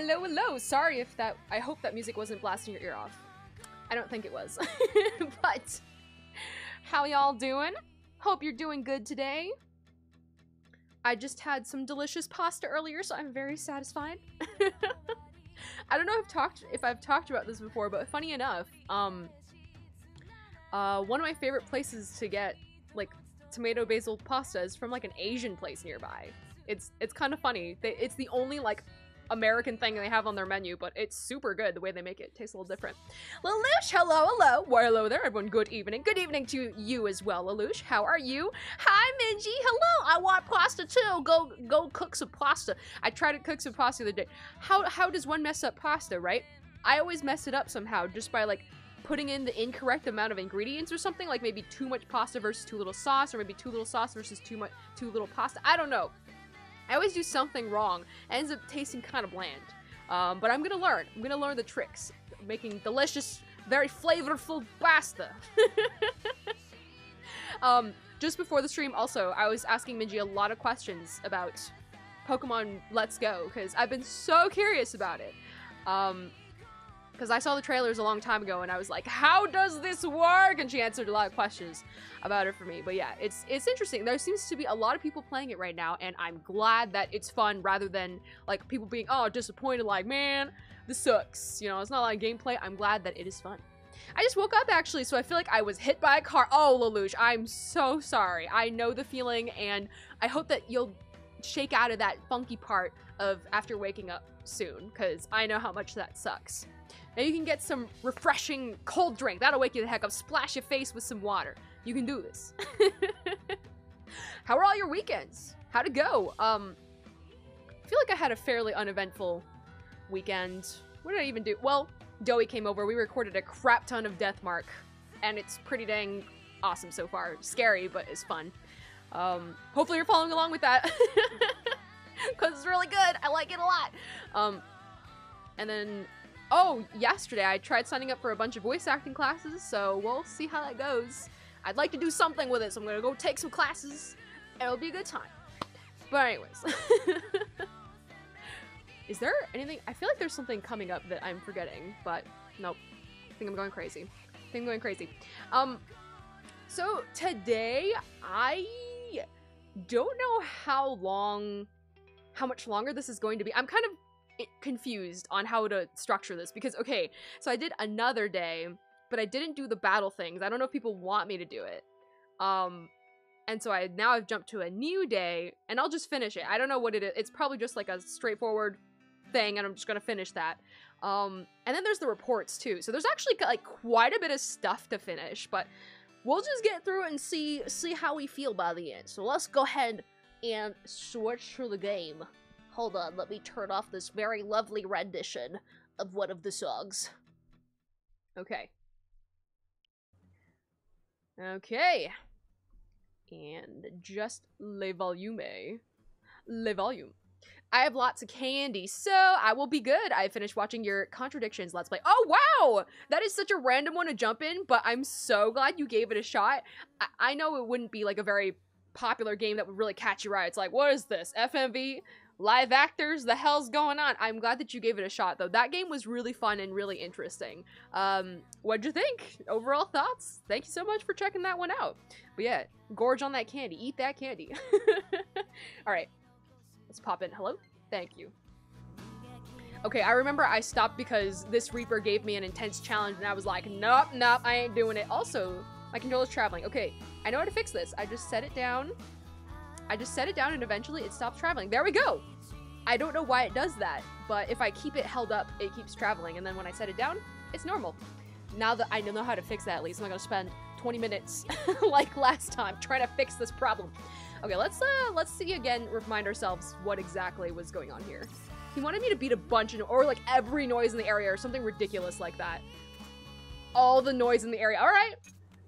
Hello, hello. Sorry if that. I hope that music wasn't blasting your ear off. I don't think it was. but how y'all doing? Hope you're doing good today. I just had some delicious pasta earlier, so I'm very satisfied. I don't know if I've talked if I've talked about this before, but funny enough, um, uh, one of my favorite places to get like tomato basil pasta is from like an Asian place nearby. It's it's kind of funny. They, it's the only like American thing they have on their menu, but it's super good the way they make it. it tastes a little different. Lelouch, hello, hello. Why, hello there, everyone. Good evening. Good evening to you as well, Lelouch. How are you? Hi, Minji. Hello. I want pasta too. Go, go cook some pasta. I tried to cook some pasta the other day. How, how does one mess up pasta, right? I always mess it up somehow just by like putting in the incorrect amount of ingredients or something, like maybe too much pasta versus too little sauce, or maybe too little sauce versus too much too little pasta. I don't know. I always do something wrong. It ends up tasting kind of bland. Um, but I'm gonna learn. I'm gonna learn the tricks. Making delicious, very flavorful pasta. um, just before the stream, also, I was asking Minji a lot of questions about Pokemon Let's Go, because I've been so curious about it. Um, because I saw the trailers a long time ago and I was like, how does this work? And she answered a lot of questions about it for me. But yeah, it's it's interesting. There seems to be a lot of people playing it right now, and I'm glad that it's fun rather than like people being oh disappointed, like man, this sucks. You know, it's not like gameplay. I'm glad that it is fun. I just woke up actually, so I feel like I was hit by a car. Oh, Lelouch, I'm so sorry. I know the feeling, and I hope that you'll shake out of that funky part of after waking up soon, because I know how much that sucks. Now you can get some refreshing cold drink. That'll wake you the heck up. Splash your face with some water. You can do this. How are all your weekends? How'd it go? Um, I feel like I had a fairly uneventful weekend. What did I even do? Well, Doey came over. We recorded a crap ton of Deathmark, and it's pretty dang awesome so far. Scary, but it's fun. Um, hopefully you're following along with that. Because it's really good. I like it a lot. Um, and then Oh, yesterday I tried signing up for a bunch of voice acting classes, so we'll see how that goes. I'd like to do something with it, so I'm gonna go take some classes. It'll be a good time. But anyways. Is there anything? I feel like there's something coming up that I'm forgetting, but nope. I think I'm going crazy. I think I'm going crazy. Um, so today I don't know how long, how much longer this is going to be. I'm kind of confused on how to structure this because okay, so I did another day, but I didn't do the battle things. I don't know if people want me to do it. Um and so I now I've jumped to a new day and I'll just finish it. I don't know what it is. It's probably just like a straightforward thing and I'm just to finish that. Um and then there's the reports too. So there's actually like quite a bit of stuff to finish, but we'll just get through and see see how we feel by the end. So let's go ahead and switch to the game. Hold on, let me turn off this very lovely rendition of one of the songs. Okay. Okay. And just le volume. Le volume. I have lots of candy, so I will be good. I finished watching your Contradictions Let's Play. Oh, wow! That is such a random one to jump in, but I'm so glad you gave it a shot. I, I know it wouldn't be like a very popular game that would really catch your eye. It's like, what is this? FMV? Live actors the hell's going on? I'm glad that you gave it a shot though. That game was really fun and really interesting. Um what'd you think? Overall thoughts? Thank you so much for checking that one out. But yeah gorge on that candy. Eat that candy. All right. Let's pop in. Hello? Thank you. Okay, I remember I stopped because this Reaper gave me an intense challenge and I was like, nope, nope, I ain't doing it. Also, my controller's traveling. Okay, I know how to fix this. I just set it down I just set it down and eventually it stops traveling. There we go! I don't know why it does that, but if I keep it held up, it keeps traveling, and then when I set it down, it's normal. Now that I know how to fix that at least, I'm not gonna spend 20 minutes like last time trying to fix this problem. Okay, let's uh let's see again, remind ourselves what exactly was going on here. He wanted me to beat a bunch of, or like every noise in the area or something ridiculous like that. All the noise in the area. All right,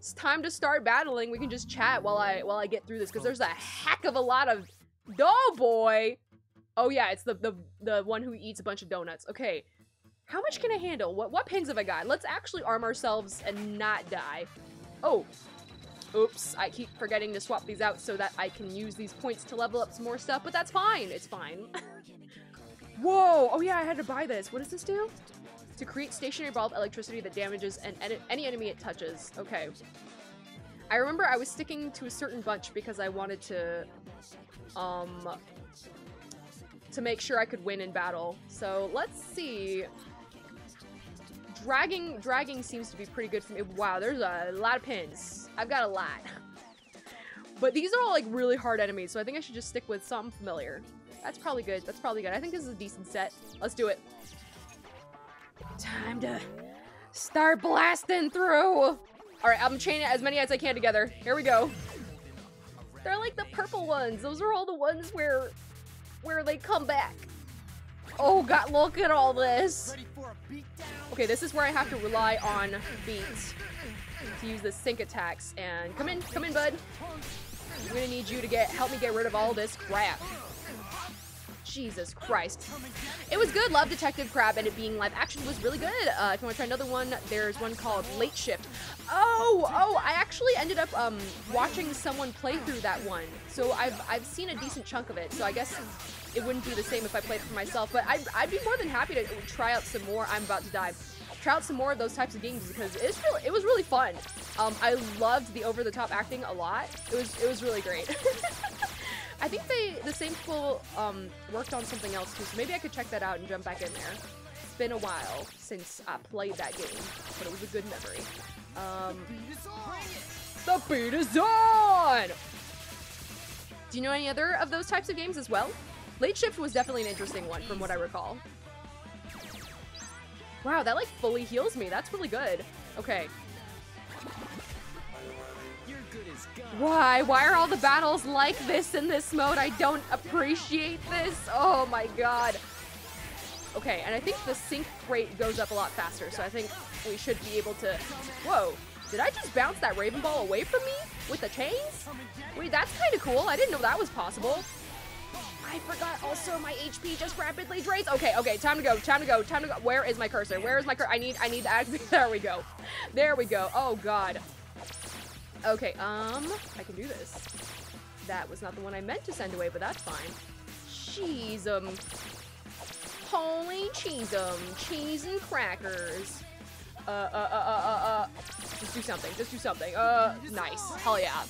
it's time to start battling. We can just chat while I while I get through this because there's a heck of a lot of oh boy. Oh yeah, it's the the the one who eats a bunch of donuts. Okay. How much can I handle? What what pins have I got? Let's actually arm ourselves and not die. Oh. Oops, I keep forgetting to swap these out so that I can use these points to level up some more stuff, but that's fine. It's fine. Whoa! Oh yeah, I had to buy this. What does this do? To create stationary ball of electricity that damages an any enemy it touches. Okay. I remember I was sticking to a certain bunch because I wanted to, um, to make sure I could win in battle. So let's see. Dragging, dragging seems to be pretty good for me. Wow, there's a lot of pins. I've got a lot. But these are all like really hard enemies, so I think I should just stick with something familiar. That's probably good. That's probably good. I think this is a decent set. Let's do it. Time to start blasting through. All right, I'm chaining as many as I can together. Here we go. They're like the purple ones. Those are all the ones where, where they come back. Oh god, look at all this. Okay, this is where I have to rely on beats to use the sync attacks. And come in, come in, bud. I'm gonna need you to get help me get rid of all this crap. Jesus Christ. It was good. Love Detective Crab and it being live action was really good. Uh, if you want to try another one, there's one called Late Shift. Oh, oh, I actually ended up um, watching someone play through that one. So I've, I've seen a decent chunk of it. So I guess it wouldn't be the same if I played it for myself. But I'd, I'd be more than happy to try out some more. I'm about to die. Try out some more of those types of games because it's really, it was really fun. Um, I loved the over-the-top acting a lot. It was, it was really great. I think they the same people um, worked on something else too, so maybe I could check that out and jump back in there. It's been a while since I played that game, but it was a good memory. Um, the beat is on! Do you know any other of those types of games as well? Late Shift was definitely an interesting one from what I recall. Wow, that like fully heals me. That's really good. Okay, Why? Why are all the battles like this in this mode? I don't appreciate this. Oh my god. Okay, and I think the sync rate goes up a lot faster, so I think we should be able to... Whoa. Did I just bounce that Raven Ball away from me? With the chains? Wait, that's kind of cool. I didn't know that was possible. I forgot also my HP just rapidly drains. Okay, okay, time to go, time to go, time to go. Where is my cursor? Where is my cursor? I need, I need that. There we go. There we go. Oh, God. Okay, um, I can do this. That was not the one I meant to send away, but that's fine. Cheese um, holy cheese um, cheese and crackers. Uh, uh, uh, uh, uh, uh, just do something, just do something. Uh, nice, hell yeah.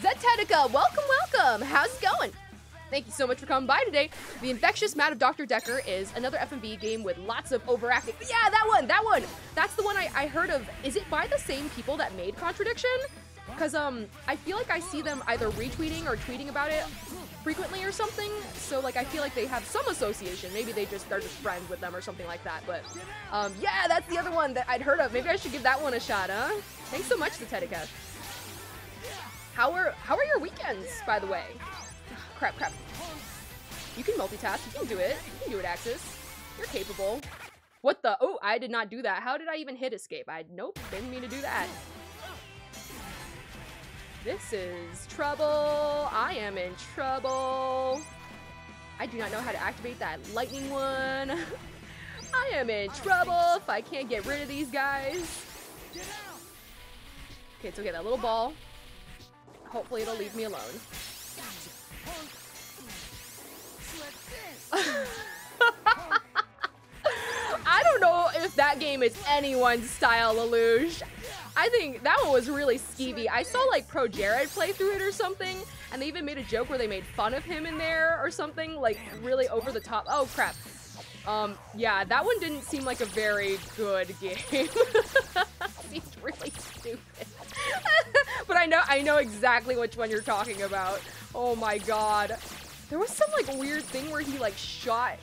Zetetica, welcome, welcome. How's it going? Thank you so much for coming by today. The Infectious Mad of Dr. Dekker is another FMV game with lots of overacting. Yeah, that one, that one. That's the one I, I heard of. Is it by the same people that made Contradiction? Because um, I feel like I see them either retweeting or tweeting about it frequently or something. So like I feel like they have some association. Maybe they just they're just friends with them or something like that. But um, yeah, that's the other one that I'd heard of. Maybe I should give that one a shot, huh? Thanks so much, Zetetica. How are how are your weekends, by the way? Crap, crap. You can multitask. You can do it. You can do it, Axus. You're capable. What the? Oh, I did not do that. How did I even hit escape? I nope, didn't mean to do that. This is trouble. I am in trouble. I do not know how to activate that lightning one. I am in trouble if I can't get rid of these guys. Okay, so get that little ball. Hopefully it'll leave me alone. I don't know if that game is anyone's style, Lelouch. I think that one was really skeevy. I saw like ProJared play through it or something, and they even made a joke where they made fun of him in there or something, like really over the top. Oh crap. Um, yeah, that one didn't seem like a very good game. Seems really stupid. but I know I know exactly which one you're talking about. Oh my god. There was some like weird thing where he like shot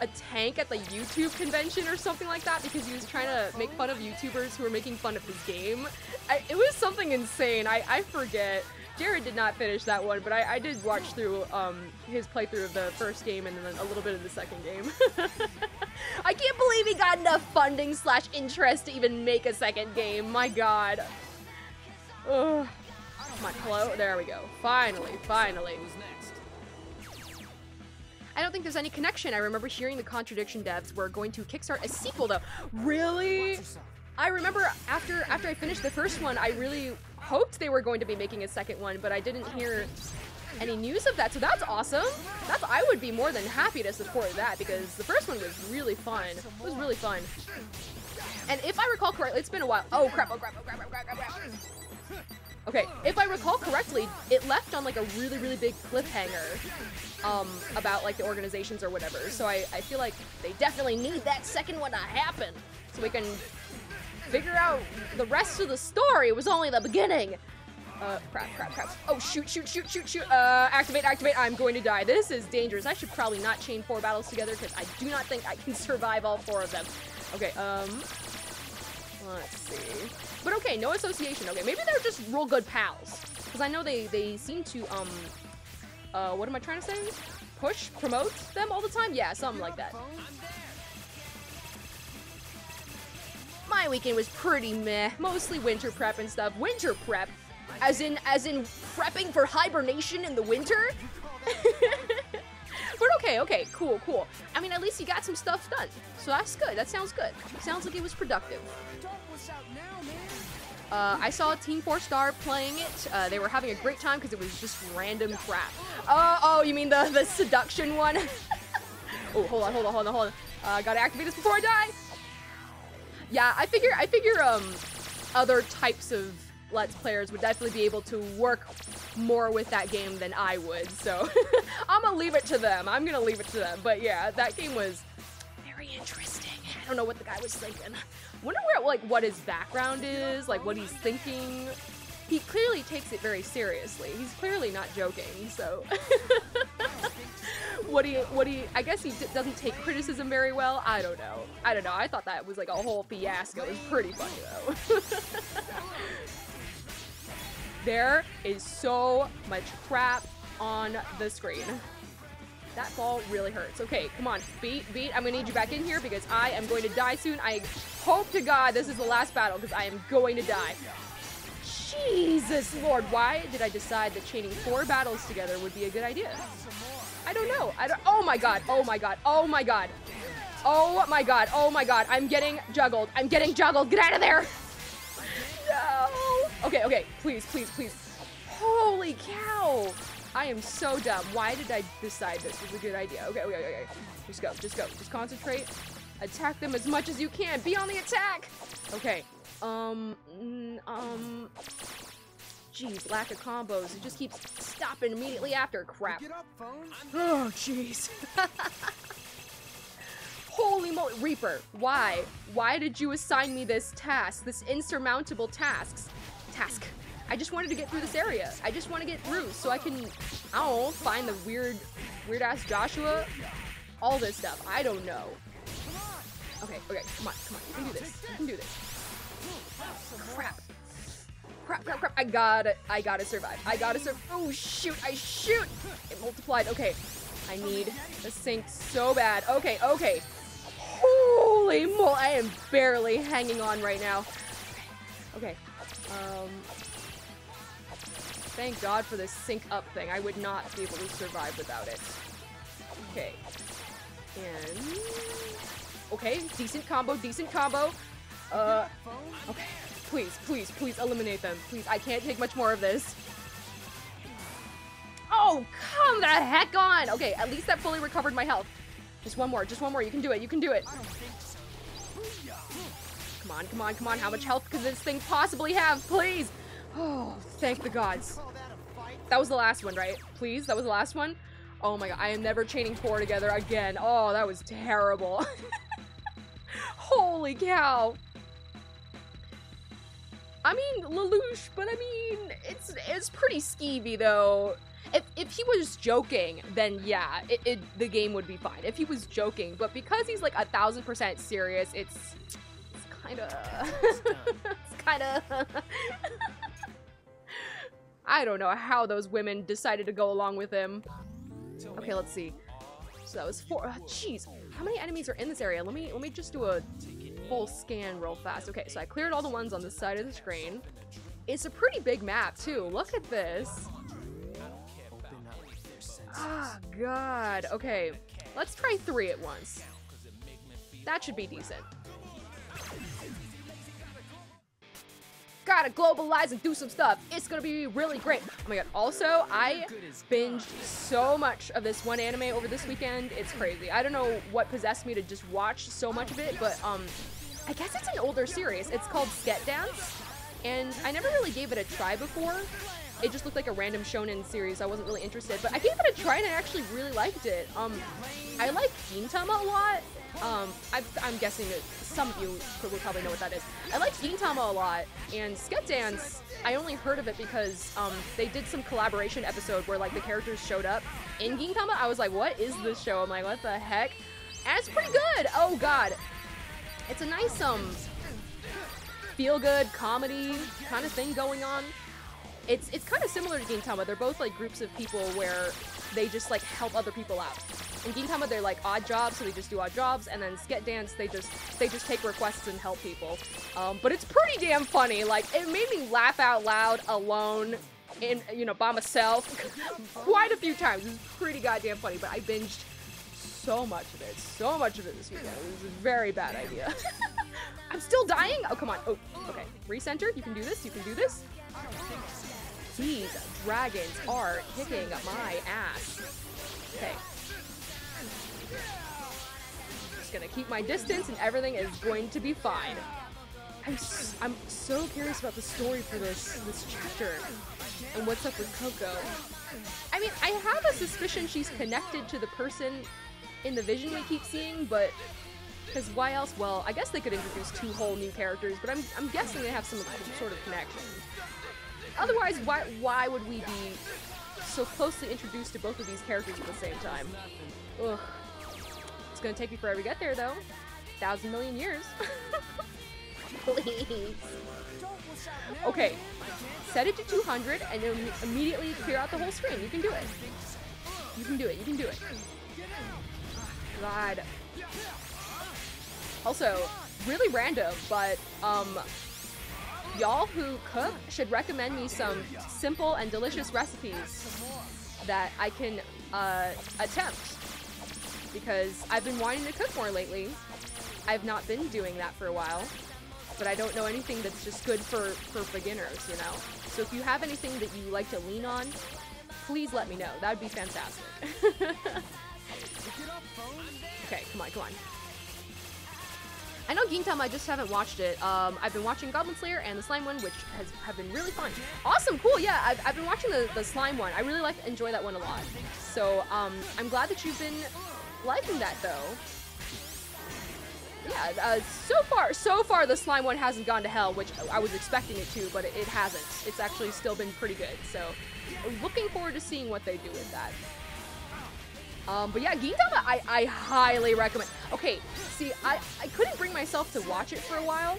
a tank at the YouTube convention or something like that because he was trying to make fun of YouTubers who were making fun of his game. I, it was something insane. I, I forget. Jared did not finish that one, but I, I did watch through um, his playthrough of the first game and then a little bit of the second game. I can't believe he got enough funding slash interest to even make a second game. My god. Ugh. Come on, hello? There we go. Finally, finally. I don't think there's any connection. I remember hearing the Contradiction devs were going to kickstart a sequel though. Really? I remember after after I finished the first one, I really hoped they were going to be making a second one, but I didn't hear any news of that. So that's awesome. That's I would be more than happy to support that because the first one was really fun. It was really fun. And if I recall correctly, it's been a while. Oh crap! Oh crap! Oh crap! Oh crap! Oh crap! Okay, if I recall correctly, it left on like a really, really big cliffhanger um, about like the organizations or whatever. So I, I feel like they definitely need that second one to happen so we can figure out the rest of the story. It was only the beginning. Uh, crap, crap, crap. Oh, shoot, shoot, shoot, shoot, shoot. Uh, activate, activate. I'm going to die. This is dangerous. I should probably not chain four battles together because I do not think I can survive all four of them. Okay, um, let's see. But okay, no association. Okay, maybe they're just real good pals. Because I know they, they seem to, um, uh, what am I trying to say? Push, promote them all the time? Yeah, something like that. My weekend was pretty meh. Mostly winter prep and stuff. Winter prep? As in, as in prepping for hibernation in the winter? but okay, okay, cool, cool. I mean, at least you got some stuff done. So that's good. That sounds good. Sounds like it was productive. Uh, I saw Team 4 Star playing it. Uh, they were having a great time because it was just random crap. Oh, oh, you mean the, the seduction one? oh, hold on, hold on, hold on, hold on. Uh, gotta activate this before I die. Yeah, I figure, I figure, um, other types of Let's players would definitely be able to work more with that game than I would. So I'm gonna leave it to them. I'm gonna leave it to them. But yeah, that game was very interesting. I don't know what the guy was thinking. Wonder where like what his background is, like what he's thinking. He clearly takes it very seriously. He's clearly not joking. So what he what he I guess he d- doesn't take criticism very well. I don't know. I don't know. I thought that was like a whole fiasco. It was pretty funny though. there is so much crap on the screen. That ball really hurts. Okay, come on. Beat, beat. I'm gonna need you back in here because I am going to die soon. I hope to God this is the last battle because I am going to die. Jesus Lord, why did I decide that chaining four battles together would be a good idea? I don't know. I don't. Oh my God. Oh my God. Oh my God. Oh my God. Oh my God. I'm getting juggled. I'm getting juggled. Get out of there. No. Okay, okay. Please, please, please. Holy cow. I am so dumb. Why did I decide this was a good idea? Okay, okay, okay, okay. Just go, just go. Just concentrate. Attack them as much as you can. Be on the attack. Okay. Um, um, jeez, lack of combos. It just keeps stopping immediately after. Crap. Oh, jeez. Holy moly, Reaper, why? Why did you assign me this task, this insurmountable tasks? Task. I just wanted to get through this area. I just want to get through so I can, I don't know, find the weird, weird ass Joshua. All this stuff. I don't know. Okay, okay, come on, come on. You can do this. You can do this. Crap. Crap, crap, crap. I gotta, I gotta survive. I gotta survive. Oh, shoot, I shoot. It multiplied. Okay, I need the sync so bad. Okay, okay. Holy moly, I am barely hanging on right now. Okay, um, thank God for this sync up thing. I would not be able to survive without it. Okay, and okay, decent combo, decent combo. Uh, okay, please, please, please eliminate them. Please, I can't take much more of this. Oh, come the heck on! Okay, at least that fully recovered my health. Just one more, just one more. You can do it, you can do it. Come on, come on, come on. How much health could this thing possibly have? Please! Oh, thank the gods. That was the last one, right? Please, that was the last one? Oh my god, I am never chaining four together again. Oh, that was terrible. Holy cow. I mean, Lelouch, but I mean, it's it's pretty skeevy though. If, if he was joking, then yeah, it, it the game would be fine. If he was joking, but because he's like a thousand percent serious, it's it's kind of it's kind of. I don't know how those women decided to go along with him. Okay, let's see. So that was four. Uh, jeez, how many enemies are in this area? Let me let me just do a full scan real fast. Okay, so I cleared all the ones on the side of the screen. It's a pretty big map too. Look at this. Ah, God. Okay, let's try three at once. That should be decent. Gotta globalize and do some stuff. It's gonna be really great. Oh my god. Also, I binged so much of this one anime over this weekend. It's crazy. I don't know what possessed me to just watch so much of it, but um, I guess it's an older series. It's called Sket Dance, and I never really gave it a try before. It just looked like a random shonen series. I wasn't really interested, but I gave it a try and I actually really liked it. Um, I like Gintama a lot, Um, I, I'm guessing that some of you would probably know what that is. I like Gintama a lot, and Sket Dance, I only heard of it because um, they did some collaboration episode where like the characters showed up in Gintama. I was like, what is this show? I'm like, what the heck? And it's pretty good. Oh god, it's a nice um feel good comedy kind of thing going on. It's it's kind of similar to Gintama. They're both like groups of people where they just like help other people out. In Gintama, they're like odd jobs, so they just do odd jobs, and then Sket Dance, they just they just take requests and help people. Um, but it's pretty damn funny. Like it made me laugh out loud alone, in you know by myself, quite a few times. It was pretty goddamn funny. But I binged so much of it, so much of it this weekend. It was a very bad idea. I'm still dying. Oh come on. Oh okay. Recenter. You can do this. You can do this. These dragons are kicking my ass. Okay. Just gonna keep my distance and everything is going to be fine. I'm, s- I'm so curious about the story for this this chapter and what's up with Coco. I mean, I have a suspicion she's connected to the person in the vision we keep seeing, but because why else? Well, I guess they could introduce two whole new characters, but I'm I'm guessing they have some sort of connection. Otherwise, why why would we be so closely introduced to both of these characters at the same time? Ugh. It's gonna take me forever to get there, though. Thousand million years. Please. Okay. Set it to 200 and im- immediately clear out the whole screen. You can do it. You can do it. You can do it. God. Also, really random, but um, y'all who cook should recommend me some simple and delicious recipes that I can uh, attempt because I've been wanting to cook more lately. I've not been doing that for a while, but I don't know anything that's just good for for beginners, you know. So if you have anything that you like to lean on, please let me know. That would be fantastic. okay, come on, come on. I know Gintama, I just haven't watched it. Um, I've been watching Goblin Slayer and the Slime one, which has have been really fun. Awesome, cool, yeah. I've, I've been watching the, the Slime one. I really like enjoy that one a lot. So um, I'm glad that you've been liking that though. Yeah, uh, so far, so far the slime one hasn't gone to hell, which I was expecting it to, but it, it hasn't. It's actually still been pretty good. So, looking forward to seeing what they do with that. Um, but yeah, Gintama, I, I highly recommend. Okay, see, I, I couldn't bring myself to watch it for a while,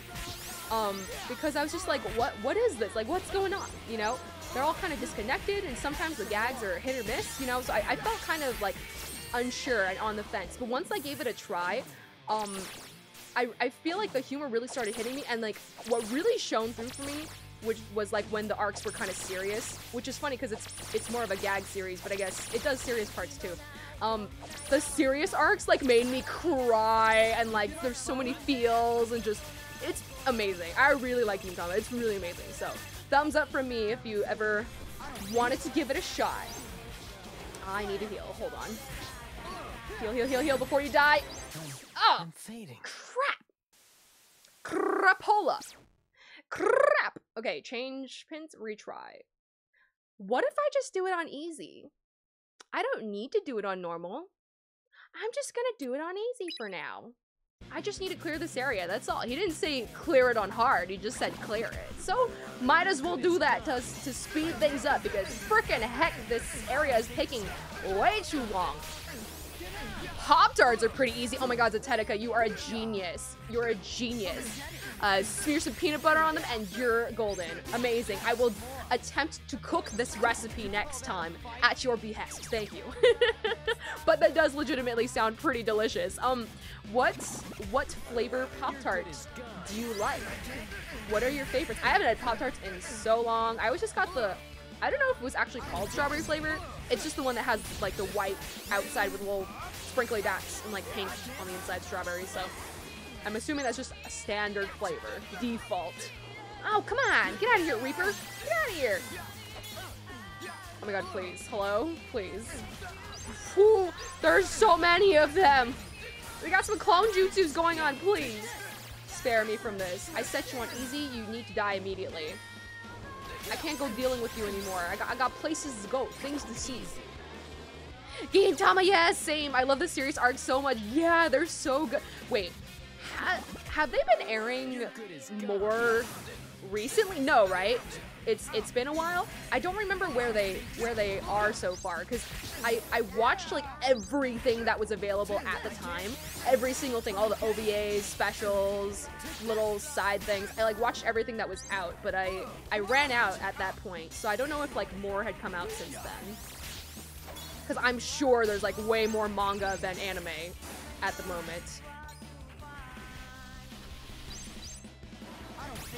um, because I was just like, what what is this? Like, what's going on? You know, they're all kind of disconnected, and sometimes the gags are hit or miss. You know, so I, I felt kind of like unsure and on the fence. But once I gave it a try, um, I, I feel like the humor really started hitting me and like what really shone through for me which was like when the arcs were kind of serious which is funny because it's it's more of a gag series but i guess it does serious parts too um the serious arcs like made me cry and like there's so many feels and just it's amazing. I really like Gintama. it's really amazing. So thumbs up from me if you ever wanted to give it a shot. I need to heal. Hold on. Heal heal heal heal before you die. Oh! I'm fading. crap! Crapola crap! Okay change pins retry. What if i just do it on easy i don't need to do it on normal. I'm just gonna do it on easy for now. I just need to clear this area that's all. He didn't say clear it on hard he just said clear it. So might as well do that to, to speed things up because frickin' heck this area is taking way too long Pop Tarts are pretty easy. Oh my god, Zetetica, you are a genius. You're a genius. Uh, smear some peanut butter on them and you're golden. Amazing. I will attempt to cook this recipe next time at your behest. Thank you. but that does legitimately sound pretty delicious. Um, what what flavor Pop Tart do you like? What are your favorites? I haven't had Pop Tarts in so long. I always just got the I don't know if it was actually called strawberry flavor. It's just the one that has like the white outside with little sprinkly dots and like pink on the inside strawberry, So I'm assuming that's just a standard flavor, default. Oh, come on. Get out of here, Reaper. Get out of here. Oh my god, please. Hello? Please. Whew, there's so many of them. We got some clone jutsus going on, please. Spare me from this. I set you on easy, you need to die immediately. I can't go dealing with you anymore. I got, I got places to go, things to see. Gintama, yes, same. I love the series arc so much. Yeah, they're so good. Wait, ha- have they been airing more recently? No, right? It's it's been a while. I don't remember where they where they are so far because I I watched like everything that was available at the time, every single thing, all the OVAs, specials, little side things. I like watched everything that was out, but I I ran out at that point, so I don't know if like more had come out since then. Because I'm sure there's like way more manga than anime at the moment.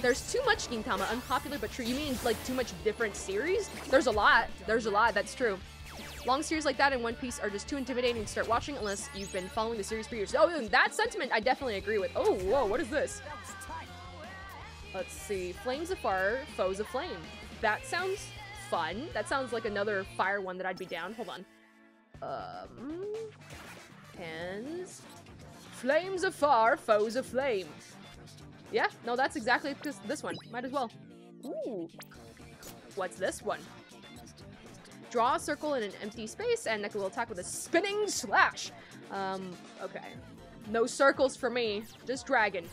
There's too much Gintama, unpopular but true. You mean like too much different series? There's a lot. There's a lot, that's true. Long series like that in One Piece are just too intimidating to start watching unless you've been following the series for years. Oh, that sentiment I definitely agree with. Oh, whoa, what is this? Let's see. Flames of Fire, Foes of Flame. That sounds fun. That sounds like another fire one that I'd be down. Hold on. Um, pens. Flames afar, Foes of Flame. Yeah, no, that's exactly this, this one. Might as well. Ooh. What's this one? Draw a circle in an empty space, and Neku will attack with a spinning slash. Um, okay. No circles for me. Just dragon.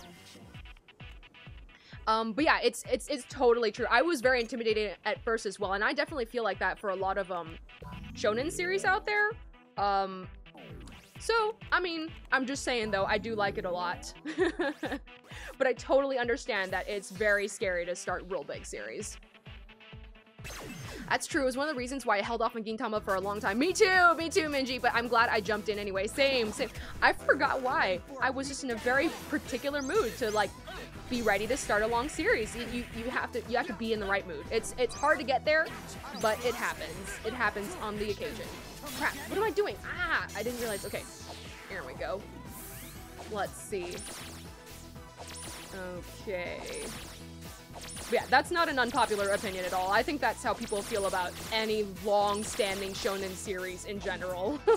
Um, but yeah, it's it's it's totally true. I was very intimidated at first as well, and I definitely feel like that for a lot of um shonen series out there. Um, so I mean, I'm just saying though, I do like it a lot. but I totally understand that it's very scary to start real big series. That's true. It was one of the reasons why I held off on Gintama for a long time. Me too, me too, Minji. But I'm glad I jumped in anyway. Same, same. I forgot why. I was just in a very particular mood to like be ready to start a long series. You, you, have to you have to be in the right mood. It's it's hard to get there, but it happens. It happens on the occasion. Crap. What am I doing? Ah, I didn't realize. Okay, here we go. Let's see. Okay. Yeah, that's not an unpopular opinion at all. I think that's how people feel about any long-standing shonen series in general.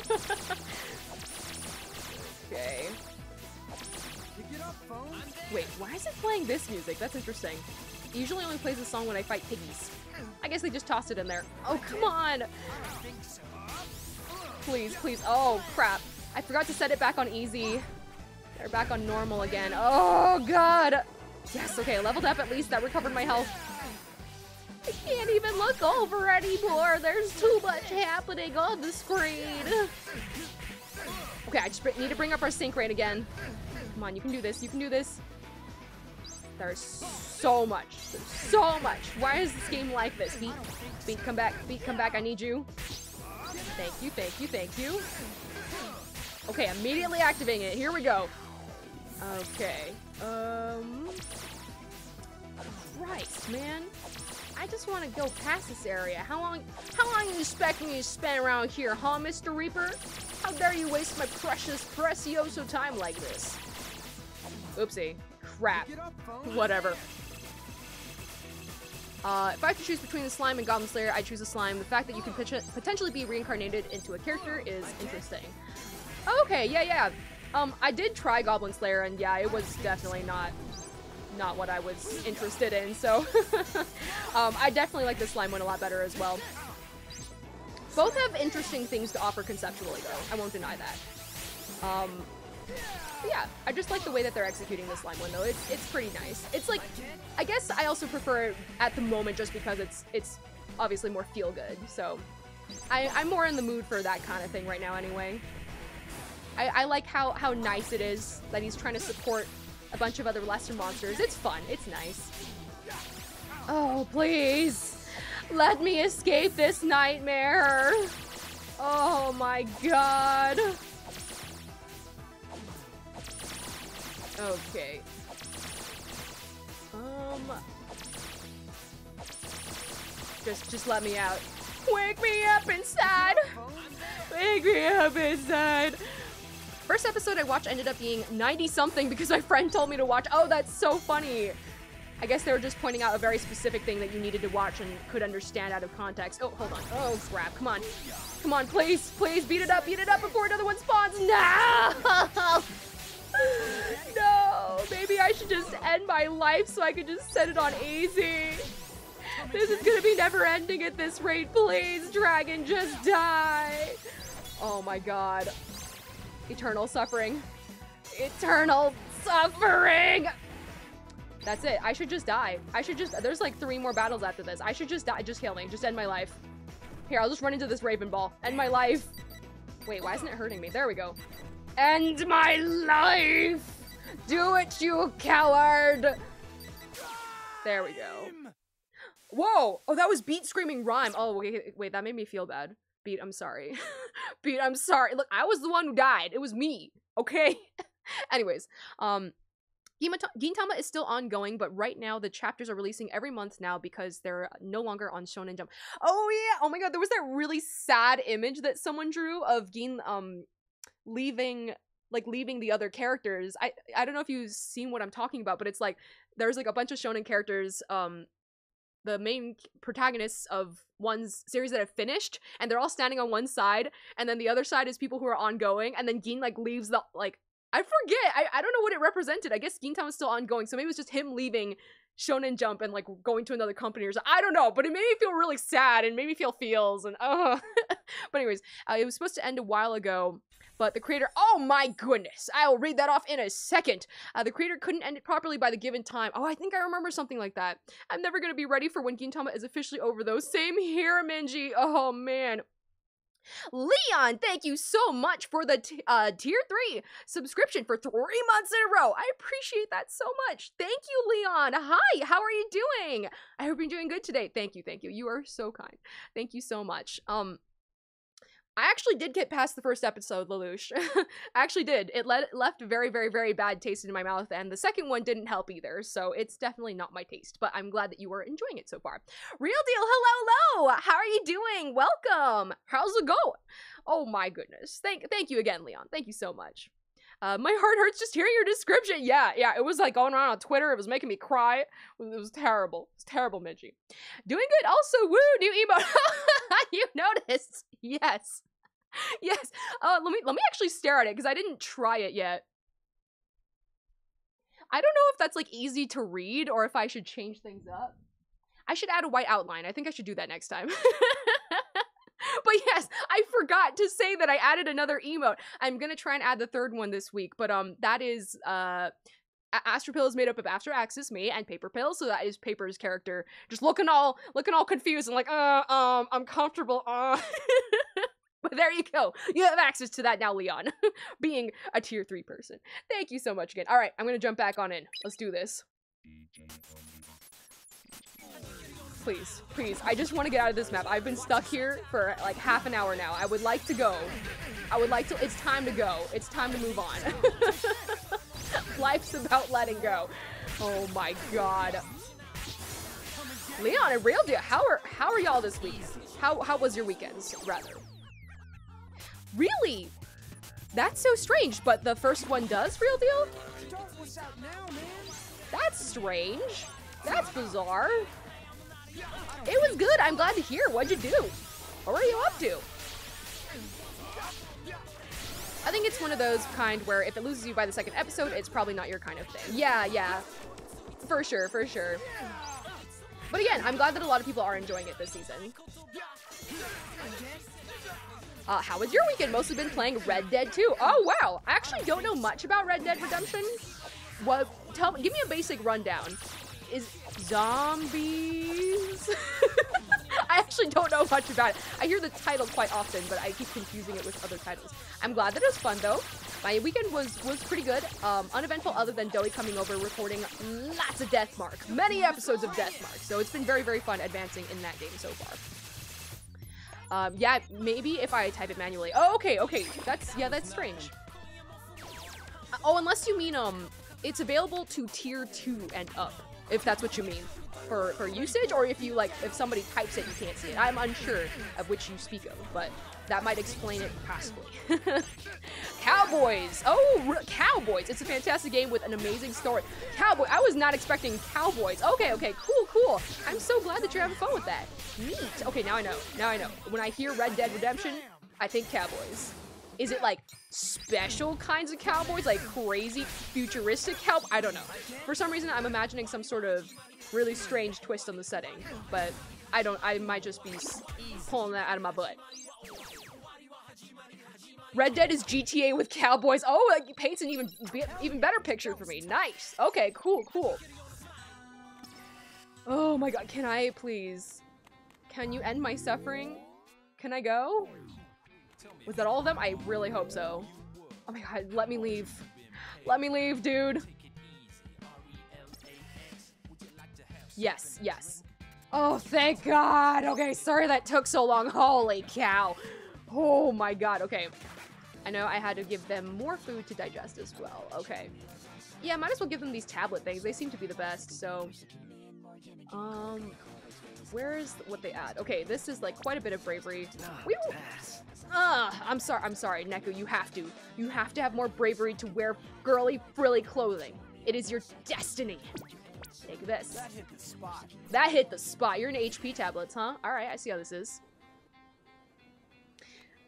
okay. Wait, why is it playing this music? That's interesting. It usually only plays this song when I fight piggies. I guess they just tossed it in there. Oh, come on! Please, please. Oh, crap. I forgot to set it back on easy. They're back on normal again. Oh, God! Yes, okay, leveled up at least. That recovered my health. I can't even look over anymore. There's too much happening on the screen. Okay, I just need to bring up our sync rate again. Come on, you can do this. You can do this. There's so much. So much. Why is this game like this? Beat, Beat, come back. Beat, come back. I need you. Thank you, thank you, thank you. Okay, immediately activating it. Here we go. Okay. Um. Christ, man. I just want to go past this area. How long? How long you expect me to spend around here, huh, Mr. Reaper? How dare you waste my precious, precioso time like this? Oopsie. Crap. Whatever. Uh, if I have to choose between the slime and Goblin Slayer, I choose the slime. The fact that you can potentially be reincarnated into a character is interesting. Okay, yeah, yeah. Um, I did try Goblin Slayer, and yeah, it was definitely not not what I was interested in. So, um, I definitely like the slime one a lot better as well. Both have interesting things to offer conceptually, though. I won't deny that. Um, yeah, I just like the way that they're executing the slime one, though. It's it's pretty nice. It's like, I guess I also prefer it at the moment just because it's it's obviously more feel good. So, I, I'm more in the mood for that kind of thing right now, anyway. I, I like how, how nice it is that he's trying to support a bunch of other lesser monsters. It's fun. It's nice. Oh, please. Let me escape this nightmare. Oh my god. Okay. Um. Just, just let me out. Wake me up inside. Wake me up inside. First episode I watched ended up being 90 something because my friend told me to watch. Oh, that's so funny. I guess they were just pointing out a very specific thing that you needed to watch and could understand out of context. Oh, hold on. Oh, crap. Come on. Come on, please. Please beat it up. Beat it up before another one spawns. No! no! Maybe I should just end my life so I could just set it on easy. This is gonna be never ending at this rate. Please, dragon, just die. Oh my god. Eternal suffering. Eternal suffering! That's it. I should just die. I should just- there's like three more battles after this. I should just die. Just kill me. Just end my life. Here, I'll just run into this Raven Ball. End my life. Wait, why isn't it hurting me? There we go. End my life! Do it, you coward! There we go. Whoa! Oh, that was Beat screaming rhyme. Oh, wait, wait, that made me feel bad. Beat, I'm sorry. Beat, I'm sorry. Look, I was the one who died. It was me. Okay? Anyways, um, Gintama is still ongoing, but right now the chapters are releasing every month now because they're no longer on Shonen Jump. Oh yeah! Oh my god, there was that really sad image that someone drew of Gin um leaving like leaving the other characters. I I don't know if you've seen what I'm talking about, but it's like there's like a bunch of shonen characters um the main protagonists of one's series that have finished and they're all standing on one side and then the other side is people who are ongoing and then Gin like leaves the like I forget. I, I don't know what it represented. I guess Gintama is still ongoing, so maybe it was just him leaving Shonen Jump and like going to another company or something. I don't know, but it made me feel really sad and made me feel feels and oh. but anyways, uh, it was supposed to end a while ago, but the creator. Oh my goodness! I will read that off in a second. Uh, the creator couldn't end it properly by the given time. Oh, I think I remember something like that. I'm never gonna be ready for when Gintama is officially over though. Same here, Minji. Oh man. Leon, thank you so much for the uh, tier three subscription for three months in a row. I appreciate that so much. Thank you, Leon. Hi, how are you doing? I hope you're doing good today. Thank you, thank you. You are so kind. Thank you so much. Um, I actually did get past the first episode, Lelouch. I actually did. It le- left a very, very, very bad taste in my mouth, and the second one didn't help either, so it's definitely not my taste, but I'm glad that you are enjoying it so far. Real deal, hello, hello! How are you doing? Welcome! How's it going? Oh my goodness. Thank thank you again, Leon. Thank you so much. Uh, my heart hurts just hearing your description. Yeah, yeah, it was like going around on Twitter. It was making me cry. It was, it was terrible. Terrible, Minji. Doing good. Also, woo, new emote. you noticed. Yes. Yes. Uh, let me let me actually stare at it because I didn't try it yet. I don't know if that's like easy to read or if I should change things up. I should add a white outline. I think I should do that next time. but yes, I forgot to say that I added another emote. I'm gonna try and add the third one this week, but um, that is uh. Astro Pill is made up of Astro Axus, me, and Paper Pill, so that is Paper's character, just looking all looking all confused and like, uh, um, I'm comfortable, uh. there you go. You have access to that now, Leon, being a tier three person. Thank you so much again. All right, I'm gonna jump back on in. Let's do this. Please, please. I just want to get out of this map. I've been stuck here for like half an hour now. I would like to go. I would like to. It's time to go. It's time to move on. Life's about letting go. Oh my god. Leon and Real Deal, how are how are y'all this week? How how was your weekends, rather? Really? That's so strange, but the first one does, Real Deal? That's strange. That's bizarre. It was good. I'm glad to hear. What'd you do? What were you up to? I think it's one of those kind where if it loses you by the second episode, it's probably not your kind of thing. Yeah, yeah. For sure, for sure. But again, I'm glad that a lot of people are enjoying it this season. Uh, how was your weekend? Mostly been playing Red Dead 2. Oh, wow. I actually don't know much about Red Dead Redemption. What? Tell me, give me a basic rundown. Is zombies? I actually don't know much about it. I hear the title quite often, but I keep confusing it with other titles. I'm glad that it was fun though. My weekend was was pretty good. Um, uneventful other than Doey coming over, recording lots of Deathmark, many episodes of Deathmark. So it's been very very fun advancing in that game so far. Um, yeah, maybe if I type it manually. Oh, okay, okay. That's yeah, that's strange. Uh, oh, unless you mean um, it's available to tier two and up, if that's what you mean for for usage, or if you like if somebody types it, you can't see it. I'm unsure of which you speak of, but that might explain it possibly. Cowboys. Oh, Cowboys. It's a fantastic game with an amazing story. Cowboy. I was not expecting Cowboys. Okay, okay, cool, cool. I'm so glad that you're having fun with that. Neat. Okay, now I know. Now I know. When I hear Red Dead Redemption, I think Cowboys. Is it like special kinds of cowboys, like crazy futuristic cow? I don't know. For some reason, I'm imagining some sort of really strange twist on the setting, but I don't. I might just be pulling that out of my butt. Red Dead is GTA with cowboys. Oh, like paints an even even better picture for me. Nice. Okay, cool, cool. Oh my god, can I please? Can you end my suffering? Can I go? Was that all of them? I really hope so. Oh my god, let me leave. Let me leave, dude. Yes, yes. Oh, thank God. Okay, sorry that took so long. Holy cow. Oh my God. Okay. I know I had to give them more food to digest as well. Okay. Yeah, might as well give them these tablet things. They seem to be the best, so... Um... Where is what they add? Okay, this is like quite a bit of bravery. We will... Ugh, I'm sorry, I'm sorry, Neku, you have to. You have to have more bravery to wear girly, frilly clothing. It is your destiny. Take this. That hit the spot. That hit the spot. You're an HP tablets, huh? Alright, I see how this is.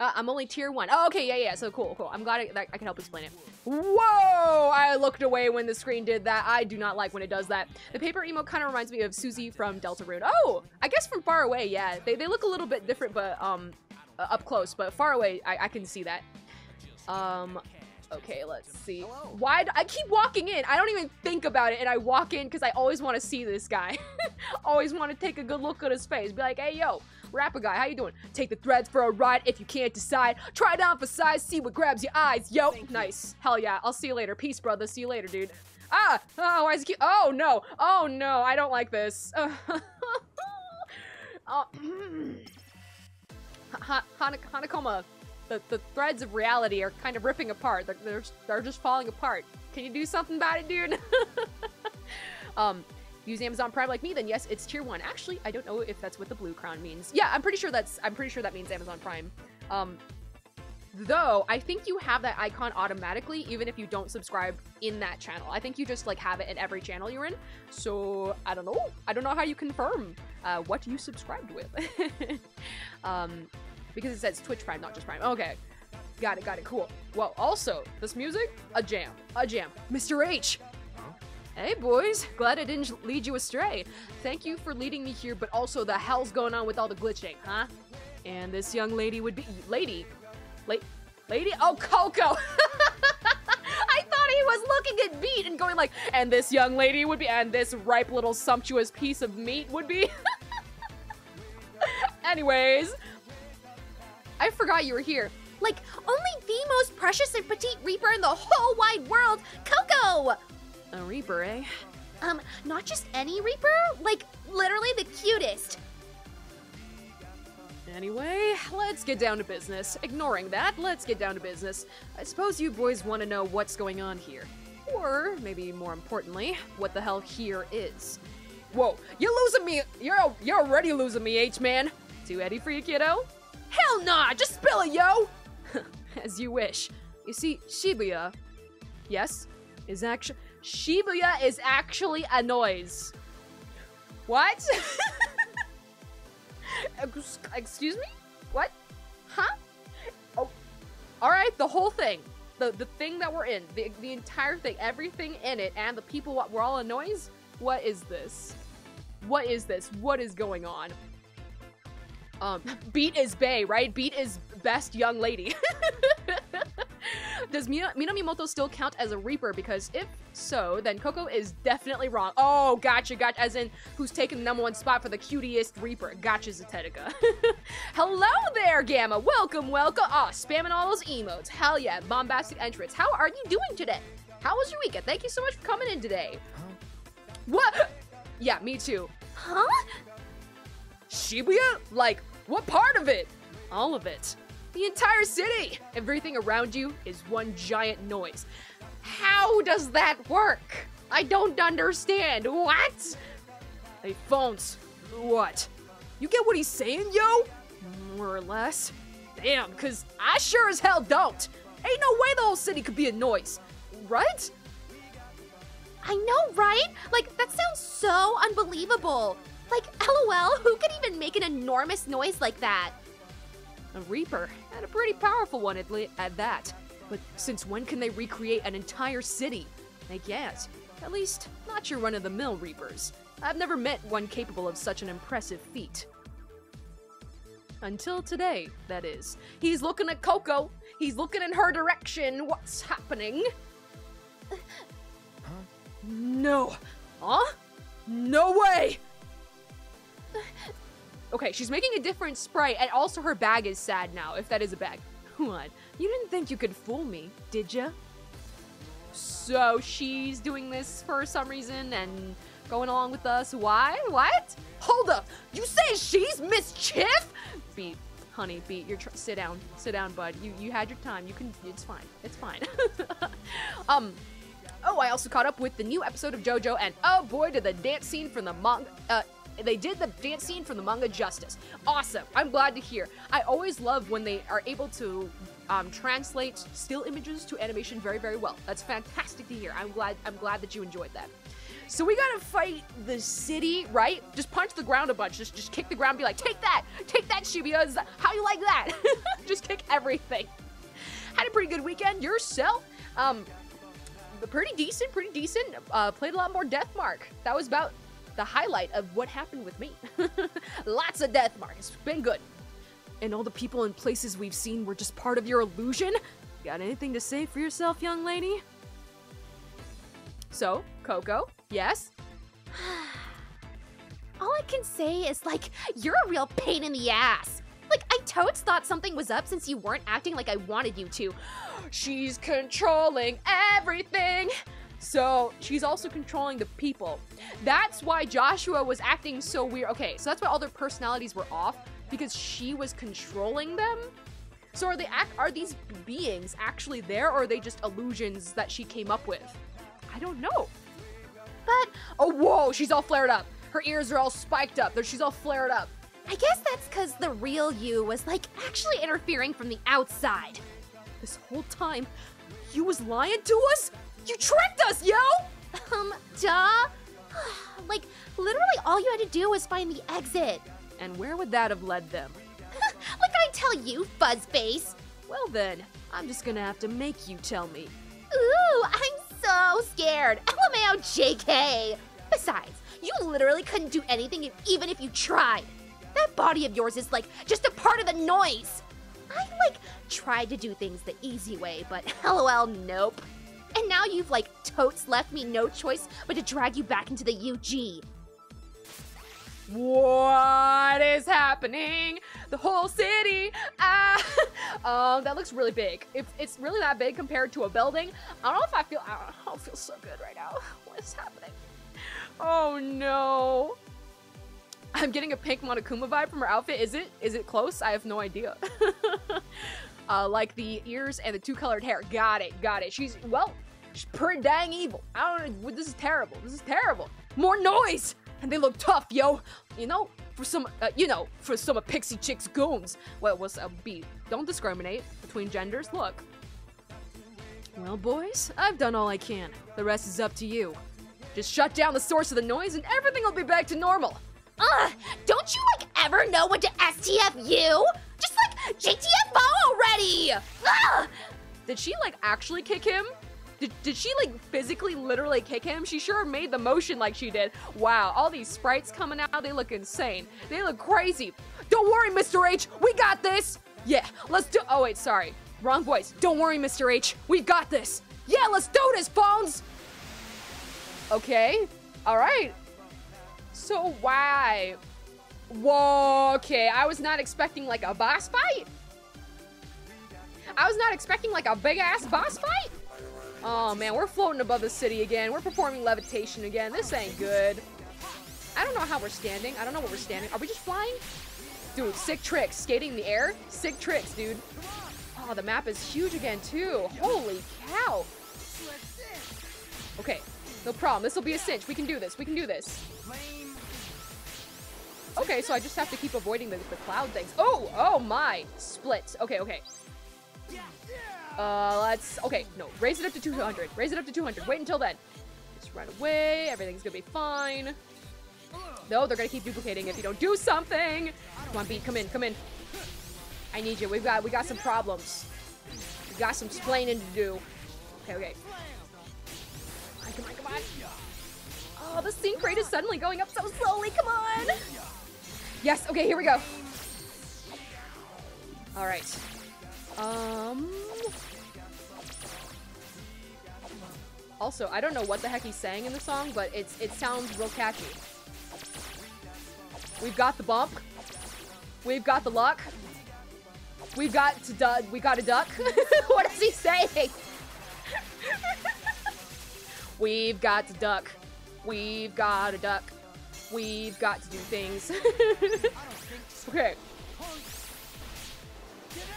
Uh, I'm only tier one. Oh, okay, yeah, yeah. So cool, cool. I'm glad I, I can help explain it. Whoa! I looked away when the screen did that. I do not like when it does that. The paper emo kind of reminds me of Susie from Deltarune. Oh, I guess from far away, yeah. They, they look a little bit different, but um, uh, up close. But far away, I, I can see that. Um, okay, let's see. Why do I keep walking in? I don't even think about it, and I walk in because I always want to see this guy. always want to take a good look at his face. Be like, hey, yo, rapper guy, how you doing? Take the threads for a ride if you can't decide. Try it on for size, see what grabs your eyes. Yo, nice. Hell yeah. I'll see you later. Peace, brother. See you later, dude. Ah, oh, why is he Oh, no. Oh, no. I don't like this. oh, Ha- Han- Hanakoma, the, the threads of reality are kind of ripping apart. They're, they're, they're just falling apart. Can you do something about it, dude? um, use Amazon Prime like me, then yes, it's tier one. Actually, I don't know if that's what the blue crown means. Yeah, I'm pretty sure that's I'm pretty sure that means Amazon Prime. Um, though I think you have that icon automatically even if you don't subscribe in that channel. I think you just like have it in every channel you're in. So I don't know. I don't know how you confirm uh, what you subscribed with. um, because it says Twitch Prime, not just Prime. Okay. Got it, got it, cool. Well, also, this music, a jam, a jam. Mr. H, Hey boys, glad I didn't lead you astray. Thank you for leading me here, but also the hell's going on with all the glitching, huh? And this young lady would be lady, la- lady. Oh, Coco. I thought he was looking at meat and going like, and this young lady would be, and this ripe little sumptuous piece of meat would be. Anyways, I forgot you were here. Like, only the most precious and petite reaper in the whole wide world, Coco! A reaper, eh? Um, not just any reaper, like, literally the cutest. Anyway, let's get down to business. Ignoring that, let's get down to business. I suppose you boys want to know what's going on here. Or, maybe more importantly, what the hell here is. Whoa, you're losing me! You're, you're already losing me, H-Man! Too heady for you, kiddo? Hell nah! Just spill it, yo! As you wish. You see, Shibuya, yes, is actually Shibuya is actually a noise. What? Excuse me? What? Huh? Oh, all right. The whole thing, the the thing that we're in, the the entire thing, everything in it, and the people. What we're all a noise. What is this? What is this? What is going on? Um, Beat is Bay, right? Beat is best young lady. Does Mina- Minamimoto still count as a Reaper? Because if so, then Coco is definitely wrong. Oh, gotcha, gotcha. As in, who's taking the number one spot for the cutest Reaper? Gotcha, Zetetica. Hello there, Gamma. Welcome, welcome. Ah, spamming all those emotes. Hell yeah, bombastic entrance. How are you doing today? How was your weekend? Thank you so much for coming in today. What? Yeah, me too. Huh? Shibuya? Like, what part of it? All of it. The entire city! Everything around you is one giant noise. How does that work? I don't understand. What? Hey, phones. What? You get what he's saying, yo? More or less. Damn, cause I sure as hell don't. Ain't no way the whole city could be a noise. Right? I know, right? Like, that sounds so unbelievable. Like, lol, who could even make an enormous noise like that? A Reaper, and a pretty powerful one at, le- at that. But since when can they recreate an entire city? They can't. At least, not your run of the mill Reapers. I've never met one capable of such an impressive feat. Until today, that is. He's looking at Coco. He's looking in her direction. What's happening? No. Huh? No way! Okay, she's making a different sprite, and also her bag is sad now, if that is a bag. What? You didn't think you could fool me, did ya? So she's doing this for some reason and going along with us. Why? What? Hold up! You say she's mischief? Beat, honey, beat. You're tr- sit down, sit down, bud. You you had your time. You can. It's fine. It's fine. um. Oh, I also caught up with the new episode of JoJo, and oh boy, did the dance scene from the manga. Uh, they did the dance scene from the manga justice. Awesome. I'm glad to hear. I always love when they are able to um, translate still images to animation very, very well. That's fantastic to hear. I'm glad. I'm glad that you enjoyed that. So we gotta fight the city, right? Just punch the ground a bunch. Just, just kick the ground. Be like, take that, take that, Shibuya. How you like that? just kick everything. Had a pretty good weekend yourself. Um, pretty decent, pretty decent. Uh, played a lot more Death Mark. That was about the highlight of what happened with me. Lots of Death Mark. It's been good. And all the people and places we've seen were just part of your illusion? Got anything to say for yourself, young lady? So, Coco, yes? All I can say is, like, you're a real pain in the ass. Like, I totes thought something was up since you weren't acting like I wanted you to. She's controlling everything. So she's also controlling the people. That's why Joshua was acting so weird. Okay, so that's why all their personalities were off because she was controlling them. So are they act are these beings actually there or are they just illusions that she came up with? I don't know. But Oh whoa, she's all flared up. Her ears are all spiked up. There- She's all flared up. I guess that's because the real you was, like, actually interfering from the outside. This whole time, you was lying to us? You tricked us, yo! Um, duh? like, literally all you had to do was find the exit. And where would that have led them? like I tell you, Fuzzface. Well then, I'm just gonna have to make you tell me. Ooh, I'm so scared. LMAO JK. Besides, you literally couldn't do anything if, even if you tried. That body of yours is like just a part of the noise. I like tried to do things the easy way, but lol, nope. And now you've like totes left me no choice but to drag you back into the UG. What is happening? The whole city. Ah, um, that looks really big. If it's really that big compared to a building, I don't know if I feel. I don't, I don't feel so good right now. What is happening? Oh no. I'm getting a pink Monokuma vibe from her outfit. Is it? Is it close? I have no idea. uh, like the ears and the two colored hair. Got it. Got it. She's well. She's pretty dang evil. I don't know. This is terrible. This is terrible. More noise. And they look tough, yo. You know, for some, uh, you know, for some of Pixie Chick's goons. Well, what's a beat? Don't discriminate between genders. Look. Well, boys, I've done all I can. The rest is up to you. Just shut down the source of the noise, and everything will be back to normal. Ugh, don't you like ever know when to STF you? Just like JTFO already! Ugh! Did she like actually kick him? Did, did she like physically literally kick him? She sure made the motion like she did. Wow, all these sprites coming out, they look insane. They look crazy. Don't worry, Mr. H, we got this. Yeah, let's do. Oh wait, sorry, wrong voice. Don't worry, Mr. H, we got this. Yeah, let's do this, Phones! Okay, all right. So why? Whoa, okay, I was not expecting like a boss fight. I was not expecting like a big ass boss fight. Oh man, we're floating above the city again. We're performing levitation again. This ain't good. I don't know how we're standing. I don't know what we're standing. Are we just flying? Dude, sick tricks. Skating in the air? Sick tricks, dude. Oh, the map is huge again, too. Holy cow. Okay, no problem. This will be a cinch. We can do this. We can do this. Okay, so I just have to keep avoiding the, the cloud things. Oh, oh my. Splits. Okay, okay. Uh, let's, okay, no, raise it up to 200. Raise it up to 200. Wait until then. Just run away. Everything's gonna be fine. No, they're gonna keep duplicating if you don't do something. Come on, Beat, come in, come in. I need you. We've got, we got some problems. We got some splaining to do. Okay, okay. Come on, come on, come on. Oh, the sync rate is suddenly going up so slowly. Come on. Yes, okay, here we go. All right. Um. Also, I don't know what the heck he's saying in the song, but it's it sounds real catchy. We've got the bump. We've got the luck. We've got to du- we got a duck. what is he saying? We've got to duck. We've got a duck. We've got to do things. okay.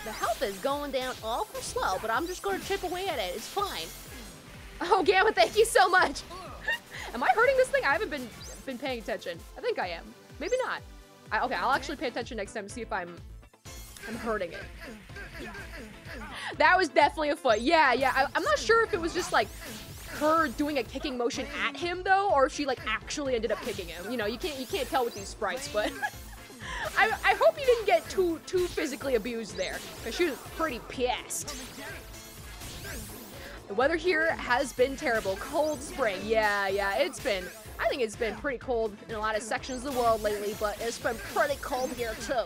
The health is going down awful slow, but I'm just gonna chip away at it. It's fine. Oh, Gamma, thank you so much. am I hurting this thing? I haven't been been paying attention. I think I am. Maybe not. I, okay, I'll actually pay attention next time to see if I'm I'm hurting it. That was definitely a foot. Yeah, yeah. I, I'm not sure if it was just like her doing a kicking motion at him though, or if she like actually ended up kicking him. You know, you can't you can't tell with these sprites, but I, I hope you didn't get too too physically abused there, because she was pretty pissed. The weather here has been terrible. Cold spring. Yeah, yeah, it's been. I think it's been pretty cold in a lot of sections of the world lately, but it's been pretty cold here too.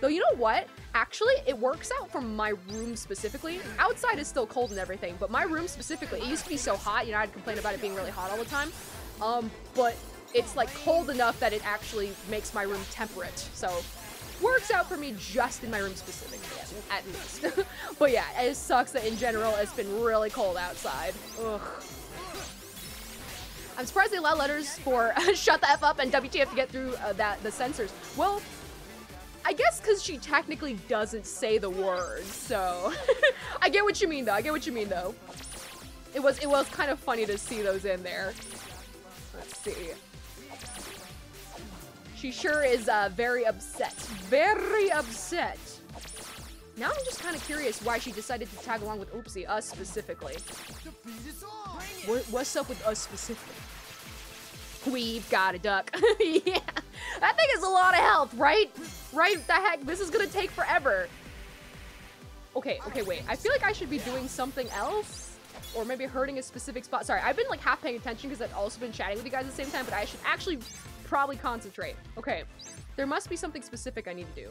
Though you know what? Actually, it works out for my room specifically. Outside is still cold and everything, but my room specifically, it used to be so hot, you know, I'd complain about it being really hot all the time. Um, but it's like cold enough that it actually makes my room temperate. So works out for me just in my room specifically, at, least. but yeah, it sucks that in general it's been really cold outside. Ugh. I'm surprised they allow letters for shut the F up and WTF to get through uh, that the censors. Well, I guess because she technically doesn't say the word, so I get what you mean though. I get what you mean though. It was it was kind of funny to see those in there. Let's see. She sure is uh, very upset. Very upset. Now I'm just kind of curious why she decided to tag along with Oopsie, us specifically. What, what's up with us specifically? We've got a duck. yeah, that thing is a lot of health, right? Right? The heck, this is gonna take forever. Okay, okay, wait. I feel like I should be doing something else, or maybe hurting a specific spot. Sorry, I've been like half paying attention because I've also been chatting with you guys at the same time, but I should actually probably concentrate. Okay, there must be something specific I need to do.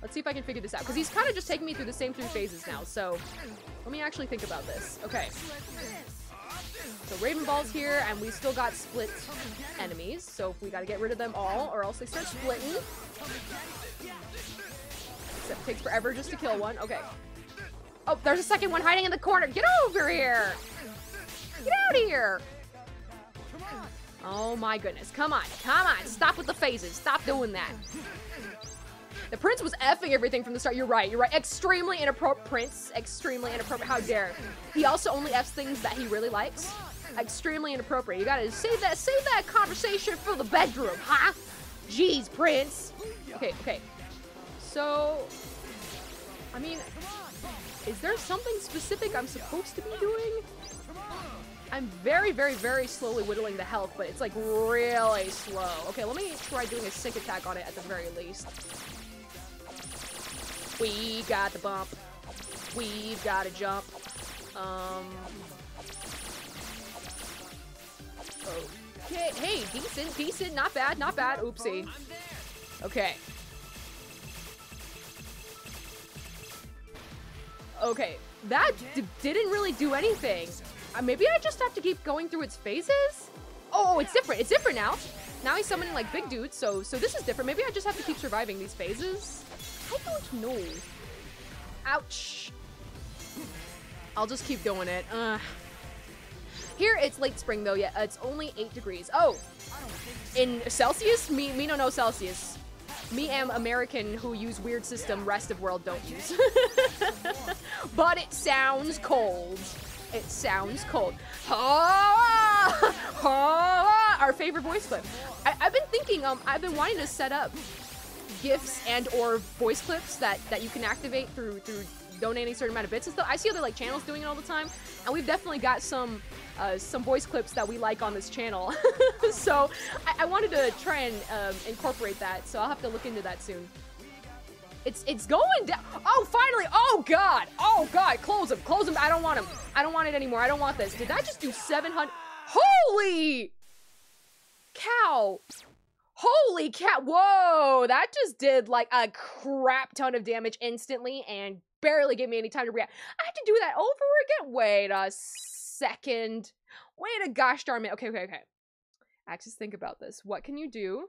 Let's see if I can figure this out, because he's kind of just taking me through the same three phases now, so let me actually think about this. Okay. So Raven Ball's here, and we still got split enemies, so we gotta get rid of them all, or else they start splitting. Except it takes forever just to kill one. Okay. Oh, there's a second one hiding in the corner. Get over here! Get out of here! Oh my goodness. Come on. Come on. Stop with the phases. Stop doing that. The prince was effing everything from the start. You're right. You're right. Extremely inappropriate. Prince. Extremely inappropriate. How dare. He also only Fs things that he really likes. Extremely inappropriate. You gotta save that save that conversation for the bedroom, huh? Jeez, Prince. Okay, okay. So I mean is there something specific I'm supposed to be doing? I'm very, very, very slowly whittling the health, but it's like really slow. Okay, let me try doing a sync attack on it at the very least. We got the bump. We've got to jump. Um. Okay, hey, decent, decent, not bad, not bad. Oopsie. Okay. Okay, that didn't really do anything. Uh, maybe I just have to keep going through its phases? Oh, it's different. It's different now. Now he's summoning like big dudes, so so this is different. Maybe I just have to keep surviving these phases. I don't know. Ouch. I'll just keep doing it. Uh. Here it's late spring though. Yeah, it's only eight degrees. Oh, in Celsius? Me, me no no Celsius. Me am American who use weird system rest of world don't use. but it sounds cold. It sounds cold. Ah! Ah! Our favorite voice clip. I, have been thinking, um, I've been wanting to set up gifs and or voice clips that that you can activate through through donating a certain amount of bits and stuff. I see other like channels doing it all the time, and we've definitely got some uh, some voice clips that we like on this channel. so I, I, wanted to try and um, incorporate that. So I'll have to look into that soon. It's it's going down. Oh, finally. Oh, God. Oh, God. Close him. Close him. I don't want him. I don't want it anymore. I don't want this. Did that just do 700? Holy cow. Holy cat. Whoa. That just did like a crap ton of damage instantly. And barely gave me any time to react. I have to do that over again. Wait a second. Wait a gosh darn minute. Okay, okay, okay. I have think about this. What can you do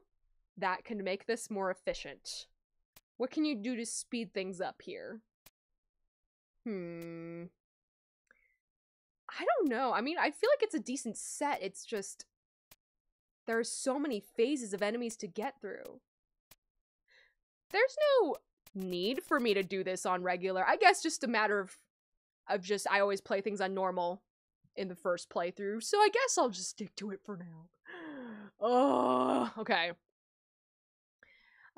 that can make this more efficient? What can you do to speed things up here? Hmm. I don't know. I mean, I feel like it's a decent set. It's just there are so many phases of enemies to get through. There's no need for me to do this on regular. I guess just a matter of of just I always play things on normal in the first playthrough. So I guess I'll just stick to it for now. Oh, okay.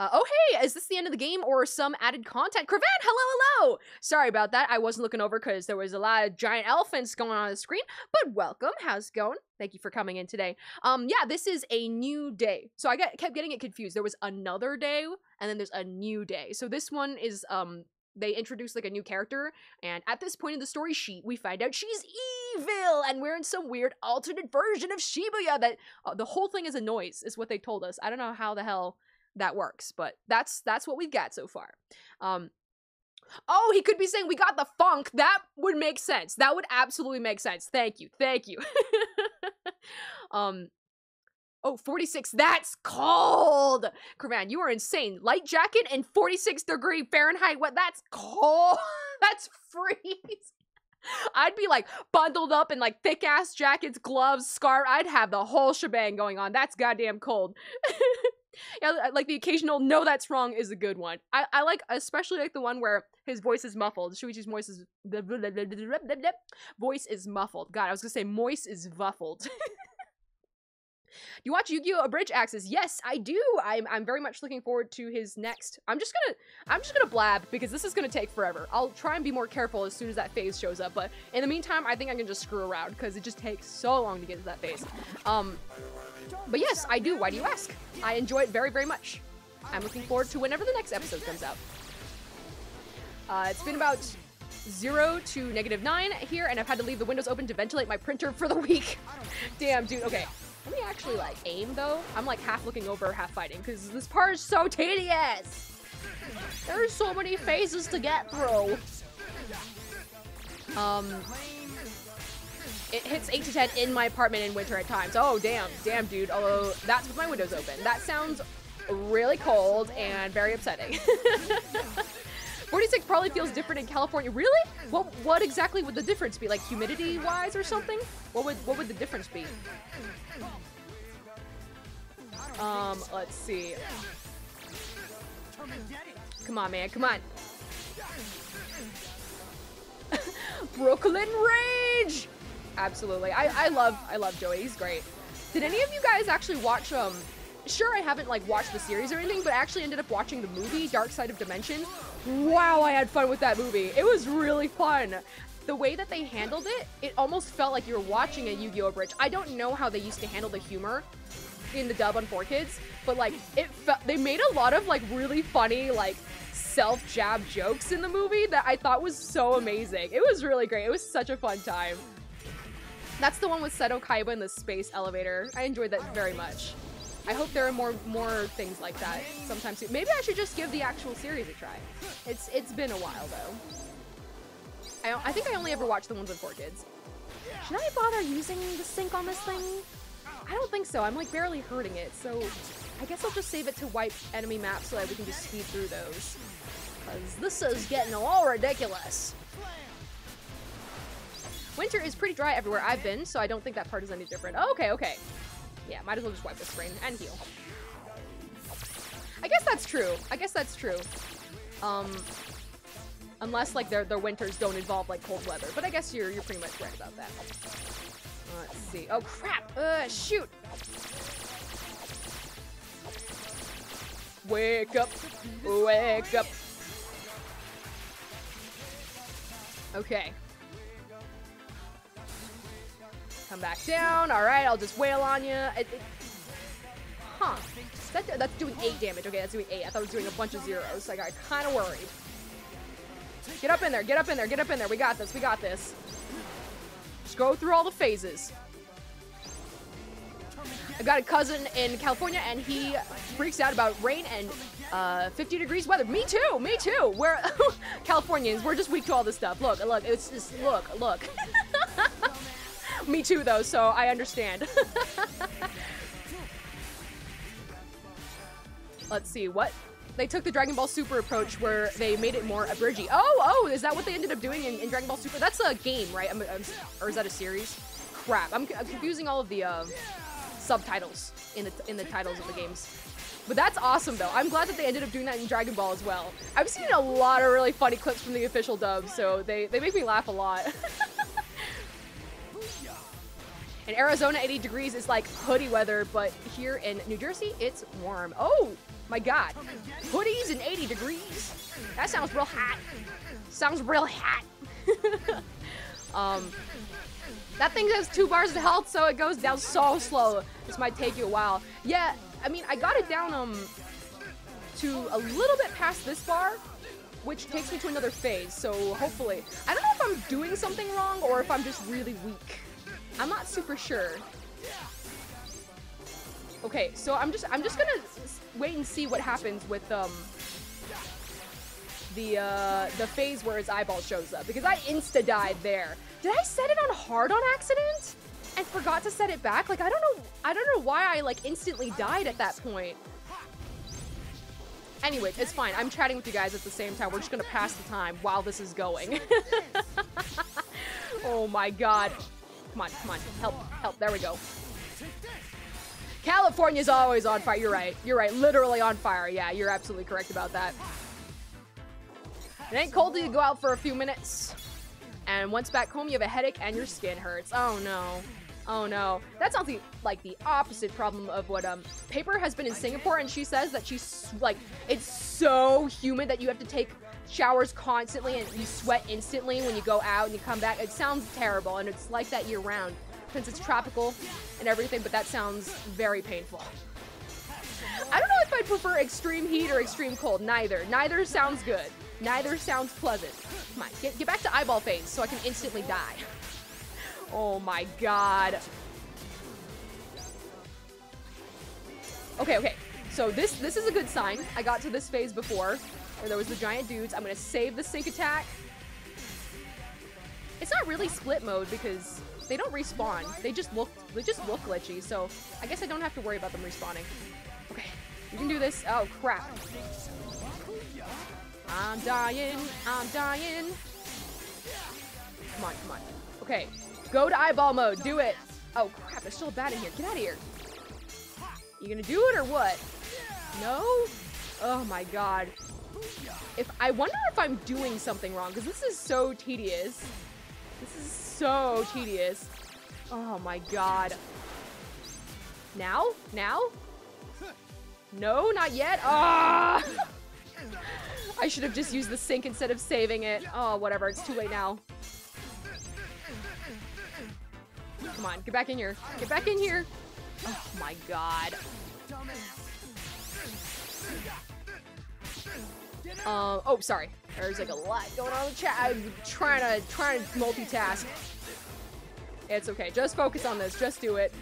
Uh, oh, hey, is this the end of the game or some added content? Cravan, hello, hello! Sorry about that. I wasn't looking over because there was a lot of giant elephants going on the screen, but welcome. How's it going? Thank you for coming in today. Um, yeah, this is a new day. So I get, kept getting it confused. There was another day, and then there's a new day. So this one is, um, they introduce like a new character, and at this point in the story sheet, we find out she's evil, and we're in some weird alternate version of Shibuya that uh, the whole thing is a noise, is what they told us. I don't know how the hell that works, but that's that's what we've got so far. Um, oh, he could be saying we got the funk. That would make sense. That would absolutely make sense. Thank you, thank you. um, Oh, 46. That's cold. Kravan, you are insane. Light jacket and 46 degree Fahrenheit. What? That's cold. That's freeze. I'd be like bundled up in like thick ass jackets, gloves, scarf. I'd have the whole shebang going on. That's goddamn cold. Yeah, like the occasional "no, that's wrong" is a good one. I, I like especially like the one where his voice is muffled. Shuichi's voice is voice is muffled. God, I was gonna say moist is muffled. You watch Yu-Gi-Oh! Abridged Axus? Yes, I do. I'm I'm very much looking forward to his next. I'm just gonna I'm just gonna blab because this is gonna take forever. I'll try and be more careful as soon as that phase shows up. But in the meantime, I think I can just screw around because it just takes so long to get to that phase. Um, but yes, I do. Why do you ask? I enjoy it very very much. I'm looking forward to whenever the next episode comes out. Uh, it's been about zero to negative nine here, and I've had to leave the windows open to ventilate my printer for the week. Damn, dude. Okay, let me actually like aim though. I'm like half looking over, half fighting because this part is so tedious. There's so many phases to get through. Um, it hits 8 to 10 in my apartment in winter at times. Oh, damn. Damn, dude. Although, that's with my windows open. That sounds really cold and very upsetting. 46 probably feels different in California. Really? What what exactly would the difference be? Like humidity wise or something? What would what would the difference be? Um, let's see. Come on, man. Come on. Brooklyn Rage! Absolutely. I, I love I love Joey. He's great. Did any of you guys actually watch um sure I haven't like watched the series or anything, but I actually ended up watching the movie Dark Side of Dimension. Wow, I had fun with that movie. It was really fun. The way that they handled it, it almost felt like you were watching a Yu-Gi-Oh! Bridge. I don't know how they used to handle the humor in the dub on 4Kids, but like it felt they made a lot of like really funny like self-jab jokes in the movie that I thought was so amazing. It was really great. It was such a fun time. That's the one with Seto Kaiba in the space elevator. I enjoyed that very much. I hope there are more more things like that sometime soon. Maybe I should just give the actual series a try. It's it's been a while though. I, I think I only ever watched the ones with 4Kids. Should I bother using the sync on this thing? I don't think so. I'm like barely hurting it, so I guess I'll just save it to wipe enemy maps so that we can just speed through those. Cause this is getting all ridiculous. Winter is pretty dry everywhere I've been, so I don't think that part is any different. Oh, okay, okay. Yeah, might as well just wipe the screen and heal. I guess that's true. I guess that's true. Um, unless like their their winters don't involve like cold weather, but I guess you're you're pretty much right about that. Let's see. Oh crap! Uh, shoot! Wake up! Wake up! Okay. Come back down. All right, I'll just wail on you. It, it, huh. That, that's doing 8 damage. Okay, that's doing 8. I thought it was doing a bunch of zeros. I got kind of worried. Get up in there. Get up in there. Get up in there. We got this. We got this. Just go through all the phases. I got a cousin in California, and he freaks out about rain and Uh, 50 degrees weather. Me too. Me too. We're Californians. We're just weak to all this stuff. Look, look. It's just look, look. me too, though. So I understand. Let's see what they took the Dragon Ball Super approach where they made it more abridgy. Oh, oh, is that what they ended up doing in, in Dragon Ball Super? That's a game, right? I'm, I'm, or is that a series? Crap, I'm, I'm confusing all of the uh, subtitles in the in the titles of the games. But that's awesome, though. I'm glad that they ended up doing that in Dragon Ball as well. I've seen a lot of really funny clips from the official dub, so they, they make me laugh a lot. in Arizona, 80 degrees is like hoodie weather, but here in New Jersey, it's warm. Oh, my God. Hoodies and 80 degrees. That sounds real hot. Sounds real hot. um, that thing has two bars of health, so it goes down so slow. This might take you a while. Yeah, I mean, I got it down um to a little bit past this bar, which takes me to another phase. So hopefully, I don't know if I'm doing something wrong or if I'm just really weak. I'm not super sure. Okay, so I'm just I'm just gonna wait and see what happens with um the uh the phase where his eyeball shows up because I insta died there. Did I set it on hard on accident and forgot to set it back? Like I don't know I don't know why I like instantly died at that point. Anyway, it's fine. I'm chatting with you guys at the same time. We're just gonna pass the time while this is going. oh my god. Come on, come on. Help, help. There we go. California's always on fire. You're right. You're right. Literally on fire. Yeah, you're absolutely correct about that. It ain't cold till you go out for a few minutes. And once back home, you have a headache and your skin hurts. Oh no. Oh no. That sounds the, like the opposite problem of what um Paper has been in Singapore and she says that she's like it's so humid that you have to take showers constantly and you sweat instantly when you go out and you come back. It sounds terrible and it's like that year round since it's tropical and everything, but that sounds very painful. I don't know if I'd prefer extreme heat or extreme cold. Neither. Neither sounds good. Neither sounds pleasant. Come on, get, get back to eyeball phase so I can instantly die. Oh my god. Okay, okay. So this this is a good sign. I got to this phase before there was the giant dudes. I'm gonna save the sync attack. It's not really split mode because they don't respawn. They just look they just look glitchy, so I guess I don't have to worry about them respawning. Okay, you can do this. Oh crap. I'm dying. I'm dying. Come on, come on. Okay, go to eyeball mode. Do it. Oh crap, there's still a bat in here. Get out of here. You gonna do it or what? No? Oh my god. If I wonder if I'm doing something wrong because this is so tedious. This is so tedious. Oh my god. Now? Now? No, not yet. Ah! I should have just used the sync instead of saving it. Oh, whatever. It's too late now. Come on, get back in here. Get back in here. Oh my god. Um, oh, sorry. There's like a lot going on in the chat. I'm trying to trying to multitask. It's okay. Just focus on this. Just do it.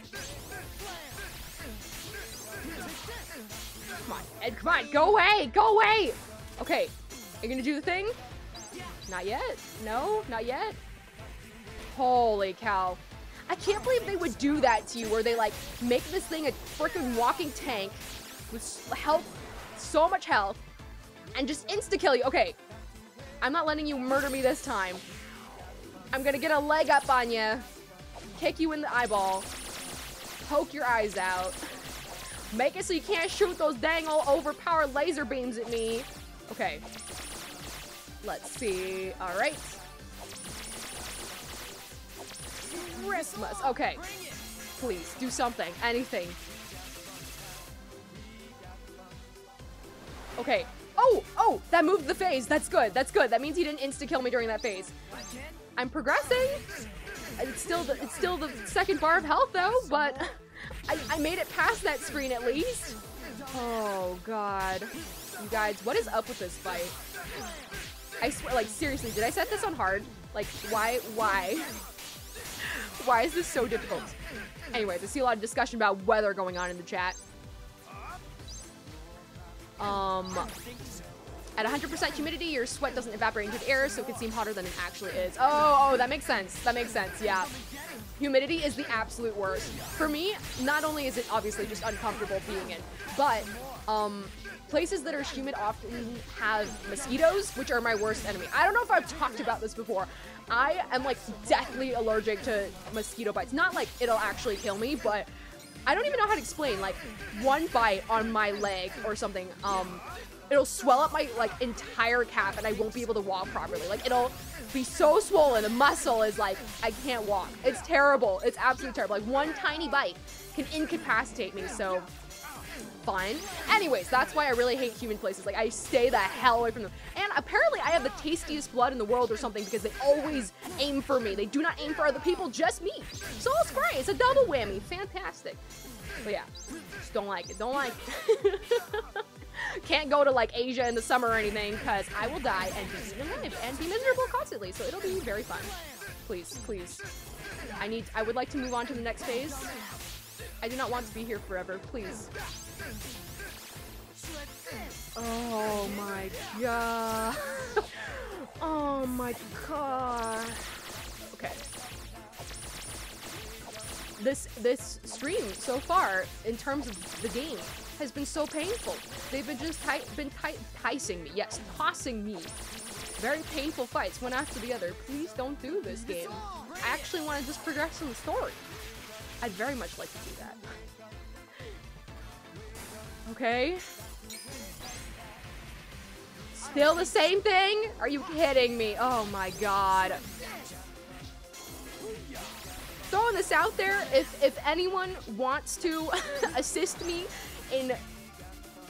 Come on, Ed. Come on. Go away. Go away. Okay. Are you gonna do the thing? Not yet. No, not yet. Holy cow. I can't believe they would do that to you where they like make this thing a freaking walking tank with health, so much health, and just insta kill you. Okay, I'm not letting you murder me this time. I'm gonna get a leg up on you, kick you in the eyeball, poke your eyes out, make it so you can't shoot those dang old overpowered laser beams at me. Okay. Let's see. All right. Christmas. Okay. Please do something. Anything. Okay. Oh, oh, that moved the phase. That's good. That's good. That means he didn't insta kill me during that phase. I'm progressing. It's still the it's still the second bar of health though, but I, I made it past that screen at least. Oh god. You guys, what is up with this fight? I swear, like seriously, did I set this on hard? Like, why, why? Why is this so difficult? Anyways, I see a lot of discussion about weather going on in the chat. Um, at 100% humidity, your sweat doesn't evaporate into the air, so it can seem hotter than it actually is. Oh, oh, that makes sense. That makes sense. Yeah. Humidity is the absolute worst. For me, not only is it obviously just uncomfortable being in, but um, places that are humid often have mosquitoes, which are my worst enemy. I don't know if I've talked about this before. I am like deathly allergic to mosquito bites. Not like it'll actually kill me, but I don't even know how to explain. Like one bite on my leg or something, um, it'll swell up my like entire calf and I won't be able to walk properly. Like it'll be so swollen, the muscle is like I can't walk. It's terrible. It's absolutely terrible. Like one tiny bite can incapacitate me. So Anyways, that's why I really hate human places. Like I stay the hell away from them. And apparently I have the tastiest blood in the world or something because they always aim for me. They do not aim for other people, just me. So it's great. It's a double whammy. Fantastic. But yeah, just don't like it. Don't like it. Can't go to like Asia in the summer or anything because I will die and and be miserable constantly. So it'll be very fun. Please, please. I need. I would like to move on to the next phase. I do not want to be here forever. Please. Oh my god. oh my god. Okay. This this stream so far, in terms of the game, has been so painful. They've been just been ti- ticing me, yes, tossing me. Very painful fights, one after the other. Please don't do this game. I actually want to just progress in the story. I'd very much like to do that. Okay. Still the same thing? Are you kidding me? Oh my god. Throwing this out there, if, if anyone wants to assist me in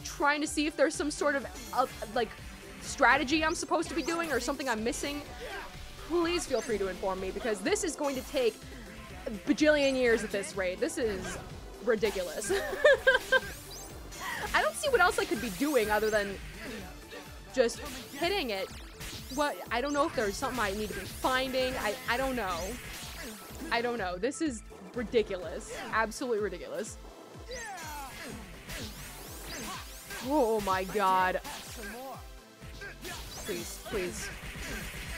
trying to see if there's some sort of, uh, like, strategy I'm supposed to be doing or something I'm missing, please feel free to inform me because this is going to take bajillion years at this rate. This is ridiculous. I don't see what else I could be doing other than just hitting it. What I don't know if there's something I need to be finding. I I don't know. I don't know. This is ridiculous. Absolutely ridiculous. Oh my god. Please, please.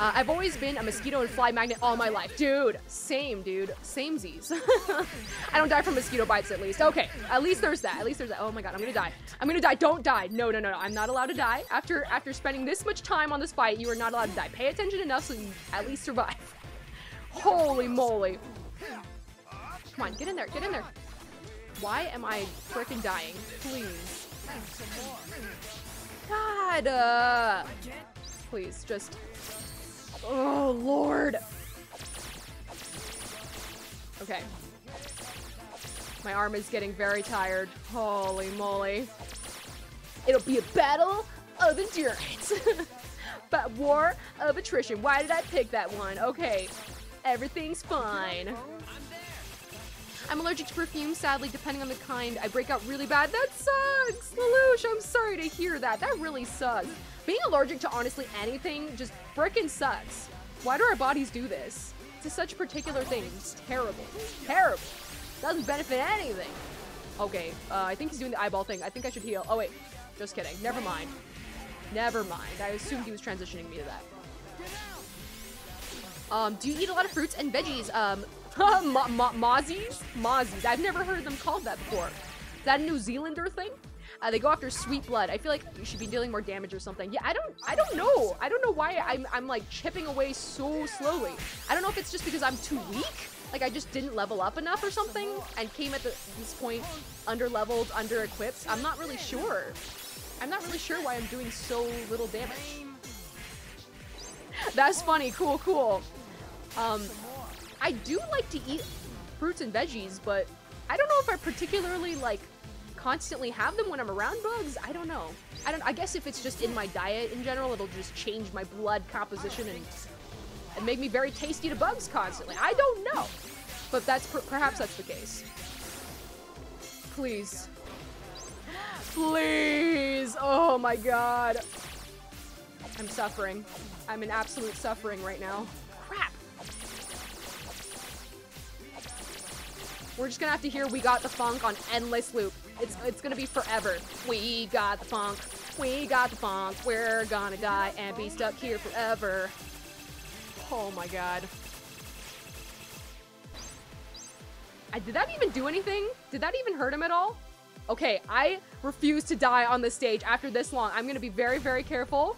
Uh, I've always been a mosquito and fly magnet all my life. Dude, same, dude. Same Z's. I don't die from mosquito bites at least. Okay, at least there's that. At least there's that. Oh my god, I'm gonna die. I'm gonna die. Don't die. No, no, no, no. I'm not allowed to die. After after spending this much time on this fight, you are not allowed to die. Pay attention enough so you at least survive. Holy moly. Come on, get in there. Get in there. Why am I freaking dying? Please. God. Uh, please, just. Oh, Lord. Okay. My arm is getting very tired. Holy moly. It'll be a battle of endurance. but war of attrition. Why did I pick that one? Okay. Everything's fine. I'm allergic to perfume, sadly, depending on the kind. I break out really bad. That sucks! Lelouch, I'm sorry to hear that. That really sucks. Being allergic to honestly anything just frickin' sucks. Why do our bodies do this? To such particular things. Terrible. Terrible. Doesn't benefit anything. Okay, uh, I think he's doing the eyeball thing. I think I should heal. Oh, wait. Just kidding. Never mind. Never mind. I assumed he was transitioning me to that. Um, do you eat a lot of fruits and veggies? Um, mo- mo- mozzies? Mozzies. I've never heard them called that before. Is that a New Zealander thing? Uh, they go after sweet blood. I feel like you should be dealing more damage or something. Yeah, I don't, I don't know. I don't know why I'm, I'm like chipping away so slowly. I don't know if it's just because I'm too weak. Like I just didn't level up enough or something and came at the, this point under leveled, under equipped. I'm not really sure. I'm not really sure why I'm doing so little damage. That's funny. Cool, cool. Um, I do like to eat fruits and veggies, but I don't know if I particularly like constantly have them when I'm around bugs. I don't know. I don't. I guess if it's just in my diet in general, it'll just change my blood composition and and make me very tasty to bugs constantly. I don't know, but that's per- perhaps that's the case. Please, please. Oh my god. I'm suffering. I'm in absolute suffering right now. Crap. We're just gonna have to hear "We Got the Funk" on endless loop. It's it's gonna be forever. We got the funk. We got the funk. We're gonna die and be stuck here forever. Oh my god. I, did that even do anything? Did that even hurt him at all? Okay, I refuse to die on this stage after this long. I'm gonna be very, very careful.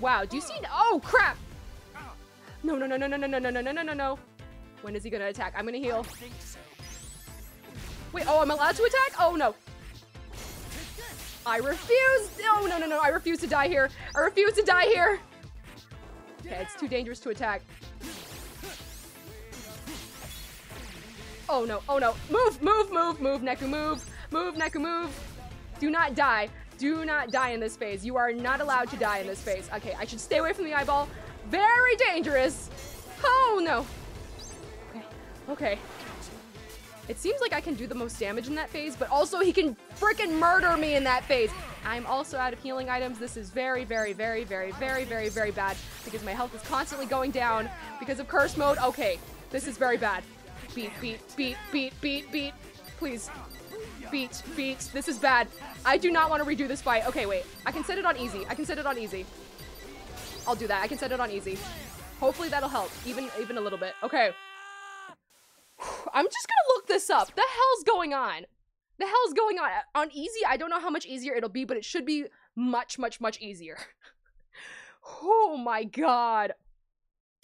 Wow, do you see? Oh, crap! No, no, no, no, no, no, no, no, no, no, no, no. When is he gonna attack? I'm gonna heal. Wait, oh, I'm allowed to attack? Oh, no. I refuse. No, no, no, no. I refuse to die here. I refuse to die here. Okay, it's too dangerous to attack. Oh no, oh no. Move, move, move, move, Neku, move. Move, Neku, move. Do not die. Do not die in this phase. You are not allowed to die in this phase. Okay, I should stay away from the eyeball. Very dangerous. Oh no. Okay, okay. It seems like I can do the most damage in that phase, but also he can freaking murder me in that phase. I'm also out of healing items. This is very, very, very, very, very, very, very bad because my health is constantly going down because of curse mode. Okay, this is very bad. Beat, beat, beat, beat, beat, beat. Please. Beat, beat. This is bad. I do not want to redo this fight. Okay, wait. I can set it on easy. I can set it on easy. I'll do that. I can set it on easy. Hopefully that'll help. Even even a little bit. Okay. I'm just gonna look this up. The hell's going on? The hell's going on? On easy, I don't know how much easier it'll be, but it should be much, much, much easier. oh my god.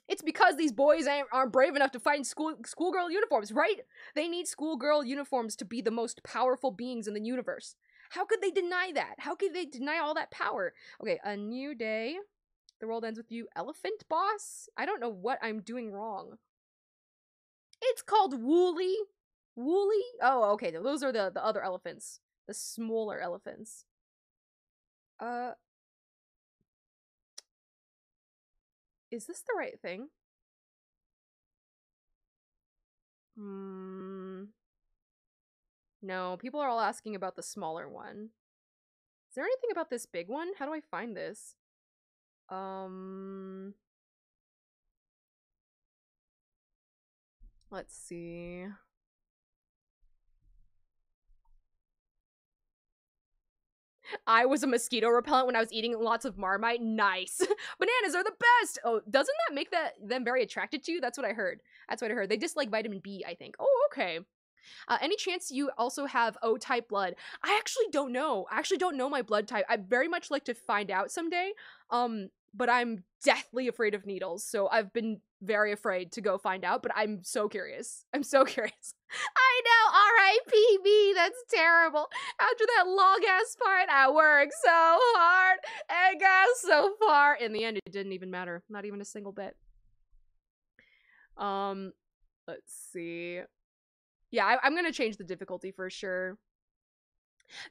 It's because these boys aren't brave enough to fight in school schoolgirl uniforms, right? They need schoolgirl uniforms to be the most powerful beings in the universe. How could they deny that? How could they deny all that power? Okay, a new day. The world ends with you, elephant boss. I don't know what I'm doing wrong. It's called Wooly. Wooly? Oh, okay. Those are the, the other elephants. The smaller elephants. Uh. Is this the right thing? Hmm. No, people are all asking about the smaller one. Is there anything about this big one? How do I find this? Um. Let's see. I was a mosquito repellent when I was eating lots of Marmite. Nice. Bananas are the best. Oh, doesn't that make that them very attracted to you? That's what I heard. That's what I heard. They dislike vitamin B, I think. Oh, okay. Uh, any chance you also have O type blood? I actually don't know. I actually don't know my blood type. I very much like to find out someday. Um, but I'm deathly afraid of needles, so I've been very afraid to go find out. But I'm so curious. I'm so curious. I know, R.I.P.B. That's terrible. After that long ass fight, I worked so hard and got so far. In the end, it didn't even matter. Not even a single bit. Um, let's see. Yeah, I, I'm gonna change the difficulty for sure.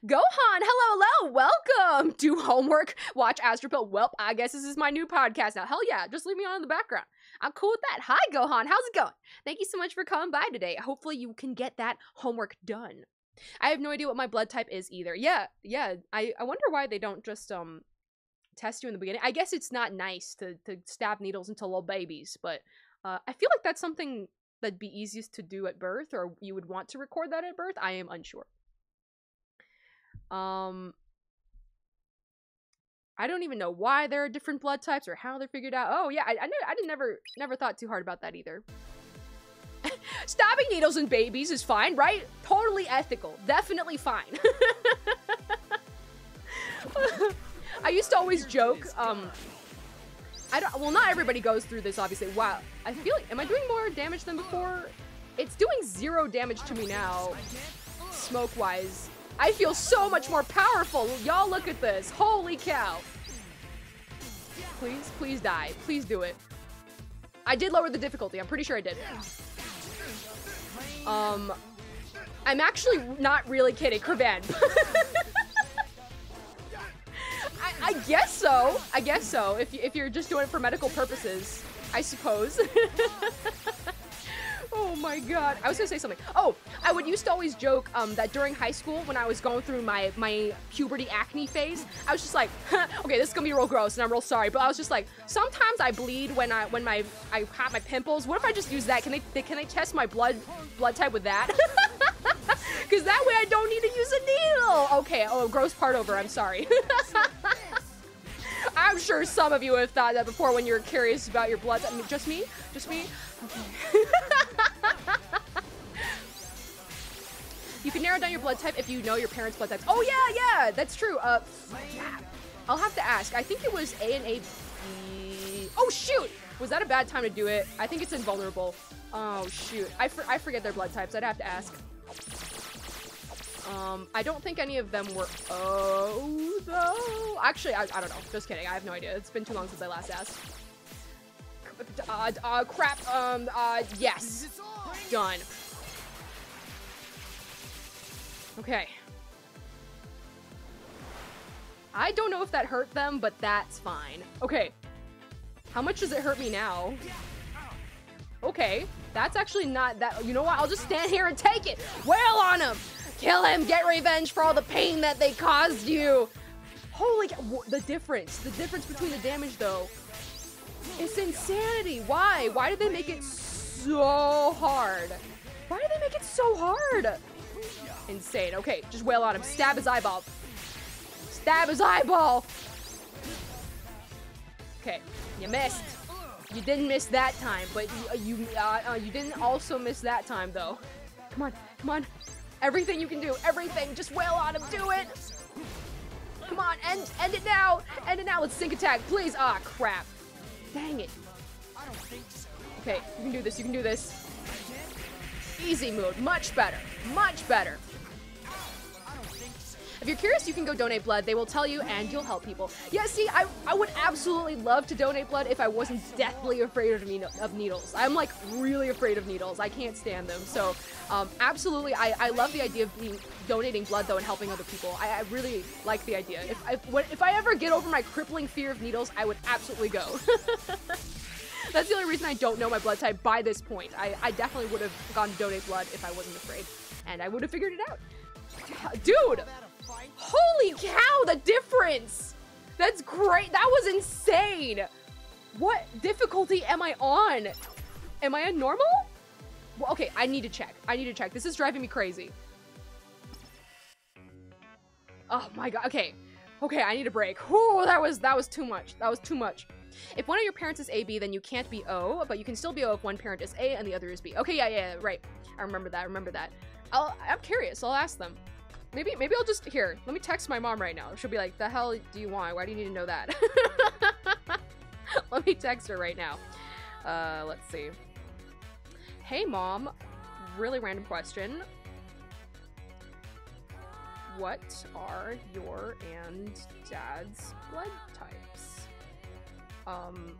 Gohan, hello, hello, welcome. Do homework, watch Astropill. Well, I guess this is my new podcast now. Hell yeah, just leave me on in the background. I'm cool with that. Hi, Gohan, how's it going? Thank you so much for coming by today. Hopefully, you can get that homework done. I have no idea what my blood type is either. Yeah, yeah. I, I wonder why they don't just um test you in the beginning. I guess it's not nice to to stab needles into little babies, but uh, I feel like that's something that'd be easiest to do at birth, or you would want to record that at birth. I am unsure. Um, I don't even know why there are different blood types or how they're figured out. Oh yeah, I I, I did never never thought too hard about that either. Stabbing needles in babies is fine, right? Totally ethical. Definitely fine. I used to always joke, um, I don't, well, not everybody goes through this, obviously. Wow. I feel like, am I doing more damage than before? It's doing zero damage to me now, smoke-wise. I feel so much more powerful. Y'all look at this. Holy cow. Please, please die. Please do it. I did lower the difficulty. I'm pretty sure I did. Um, I'm actually not really kidding. Kervan. I, I guess so. I guess so. If, if you're just doing it for medical purposes, I suppose. Oh my god. I was gonna say something. Oh, I would used to always joke um, that during high school when I was going through my, my puberty acne phase, I was just like, okay, this is gonna be real gross and I'm real sorry, but I was just like, sometimes I bleed when I when my I have my pimples. What if I just use that? Can they, they can they test my blood blood type with that? Because that way I don't need to use a needle. Okay, oh, gross part over. I'm sorry. I'm sure some of you have thought that before when you're curious about your blood. I mean, just me? Just me? You can narrow down your blood type if you know your parents' blood types. Oh, yeah, yeah, that's true. Uh, I'll have to ask. I think it was A and A B. Oh, shoot! Was that a bad time to do it? I think it's invulnerable. Oh, shoot. I, for I forget their blood types. I'd have to ask. Um, I don't think any of them were O, though. Actually, I, I don't know. Just kidding. I have no idea. It's been too long since I last asked. Uh, uh, crap. Um, uh, yes. Done. Okay. I don't know if that hurt them, but that's fine. Okay. How much does it hurt me now? Okay. That's actually not that. You know what? I'll just stand here and take it. Wail on him. Kill him. Get revenge for all the pain that they caused you. Holy. The difference. The difference between the damage, though. It's insanity. Why? Why did they make it so hard? Why did they make it so hard? Insane. Okay, just wail on him. Stab his eyeball. Stab his eyeball. Okay, you missed. You didn't miss that time, but you you, uh, uh, you didn't also miss that time though. Come on, come on. Everything you can do, everything. Just wail on him. Do it. Come on, end end it now. End it now. Let's sync attack, please. Ah, crap. Dang it. Okay, you can do this. You can do this. Easy mode. Much better. Much better. If you're curious, you can go donate blood. They will tell you and you'll help people. Yeah, see, I, I would absolutely love to donate blood if I wasn't deathly afraid of, of needles. I'm like really afraid of needles. I can't stand them. So, um, absolutely, I, I love the idea of being donating blood though and helping other people. I, I really like the idea. If I, when, if I ever get over my crippling fear of needles, I would absolutely go. That's the only reason I don't know my blood type by this point. I, I definitely would have gone to donate blood if I wasn't afraid. And I would have figured it out. Dude! Holy cow, the difference! That's great. That was insane. What difficulty am I on? Am I on normal? Well, okay, I need to check. I need to check. This is driving me crazy. Oh my god. Okay. Okay, I need a break. Whew, that was that was too much. That was too much. If one of your parents is AB, then you can't be O, but you can still be O if one parent is A and the other is B. Okay, yeah, yeah, right. I remember that. I remember that. I'll, I'm curious. I'll ask them. Maybe maybe I'll just here. Let me text my mom right now. She'll be like, "The hell do you want? Why do you need to know that?" let me text her right now. Uh, let's see. Hey mom, really random question. What are your and dad's blood types? Um.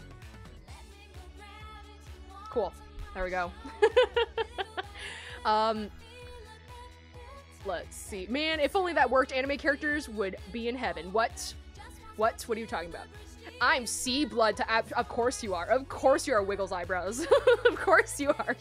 Cool. There we go. um, Let's see. Man, if only that worked, anime characters would be in heaven. What? What? What are you talking about? I'm C blood to Of course you are. Of course you are, Wiggles eyebrows. of course you are.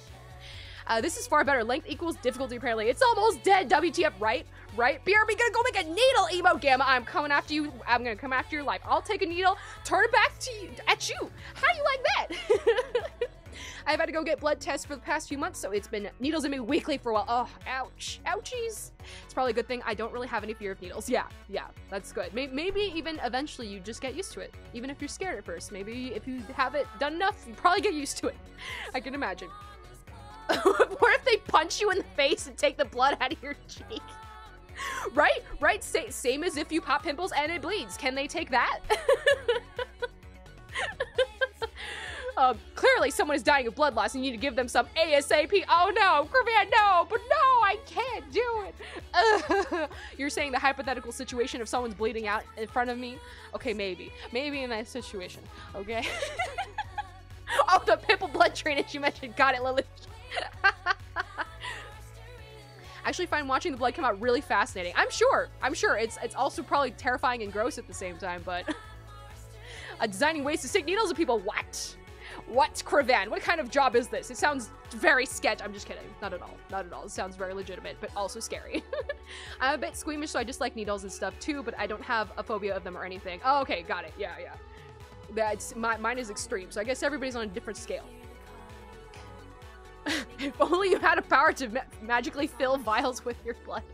Uh, this is far better. Length equals difficulty, apparently. It's almost dead, WTF, right? Right? BRB gonna go make a needle Emo Gamma. I'm coming after you. I'm gonna come after your life. I'll take a needle, turn it back to you, at you. How do you like that? I've had to go get blood tests for the past few months, so it's been needles in me weekly for a while. Oh, ouch. Ouchies. It's probably a good thing I don't really have any fear of needles. Yeah, yeah, that's good. Maybe even eventually you just get used to it, even if you're scared at first. Maybe if you have it done enough, you probably get used to it. I can imagine. what if they punch you in the face and take the blood out of your cheek? right? Right? Sa same as if you pop pimples and it bleeds. Can they take that? Um, clearly someone is dying of blood loss and you need to give them some ASAP. Oh no, Gravan, no, but no, I can't do it. You're saying the hypothetical situation if someone's bleeding out in front of me? Okay, maybe. Maybe in that situation, okay? oh, the pimple blood drainage you mentioned. Got it, Lily. I actually find watching the blood come out really fascinating. I'm sure. I'm sure. It's it's also probably terrifying and gross at the same time, but uh, designing ways to stick needles in people. What? What, Kravan? What kind of job is this? It sounds very sketch. I'm just kidding. Not at all. Not at all. It sounds very legitimate, but also scary. I'm a bit squeamish, so I just like needles and stuff too, but I don't have a phobia of them or anything. Oh, okay. Got it. Yeah, yeah. That's my, mine is extreme, so I guess everybody's on a different scale. If only you had a power to ma- magically fill vials with your blood.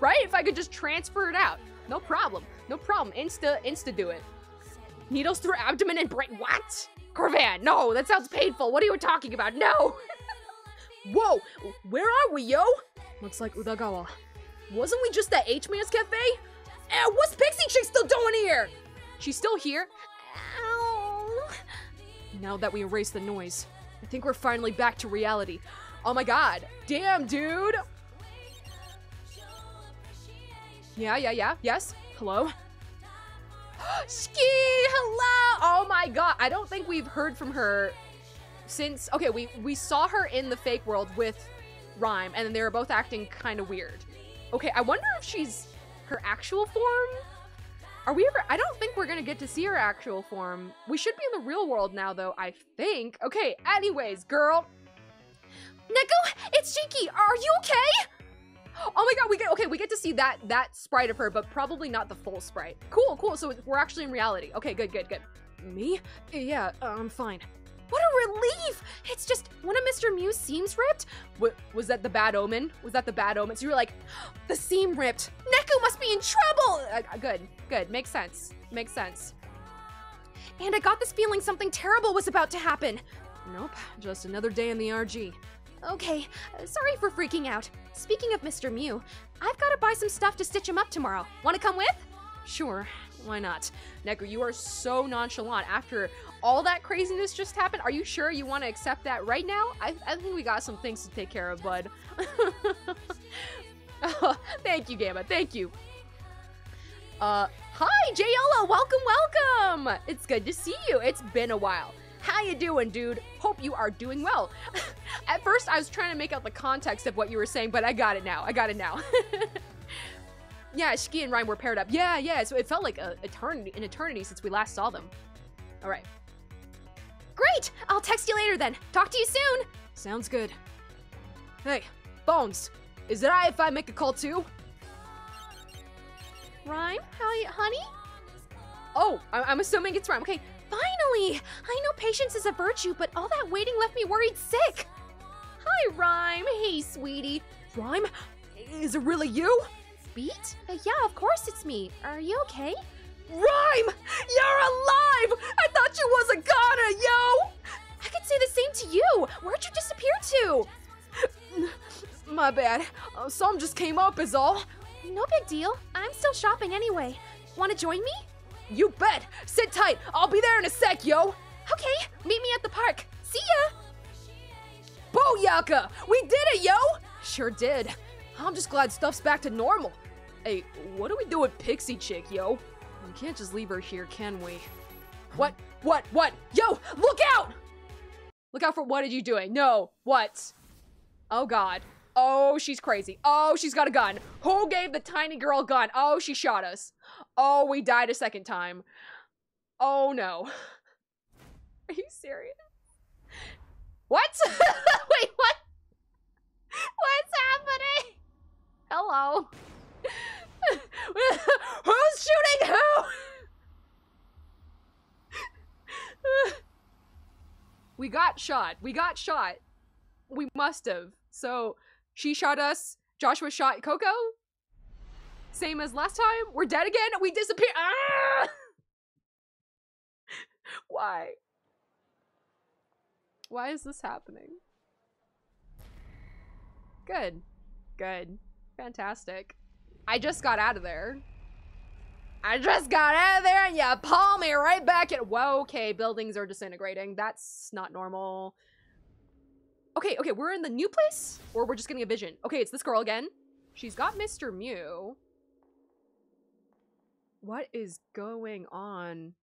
Right? If I could just transfer it out. No problem. No problem. Insta, insta do it. Needles through abdomen and brain. What? Corvan, no, that sounds painful. What are you talking about? No! Whoa, where are we, yo? Looks like Udagawa. Wasn't we just at H-Man's Cafe? Eh, what's Pixie Chick still doing here? She's still here? Ow. Now that we erased the noise, I think we're finally back to reality. Oh my god. Damn, dude. Yeah, yeah, yeah. Yes. Hello. Shiki, hello. Oh my god. I don't think we've heard from her since okay, we we saw her in the fake world with Rhyme and then they were both acting kind of weird. Okay, I wonder if she's her actual form. Are we ever I don't think we're to get to see her actual form. We should be in the real world now though, I think. Okay, anyways, girl. Neku, it's Shiki. Are you okay? Oh my god, we get okay, we get to see that that sprite of her, but probably not the full sprite. Cool, cool. So we're actually in reality. Okay, good, good, good. Me? Yeah, uh, I'm fine. What a relief! It's just one of Mr. Mew's seams ripped. What was that? The bad omen? Was that the bad omen? So you were like, the seam ripped. Neku must be in trouble. Uh, good, good. Makes sense. Makes sense. And I got this feeling something terrible was about to happen. Nope, just another day in the RG. Okay, uh, sorry for freaking out. Speaking of Mr. Mew, I've got to buy some stuff to stitch him up tomorrow. Want to come with? Sure, why not? Neku, you are so nonchalant after all that craziness just happened. Are you sure you want to accept that right now? I, I think we got some things to take care of, bud. oh, thank you, Gamma. Thank you. Uh, hi, Jayola. Welcome, welcome. It's good to see you. It's been a while. How you doing, dude? Hope you are doing well. At first, I was trying to make out the context of what you were saying, but I got it now. I got it now. yeah, Shiki and Rhyme were paired up. Yeah, yeah. So it felt like a eternity, an eternity since we last saw them. All right. Great. I'll text you later then. Talk to you soon. Sounds good. Hey, Phones. Is it alright if I make a call too? Rhyme? How are you, honey? Oh, I- I'm assuming it's Rhyme. Okay, finally! I know patience is a virtue, but all that waiting left me worried sick. Hi, Rhyme. Hey, sweetie. Rhyme? Is it really you? Beat? Uh, yeah, of course it's me. Are you okay? Rhyme! You're alive! I thought you was a goner, yo! I could say the same to you. Where'd you disappear to? My bad. Uh, some just came up, is all. No big deal. I'm still shopping anyway. Want to join me? You bet. Sit tight. I'll be there in a sec, yo. Okay. Meet me at the park. See ya. Booyaka! We did it, yo! Sure did. I'm just glad stuff's back to normal. Hey, what do we do with Pixie Chick, yo? We can't just leave her here, can we? What? What? What? Yo, look out! Look out for what are you doing? No. What? Oh god. Oh, she's crazy. Oh, she's got a gun. Who gave the tiny girl a gun? Oh, she shot us. Oh, we died a second time. Oh no. Are you serious? What? Wait, what? What's happening? Hello. Who's shooting who? we got shot. We got shot. We must have. So she shot us. Joshua shot Coco. Same as last time. We're dead again. We disappear. Ah! Why? Why is this happening? Good. Good. Fantastic. I just got out of there. I just got out of there and you pull me right back in. Whoa, okay, buildings are disintegrating. That's not normal. Okay, okay, we're in the new place? Or we're just getting a vision? Okay, it's this girl again. She's got Mr. Mew. What is going on?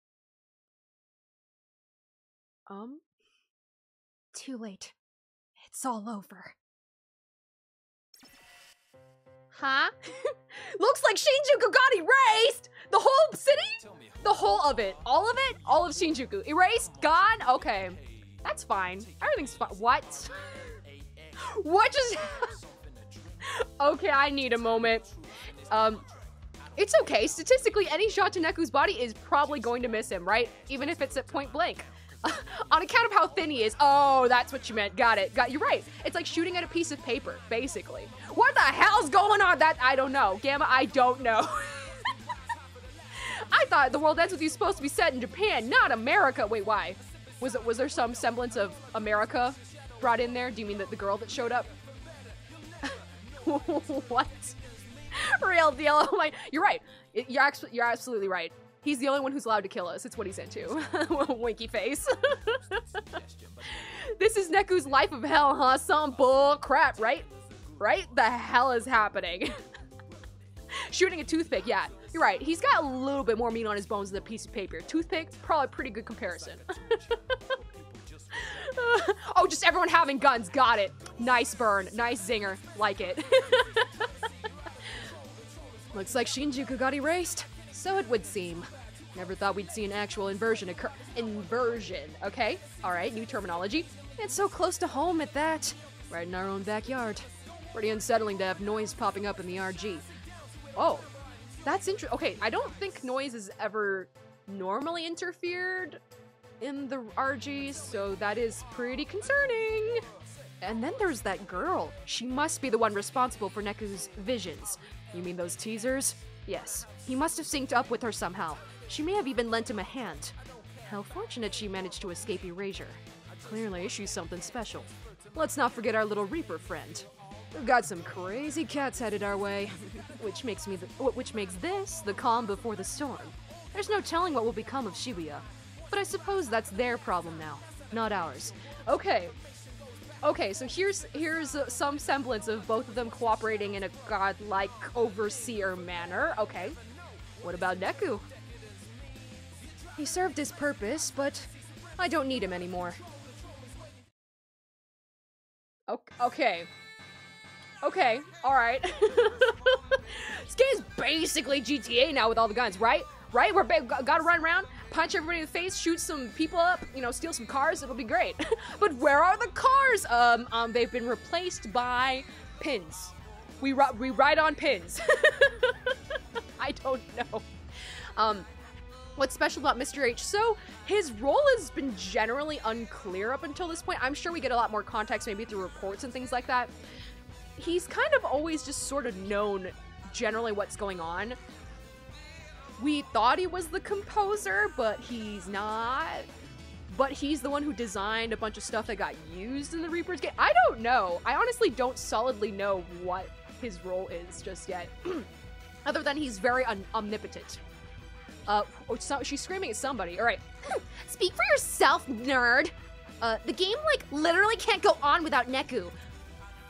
Um? Too late. It's all over. Huh? Looks like Shinjuku got erased! The whole city? The whole of it. All of it? All of Shinjuku. Erased? Gone? Okay. That's fine. Everything's fine. What? what just Okay, I need a moment. Um it's okay. Statistically, any shot to Neku's body is probably going to miss him, right? Even if it's at point blank. On account of how thin he is. Oh, that's what you meant. Got it. Got you're right. It's like shooting at a piece of paper, basically. What the hell's going on? That I don't know. Gamma, I don't know. I thought the world ends with you supposed to be set in Japan, not America. Wait, why? Was it was there some semblance of America brought in there? Do you mean that the girl that showed up? what? Real deal. Oh my, you're right. You're actually you're absolutely right. He's the only one who's allowed to kill us. It's what he's into. Winky face. this is Neku's life of hell, huh? Some bull crap, right? Right? The hell is happening? Shooting a toothpick, yeah. You're right. He's got a little bit more meat on his bones than a piece of paper. Toothpick, probably a pretty good comparison. oh, just everyone having guns. Got it. Nice burn. Nice zinger. Like it. Looks like Shinjuku got erased. So it would seem. Never thought we'd see an actual inversion occur. Inversion, okay? Alright, new terminology. It's so close to home at that. Right in our own backyard. Pretty unsettling to have noise popping up in the RG. Oh, that's interesting. Okay, I don't think noise has ever normally interfered in the RG, so that is pretty concerning. And then there's that girl. She must be the one responsible for Neku's visions. You mean those teasers? Yes. He must have synced up with her somehow. She may have even lent him a hand. How fortunate she managed to escape erasure. Clearly, she's something special. Let's not forget our little Reaper friend. We've got some crazy cats headed our way, which makes me the, which makes this the calm before the storm. There's no telling what will become of Shibuya, but I suppose that's their problem now, not ours. Okay. Okay, so here's here's some semblance of both of them cooperating in a godlike overseer manner. Okay. What about Neku? He served his purpose, but I don't need him anymore. Ok- Okay. Okay, alright. this game's basically GTA now with all the guns, right? Right? We're gotta run around, punch everybody in the face, shoot some people up, you know, steal some cars, it'll be great. but where are the cars? Um, um, they've been replaced by pins. We, ri- we ride on pins. I don't know. Um, what's special about Mr. H? So, his role has been generally unclear up until this point. I'm sure we get a lot more context maybe through reports and things like that. He's kind of always just sort of known generally what's going on. We thought he was the composer, but he's not. But he's the one who designed a bunch of stuff that got used in the Reaper's game. I don't know. I honestly don't solidly know what his role is just yet. Other than he's very omnipotent. Uh, oh, so, she's screaming at somebody. All right. Speak for yourself, nerd. Uh, the game, like, literally can't go on without Neku.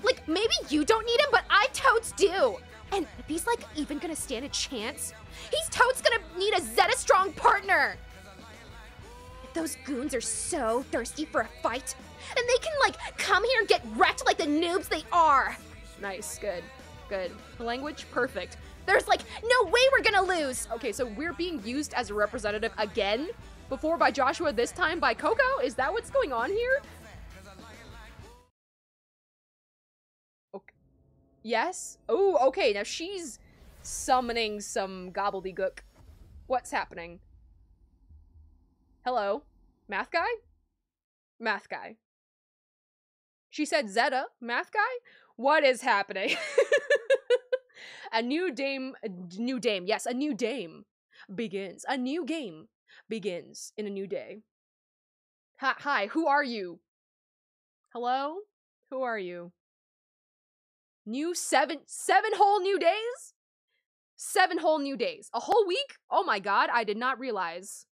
Like, maybe you don't need him, but I totes do. And if he's, like, even gonna stand a chance, he's totes gonna need a Zeta strong partner. If those goons are so thirsty for a fight, and they can, like, come here and get wrecked like the noobs they are. Nice. Good. Good. Language perfect. There's, like, no way we're gonna lose. Okay, so we're being used as a representative again? Before by Joshua, this time by Coco? Is that what's going on here? Okay. Yes? Oh, okay, now she's summoning some gobbledygook. What's happening? Hello? Math guy? Math guy. She said Zeta, math guy? What is happening? a new dame, a new dame, yes, a new dame begins. A new game begins in a new day. Hi, hi, who are you? Hello? Who are you? New seven, seven whole new days? Seven whole new days. A whole week? Oh my god, I did not realize.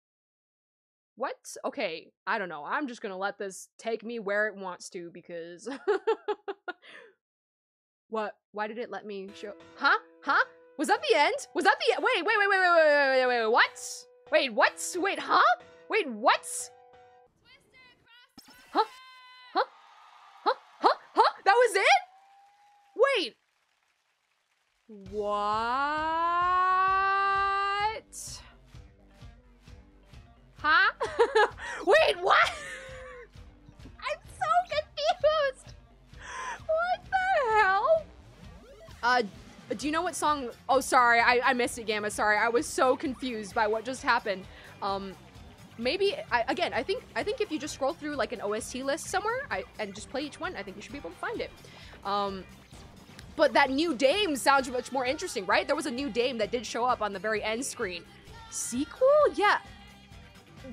What? Okay, I don't know. I'm just gonna let this take me where it wants to because. what? Why did it let me show? Huh? Huh? Was that the end? Was that the wait? Wait! Wait! Wait! Wait! Wait! Wait! Wait! Wait! What? Wait! What? Wait! Huh? Wait! What? Huh? Huh? Huh? Huh? Huh? That was it? What? Huh? Wait, what? I'm so confused. What the hell? Uh, do you know what song? Oh, sorry, I, I missed it, Gamma. Sorry, I was so confused by what just happened. Um, maybe I, again, I think I think if you just scroll through like an OST list somewhere I, and just play each one, I think you should be able to find it. Um, but that new Dame sounds much more interesting, right? There was a new Dame that did show up on the very end screen. Sequel? Yeah.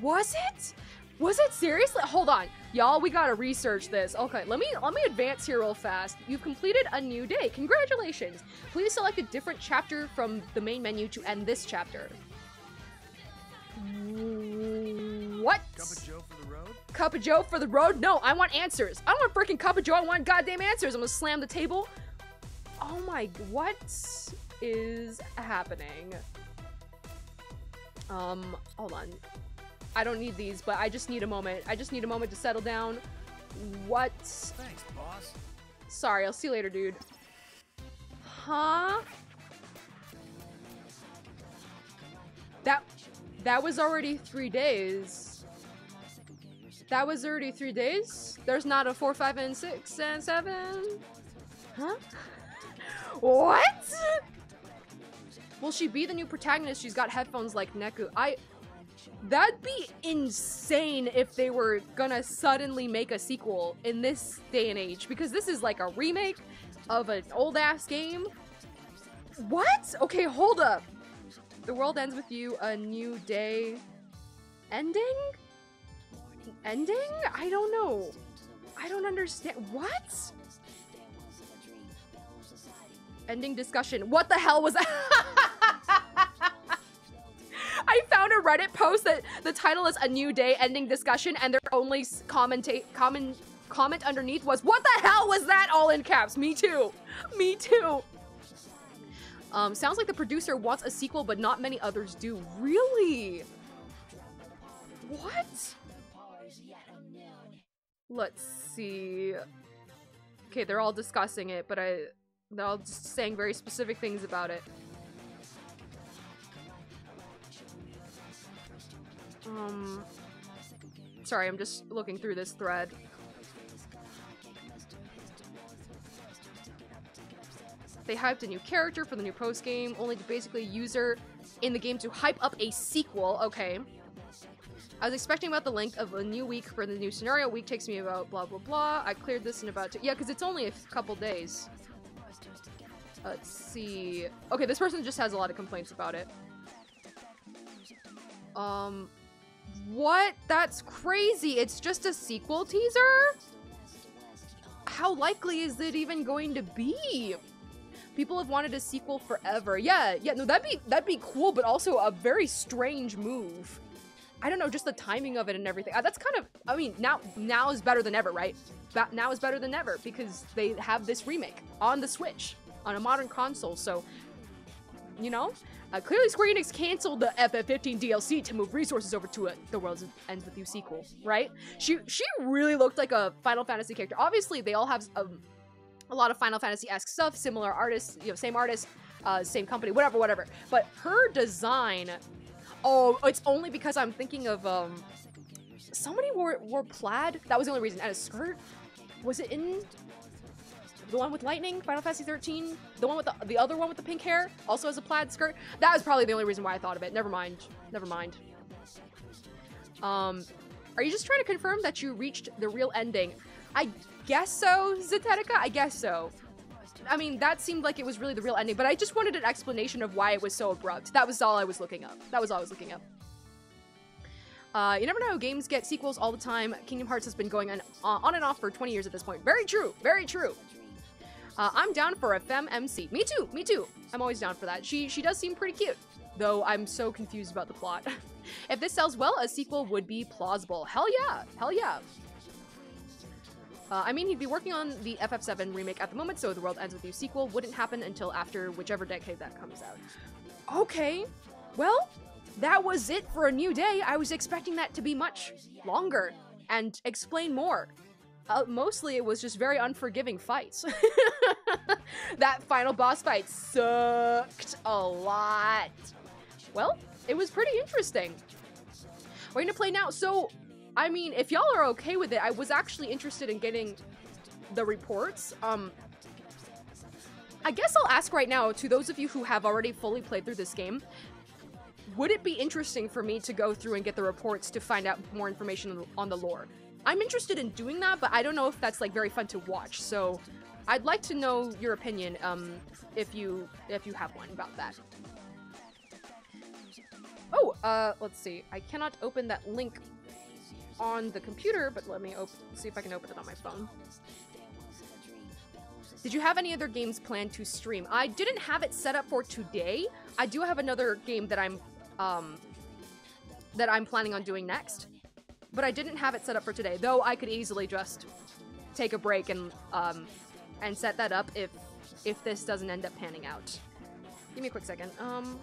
Was it? Was it seriously? Hold on, y'all. We gotta research this. Okay, let me let me advance here real fast. You've completed a new day. Congratulations. Please select a different chapter from the main menu to end this chapter. What? Cup of Joe for the road? Cup of Joe for the road? No, I want answers. I don't want freaking Cup of Joe. I want goddamn answers. I'm gonna slam the table. Oh my, what is happening? Um, hold on. I don't need these, but I just need a moment. I just need a moment to settle down. What? Thanks, boss. Sorry, I'll see you later, dude. Huh? That that was already three days. That was already three days? There's not a four, five, and six, and seven? Huh? What? Will she be the new protagonist? She's got headphones like Neku. I That'd be insane if they were gonna suddenly make a sequel in this day and age because this is like a remake of an old ass game. What? Okay, hold up. The world ends with you, a new day. Ending? Ending? I don't know. I don't understand. What? Ending discussion. What the hell was that? I found a Reddit post that the title is "A New Day" ending discussion, and their only comment comment underneath was "What the hell was that?" All in caps. Me too. Me too. Um, sounds like the producer wants a sequel, but not many others do. Really? What? Let's see. Okay, they're all discussing it, but I they're all just saying very specific things about it. Um, sorry, I'm just looking through this thread. They hyped a new character for the new post game, only to basically use her in the game to hype up a sequel. Okay. I was expecting about the length of a new week for the new scenario. Week takes me about blah blah blah. I cleared this in about two. Yeah, because it's only a couple days. Let's see. Okay, this person just has a lot of complaints about it. Um, what? That's crazy. It's just a sequel teaser? How likely is it even going to be? People have wanted a sequel forever. Yeah, yeah, no, that'd be that'd be cool, but also a very strange move. I don't know, just the timing of it and everything. Uh, that's kind of, I mean, now now is better than ever, right? Ba now is better than ever because they have this remake on the Switch on a modern console. So, you know, uh, clearly Square Enix canceled the FF15 DLC to move resources over to it. The World Ends with You sequel, right? She she really looked like a Final Fantasy character. Obviously, they all have um, a lot of Final Fantasy-esque stuff, similar artists, you know, same artist, uh, same company, whatever, whatever. But her design, oh, it's only because I'm thinking of um, somebody wore wore plaid. That was the only reason. And a skirt. Was it in the one with lightning, Final Fantasy 13? The one with the, the other one with the pink hair also has a plaid skirt. That was probably the only reason why I thought of it. Never mind. Never mind. Um, are you just trying to confirm that you reached the real ending? I guess so, Zetetica. I guess so. I mean, that seemed like it was really the real ending, but I just wanted an explanation of why it was so abrupt. That was all I was looking up. That was all I was looking up. Uh, you never know, games get sequels all the time. Kingdom Hearts has been going on, uh, on and off for 20 years at this point. Very true, very true. Uh, I'm down for a MC. Me too, me too. I'm always down for that. She she does seem pretty cute, though I'm so confused about the plot. if this sells well, a sequel would be plausible. Hell yeah, hell yeah. Uh, I mean, he'd be working on the FF7 remake at the moment, so The World Ends With You sequel wouldn't happen until after whichever decade that comes out. Okay, well, that was it for a new day. I was expecting that to be much longer and explain more. Uh, mostly it was just very unforgiving fights. that final boss fight sucked a lot. Well, it was pretty interesting. We're gonna play now. So, I mean, if y'all are okay with it, I was actually interested in getting the reports. Um, I guess I'll ask right now to those of you who have already fully played through this game. would it be interesting for me to go through and get the reports to find out more information on the, lore? I'm interested in doing that, but I don't know if that's like very fun to watch. So I'd like to know your opinion um, if you if you have one about that. Oh, uh, let's see. I cannot open that link on the computer, but let me see if I can open it on my phone. Did you have any other games planned to stream? I didn't have it set up for today. I do have another game that I'm um that I'm planning on doing next. But I didn't have it set up for today, though I could easily just take a break and um and set that up if if this doesn't end up panning out. Give me a quick second. Um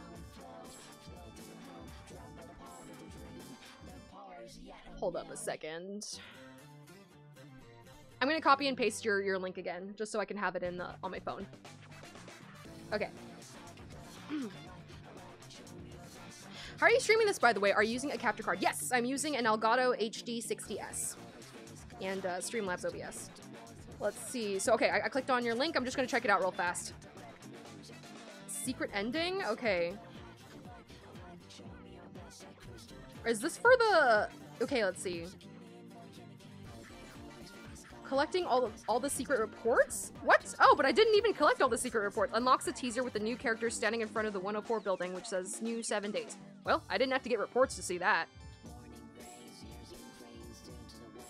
Hold up a second. I'm gonna copy and paste your, your link again, just so I can have it in the, on my phone. Okay. How are you streaming this, by the way? Are you using a capture card? Yes, I'm using an Elgato HD 60S and uh, Streamlabs OBS. Let's see. So, okay, I, I clicked on your link. I'm just gonna check it out real fast. Secret ending? Okay. Is this for the... Okay, let's see. Collecting all of all the secret reports? What? Oh, but I didn't even collect all the secret reports. Unlocks a teaser with the new character standing in front of the 104 building, which says new seven days. Well, I didn't have to get reports to see that.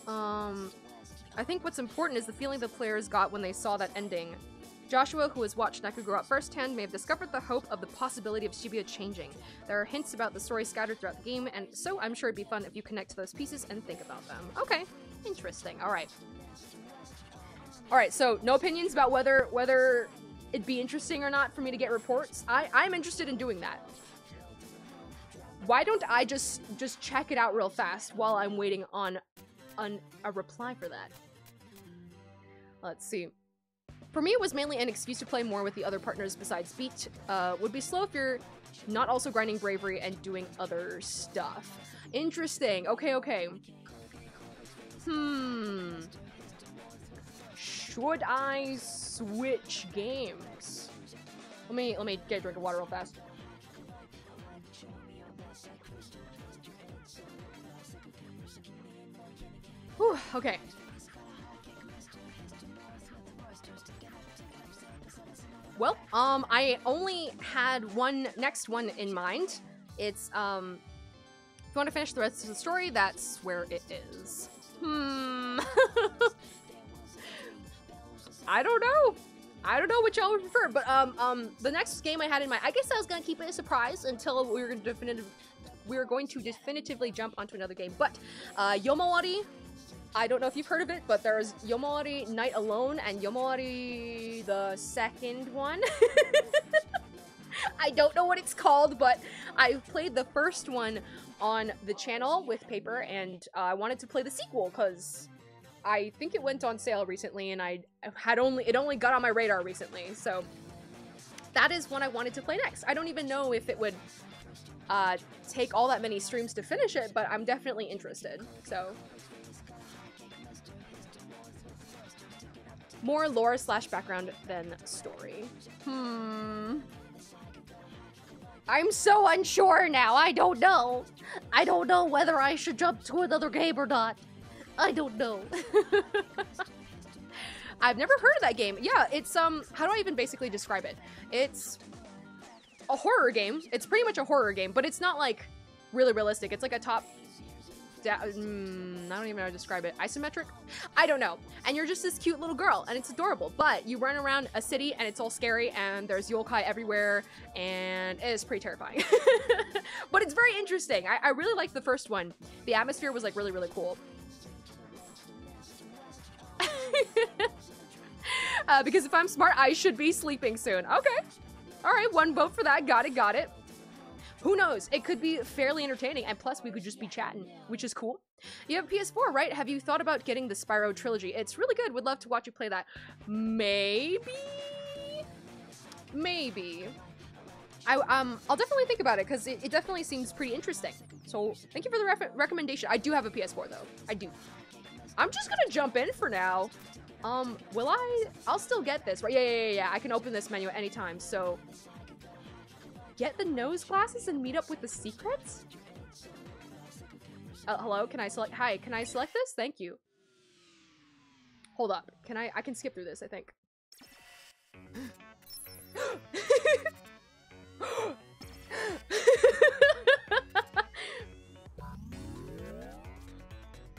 Um, I think what's important is the feeling the players got when they saw that ending. Joshua, who has watched Neku grow up firsthand, may have discovered the hope of the possibility of Shibuya changing. There are hints about the story scattered throughout the game, and so I'm sure it'd be fun if you connect to those pieces and think about them. Okay, interesting. All right. All right, so no opinions about whether whether it'd be interesting or not for me to get reports. I I'm interested in doing that. Why don't I just just check it out real fast while I'm waiting on on a reply for that? Let's see. For me, it was mainly an excuse to play more with the other partners besides Beat. Uh, would be slow if you're not also grinding Bravery and doing other stuff. Interesting. Okay, okay. Hmm. Should I switch games? Let me let me get a drink of water real fast. Whew, okay. Well, um, I only had one next one in mind. It's, um, if you want to finish the rest of the story, that's where it is. Hmm. I don't know. I don't know what y'all would prefer, but, um, um, the next game I had in mind, I guess I was gonna keep it a surprise until we were definitive, we were going to definitively jump onto another game, but, uh, Yomawari I don't know if you've heard of it, but there's Yomawari Night Alone and Yomawari the second one. I don't know what it's called, but I played the first one on the channel with paper, and uh, I wanted to play the sequel because I think it went on sale recently, and I had only it only got on my radar recently, so that is one I wanted to play next. I don't even know if it would uh, take all that many streams to finish it, but I'm definitely interested. So more lore slash background than story. Hmm. I'm so unsure now. I don't know. I don't know whether I should jump to another game or not. I don't know. I've never heard of that game. Yeah, it's um how do I even basically describe it? It's a horror game. It's pretty much a horror game, but it's not like really realistic. It's like a top mm, I don't even know how to describe it. Isometric? I don't know. And you're just this cute little girl, and it's adorable. But you run around a city, and it's all scary, and there's yokai everywhere, and it is pretty terrifying. but it's very interesting. I, I really liked the first one. The atmosphere was like really, really cool. uh, because if I'm smart, I should be sleeping soon. Okay. All right, one vote for that. Got it, got it. Who knows? It could be fairly entertaining, and plus we could just be chatting, which is cool. You have PS4, right? Have you thought about getting the Spyro trilogy? It's really good. Would love to watch you play that. Maybe? Maybe. I, um, I'll definitely think about it, because it, it, definitely seems pretty interesting. So, thank you for the recommendation. I do have a PS4, though. I do. I'm just gonna jump in for now. Um, will I? I'll still get this, right? Yeah, yeah, yeah, yeah. I can open this menu at any time, so get the nose glasses and meet up with the secrets? Uh, hello, can I select- hi, can I select this? Thank you. Hold up, can I- I can skip through this, I think.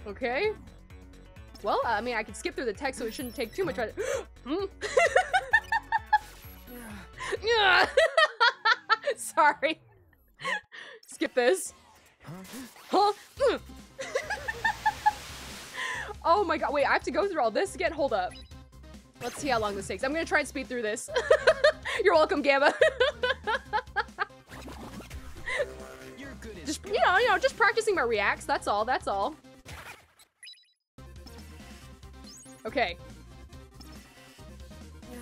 okay. Well, I mean, I can skip through the text, so it shouldn't take too much. Right? Yeah. Sorry. Skip this. Huh? Mm. oh my god, wait, I have to go through all this again? Hold up. Let's see how long this takes. I'm gonna try and speed through this. You're welcome, Gamma. You're good just, you know, you know, just practicing my reacts, that's all, that's all. Okay.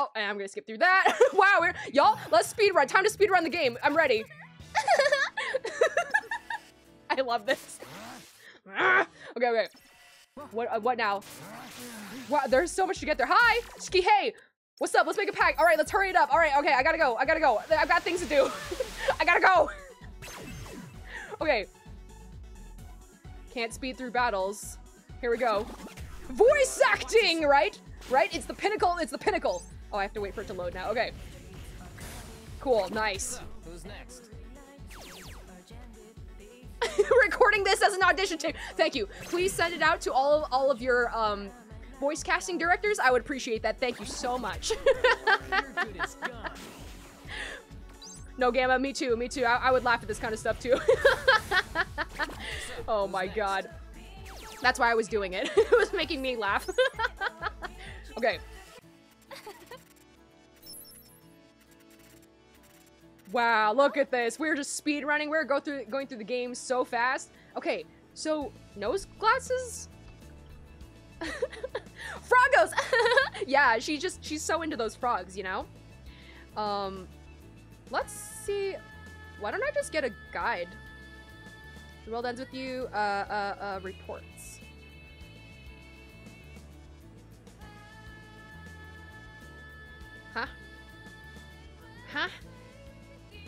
Oh, and I'm gonna skip through that. wow, we're, y'all, let's speed run. Time to speed run the game. I'm ready. I love this. okay, okay. What, uh, what now? Wow, there's so much to get there. Hi, Shiki, hey. What's up? Let's make a pack. All right, let's hurry it up. All right, okay, I gotta go. I gotta go. I've got things to do. I gotta go. okay. Can't speed through battles. Here we go. Voice acting, right? Right? It's the pinnacle. It's the pinnacle. Oh, I have to wait for it to load now. Okay. Cool. Nice. So, who's next? Recording this as an audition tape. Thank you. Please send it out to all of, all of your um, voice casting directors. I would appreciate that. Thank you so much. no, Gamma, me too. Me too. I, I would laugh at this kind of stuff too. oh my god. That's why I was doing it. it was making me laugh. okay. Wow, look at this. We're just speed running. We're go through going through the game so fast. Okay, so nose glasses? Frogos! yeah, she just she's so into those frogs, you know? Um let's see. Why don't I just get a guide? The world ends with you. Uh uh uh reports. Huh? Huh?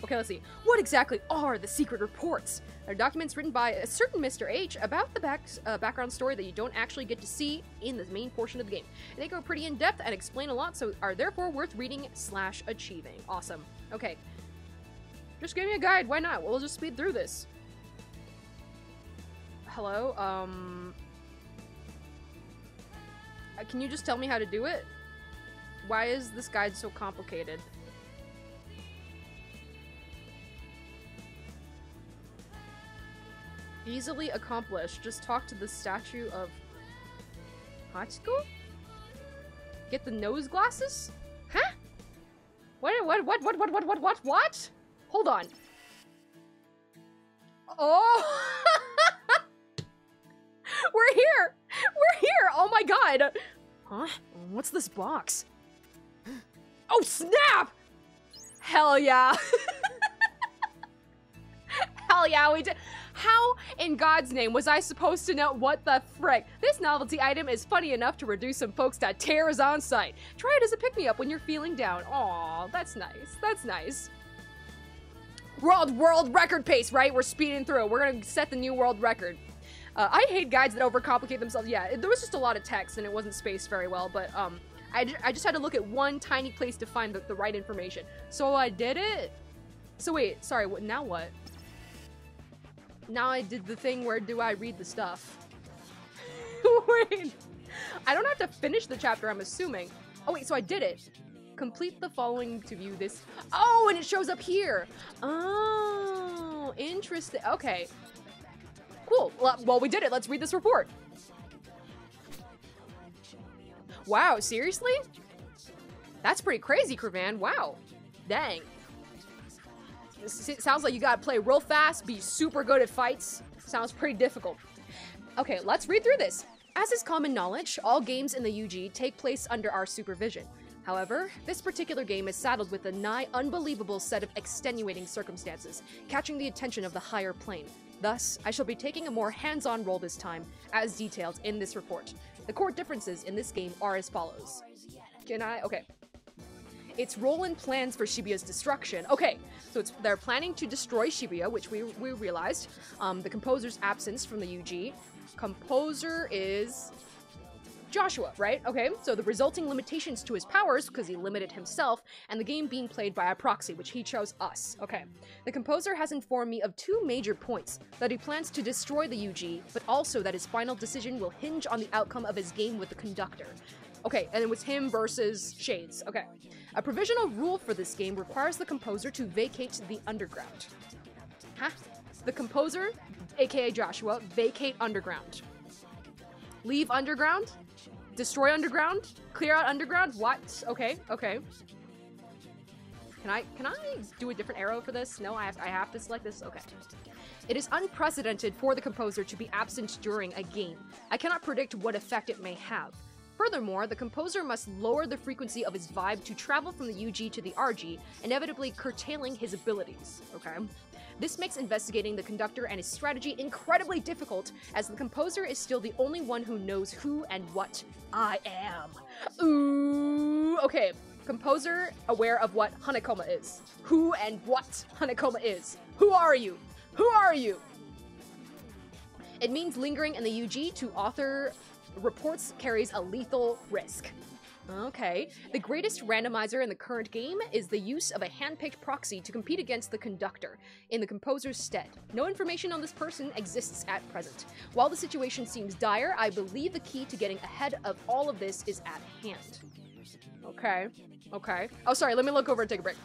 Okay, let's see. What exactly are the secret reports? They're documents written by a certain Mr. H about the back, uh, background story that you don't actually get to see in the main portion of the game. They go pretty in depth and explain a lot, so are therefore worth reading slash achieving. Awesome. Okay. Just give me a guide. Why not? We'll just speed through this. Hello. Um. uh, Can you just tell me how to do it? Why is this guide so complicated? Easily accomplished. Just talk to the statue of Hachiko? Get the nose glasses? Huh? What what what what what what what what what? Hold on. Oh We're here! We're here! Oh my god! Huh? What's this box? Oh snap! Hell yeah! Hell yeah, we did. How in God's name was I supposed to know what the frick? This novelty item is funny enough to reduce some folks to tears on sight. Try it as a pick me up when you're feeling down. Aw, that's nice. That's nice. World world record pace, right? We're speeding through. We're gonna set the new world record. Uh, I hate guides that overcomplicate themselves. Yeah, there was just a lot of text and it wasn't spaced very well, but um, I, I just had to look at one tiny place to find the, the right information. So I did it. So wait, sorry. What now? What? Now I did the thing where do I read the stuff? wait, I don't have to finish the chapter. I'm assuming. Oh wait, so I did it. Complete the following to view this. Oh, and it shows up here. Oh, interesting. Okay. Cool. Well, we did it. Let's read this report. Wow, seriously? That's pretty crazy, Kravan. Wow. Dang. S- sounds like you gotta play real fast, be super good at fights. Sounds pretty difficult. Okay, let's read through this. As is common knowledge, all games in the UG take place under our supervision. However, this particular game is saddled with a nigh unbelievable set of extenuating circumstances, catching the attention of the higher plane. Thus, I shall be taking a more hands on role this time, as detailed in this report. The core differences in this game are as follows. Can I? Okay. Its role in plans for Shibuya's destruction. Okay, so it's they're planning to destroy Shibuya, which we we realized. Um, the composer's absence from the UG. Composer is Joshua, right? Okay, so the resulting limitations to his powers, because he limited himself, and the game being played by a proxy, which he chose us. Okay. The composer has informed me of two major points that he plans to destroy the UG, but also that his final decision will hinge on the outcome of his game with the conductor. Okay, and it was him versus Shades. Okay. A provisional rule for this game requires the composer to vacate the underground. Huh? The composer, aka Joshua, vacate underground. Leave underground? Destroy underground? Clear out underground? What? Okay, okay. Can I can I do a different arrow for this? No, I have I have to select this. Okay. It is unprecedented for the composer to be absent during a game. I cannot predict what effect it may have. Furthermore, the composer must lower the frequency of his vibe to travel from the UG to the RG, inevitably curtailing his abilities. Okay. This makes investigating the conductor and his strategy incredibly difficult, as the composer is still the only one who knows who and what I am. Ooh, okay. Composer aware of what Hanekoma is. Who and what Hanekoma is. Who are you? Who are you? It means lingering in the UG to author reports carries a lethal risk. Okay. The greatest randomizer in the current game is the use of a handpicked proxy to compete against the conductor in the composer's stead. No information on this person exists at present. While the situation seems dire, I believe the key to getting ahead of all of this is at hand. Okay. Okay. Oh, sorry. Let me look over and take a break.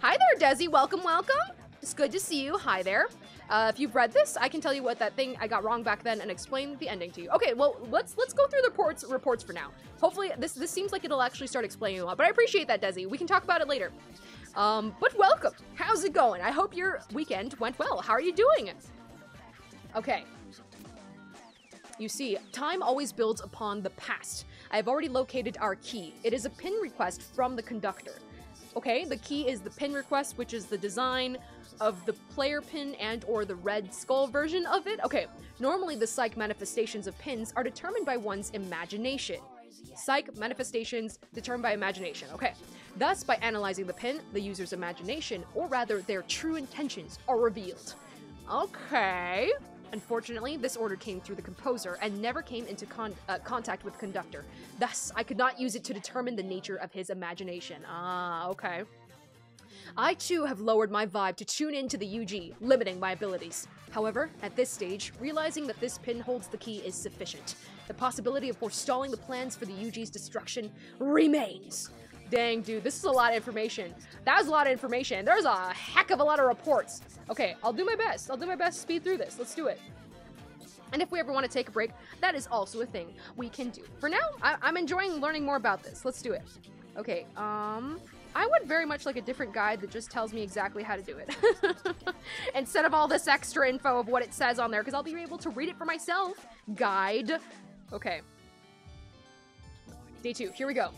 Hi there, Desi. Welcome, welcome. It's good to see you. Hi there. Uh, if you've read this, I can tell you what that thing I got wrong back then and explain the ending to you. Okay, well let's let's go through the reports reports for now. Hopefully this this seems like it'll actually start explaining a lot, but I appreciate that, Desi. We can talk about it later. Um, but welcome. How's it going? I hope your weekend went well. How are you doing? Okay. You see, time always builds upon the past. I have already located our key. It is a pin request from the conductor. Okay, the key is the pin request, which is the design of the player pin and or the red skull version of it. Okay, normally the psych manifestations of pins are determined by one's imagination. Psych manifestations determined by imagination. Okay. Thus, by analyzing the pin, the user's imagination, or rather their true intentions, are revealed. Okay. Unfortunately, this order came through the composer and never came into con- uh, contact with conductor. Thus, I could not use it to determine the nature of his imagination. Ah, okay. I too have lowered my vibe to tune into the UG, limiting my abilities. However, at this stage, realizing that this pin holds the key is sufficient. The possibility of forestalling the plans for the UG's destruction remains. Dang, dude, this is a lot of information. That was a lot of information. There's a heck of a lot of reports. Okay, I'll do my best. I'll do my best to speed through this. Let's do it. And if we ever want to take a break, that is also a thing we can do. For now, I- I'm enjoying learning more about this. Let's do it. Okay, um, I would very much like a different guide that just tells me exactly how to do it. Instead of all this extra info of what it says on there, because I'll be able to read it for myself. Guide. Okay. Day two, here we go.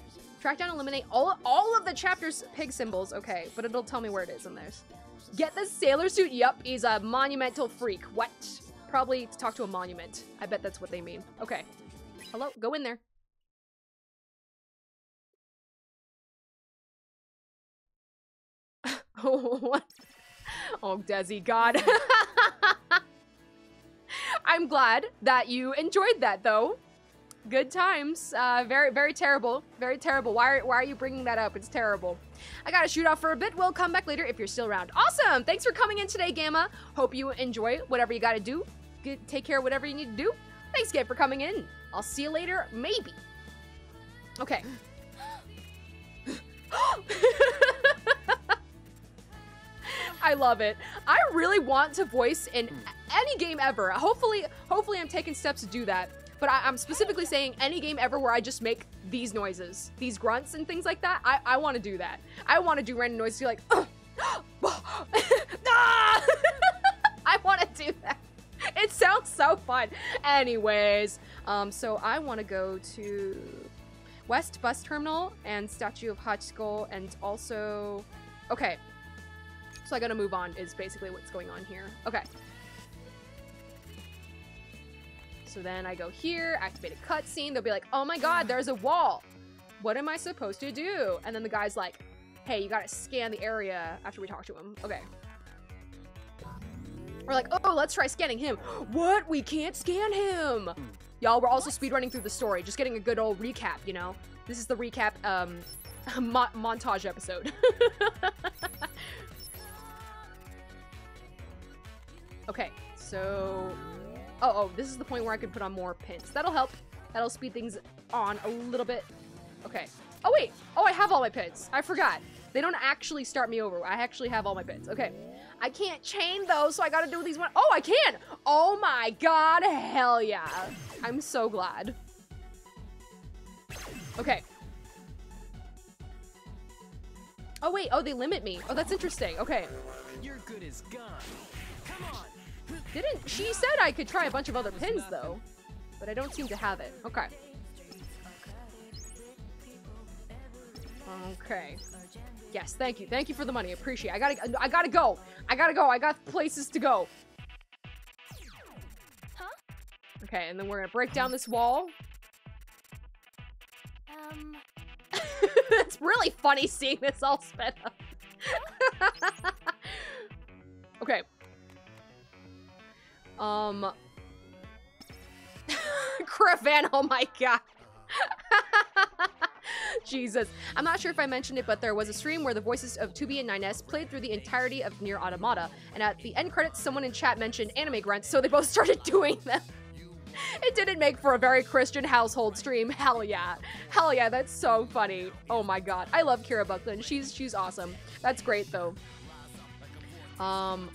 Track down, eliminate all all of the chapter's pig symbols. Okay, but it'll tell me where it is in theirs. Get the sailor suit. Yup, he's a monumental freak. What? Probably to talk to a monument. I bet that's what they mean. Okay. Hello, go in there. what? Oh, Desi, God. I'm glad that you enjoyed that, though. Good times. Uh, very, very terrible. Very terrible. Why are, why are you bringing that up? It's terrible. I gotta shoot off for a bit. We'll come back later if you're still around. Awesome! Thanks for coming in today, Gamma. Hope you enjoy whatever you gotta do. Get, take care of whatever you need to do. Thanks again for coming in. I'll see you later, maybe. Okay. I love it. I really want to voice in any game ever. Hopefully, hopefully I'm taking steps to do that. But I, I'm specifically saying any game ever where I just make these noises, these grunts and things like that. I, I want to do that. I want to do random noises, be like, "Ugh." Ah! I want to do that. It sounds so fun. Anyways, um, so I want to go to West Bus Terminal and Statue of Skull, and also, okay. So I gotta move on. Is basically what's going on here. Okay. So then I go here, activate a cutscene. They'll be like, "Oh my God, there's a wall." What am I supposed to do? And then the guy's like, hey, you gotta scan the area after we talk to him. Okay. We're like, oh, let's try scanning him. What? We can't scan him. Y'all, we're also speedrunning through the story, just getting a good old recap, you know? This is the recap um, mo- montage episode. okay, so... Oh, oh, this is the point where I could put on more pins. That'll help. That'll speed things on a little bit. Okay. Oh, wait. Oh, I have all my pins. I forgot. They don't actually start me over. I actually have all my pins. Okay. I can't chain those, so I gotta do these one. Oh, I can! Oh my god, hell yeah. I'm so glad. Okay. Oh wait, oh they limit me. Oh, that's interesting. Okay. Good gone. Come on. Didn't she said I could try a bunch of other pins though, but I don't seem to have it. Okay. Okay. Yes, thank you. Thank you for the money. Appreciate. It. I gotta. I gotta go. I gotta go. I got places to go. Huh? Okay, and then we're gonna break down this wall. Um, it's really funny seeing this all sped up. okay. Um. Cravan, oh my god. Jesus. I'm not sure if I mentioned it, but there was a stream where the voices of 2B and 9S played through the entirety of NieR Automata, and at the end credits, someone in chat mentioned anime grunts, so they both started doing them. It didn't make for a very Christian household stream. Hell yeah. Hell yeah, that's so funny. Oh my god. I love Kira Buckland. She's she's awesome. That's great though. Um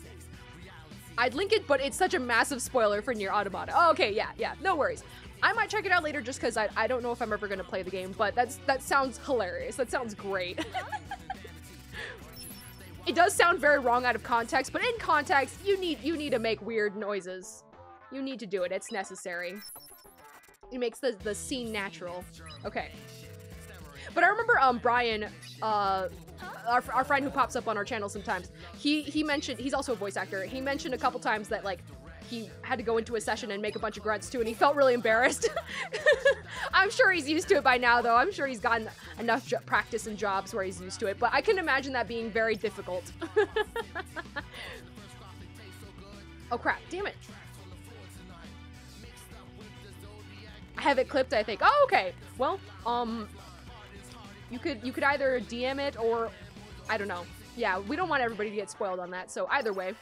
I'd link it, but it's such a massive spoiler for NieR Automata. Oh, okay, yeah, yeah, no worries. I might check it out later just because I, I don't know if I'm ever gonna play the game, but that's that sounds hilarious. That sounds great. it does sound very wrong out of context, but in context, you need you need to make weird noises. You need to do it. It's necessary. It makes the, the scene natural. Okay. But I remember um Brian, uh, our, our friend who pops up on our channel sometimes. He he mentioned he's also a voice actor. He mentioned a couple times that like he had to go into a session and make a bunch of grunts too, and he felt really embarrassed. I'm sure he's used to it by now, though. I'm sure he's gotten enough practice and jobs where he's used to it. But I can imagine that being very difficult. oh crap! Damn it! I have it clipped, I think. Oh, okay. Well, um, you could you could either DM it or I don't know. Yeah, we don't want everybody to get spoiled on that. So either way.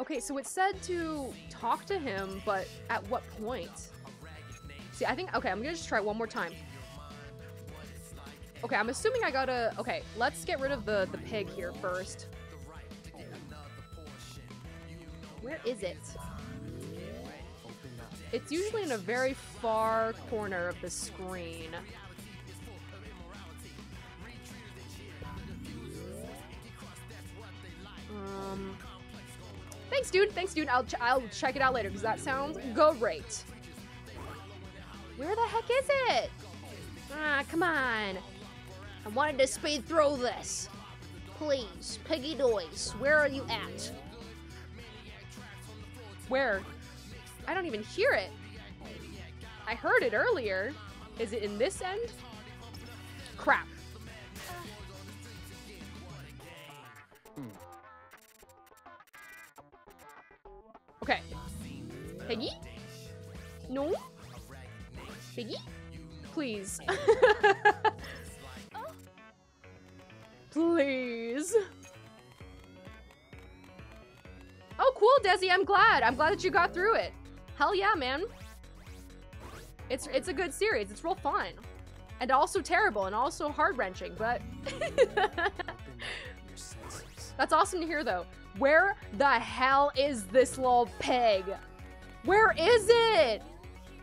Okay, so it said to talk to him, but at what point? See, I think okay, I'm gonna just try it one more time. Okay, I'm assuming I gotta. Okay, let's get rid of the the pig here first. Where is it? It's usually in a very far corner of the screen. Um, thanks, dude. Thanks, dude. I'll ch- I'll check it out later because that sounds go great. Where the heck is it? Ah, come on. I wanted to speed through this. Please, Piggy Noise, where are you at? Where? I don't even hear it. I heard it earlier. Is it in this end? Crap. Okay. Peggy? No? Peggy? Please. Please. Oh, cool, Desi. I'm glad. I'm glad that you got through it. Hell yeah, man. It's it's a good series. It's real fun. And also terrible and also heart-wrenching, but that's awesome to hear though. Where the hell is this little pig? Where is it?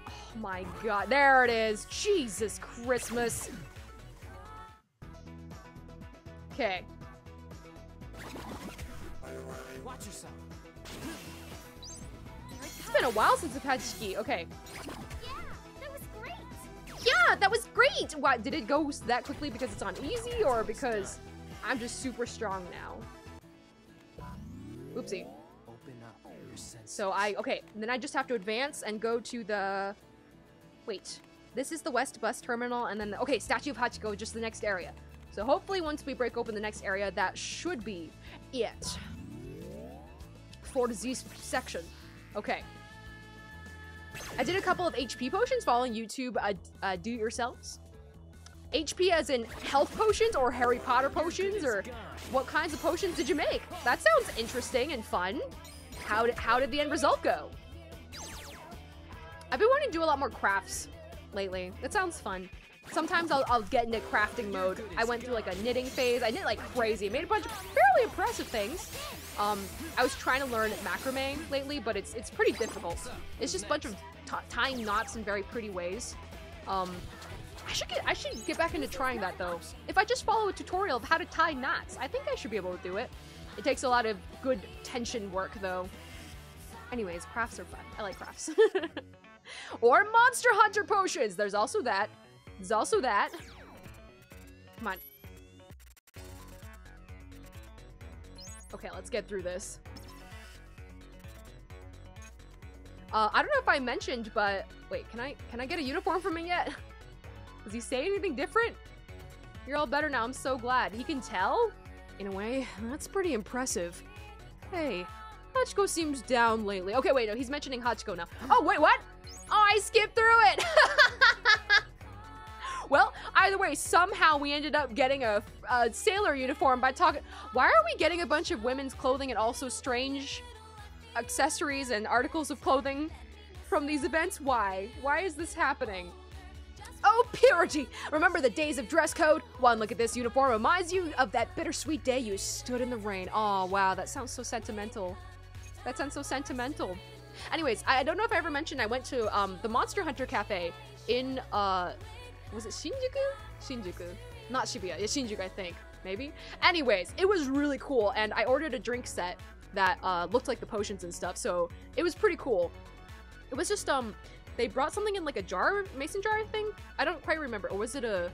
Oh my god. There it is. Jesus Christmas. Okay. Watch yourself. It's been a while since I've had ski. Okay. yeah, that was great. Yeah, that was great. What did it go that quickly because it's on easy or because I'm just super strong now? Oopsie. Open up your senses. So I okay, then I just have to advance and go to the Wait. This is the West Bus Terminal, and then, okay, Statue of Hachiko, just the next area. So hopefully once we break open the next area, that should be it. For the Z section. Okay. I did a couple of HP potions following YouTube uh, uh, do-it-yourselves. HP as in health potions or Harry Potter potions or what kinds of potions did you make? That sounds interesting and fun. How did, how did the end result go? I've been wanting to do a lot more crafts lately. That sounds fun. Sometimes I'll, I'll get into crafting mode. I went through like a knitting phase. I knit like crazy. Made a bunch of fairly impressive things. Um, I was trying to learn macrame lately, but it's it's pretty difficult. It's just a bunch of tying knots in very pretty ways. Um, I should get I should get back into trying that though. If I just follow a tutorial of how to tie knots, I think I should be able to do it. It takes a lot of good tension work though. Anyways, crafts are fun. I like crafts. or Monster Hunter potions. There's also that. There's also that. Come on. Okay, let's get through this. Uh, I don't know if I mentioned, but wait, can I can I get a uniform from him yet? Does he say anything different? You're all better now. I'm so glad. He can tell? In a way, that's pretty impressive. Hey, Hachiko seems down lately. Okay, wait, no, he's mentioning Hachiko now. Oh, wait, what? Oh, I skipped through it. well, either way, somehow we ended up getting a, a sailor uniform by talking. Why are we getting a bunch of women's clothing and also strange accessories and articles of clothing from these events? Why? Why is this happening? Oh, purity! Remember the days of dress code? One look at this uniform reminds you of that bittersweet day you stood in the rain. Oh, wow, that sounds so sentimental. That sounds so sentimental. Anyways, I don't know if I ever mentioned I went to um, the Monster Hunter Cafe in, uh, was it Shinjuku? Shinjuku. Not Shibuya. Yeah, Shinjuku, I think. Maybe? Anyways, it was really cool, and I ordered a drink set that uh, looked like the potions and stuff, so it was pretty cool. It was just, um, they brought something in like a jar, mason jar, thing. I don't quite remember. Or was it a...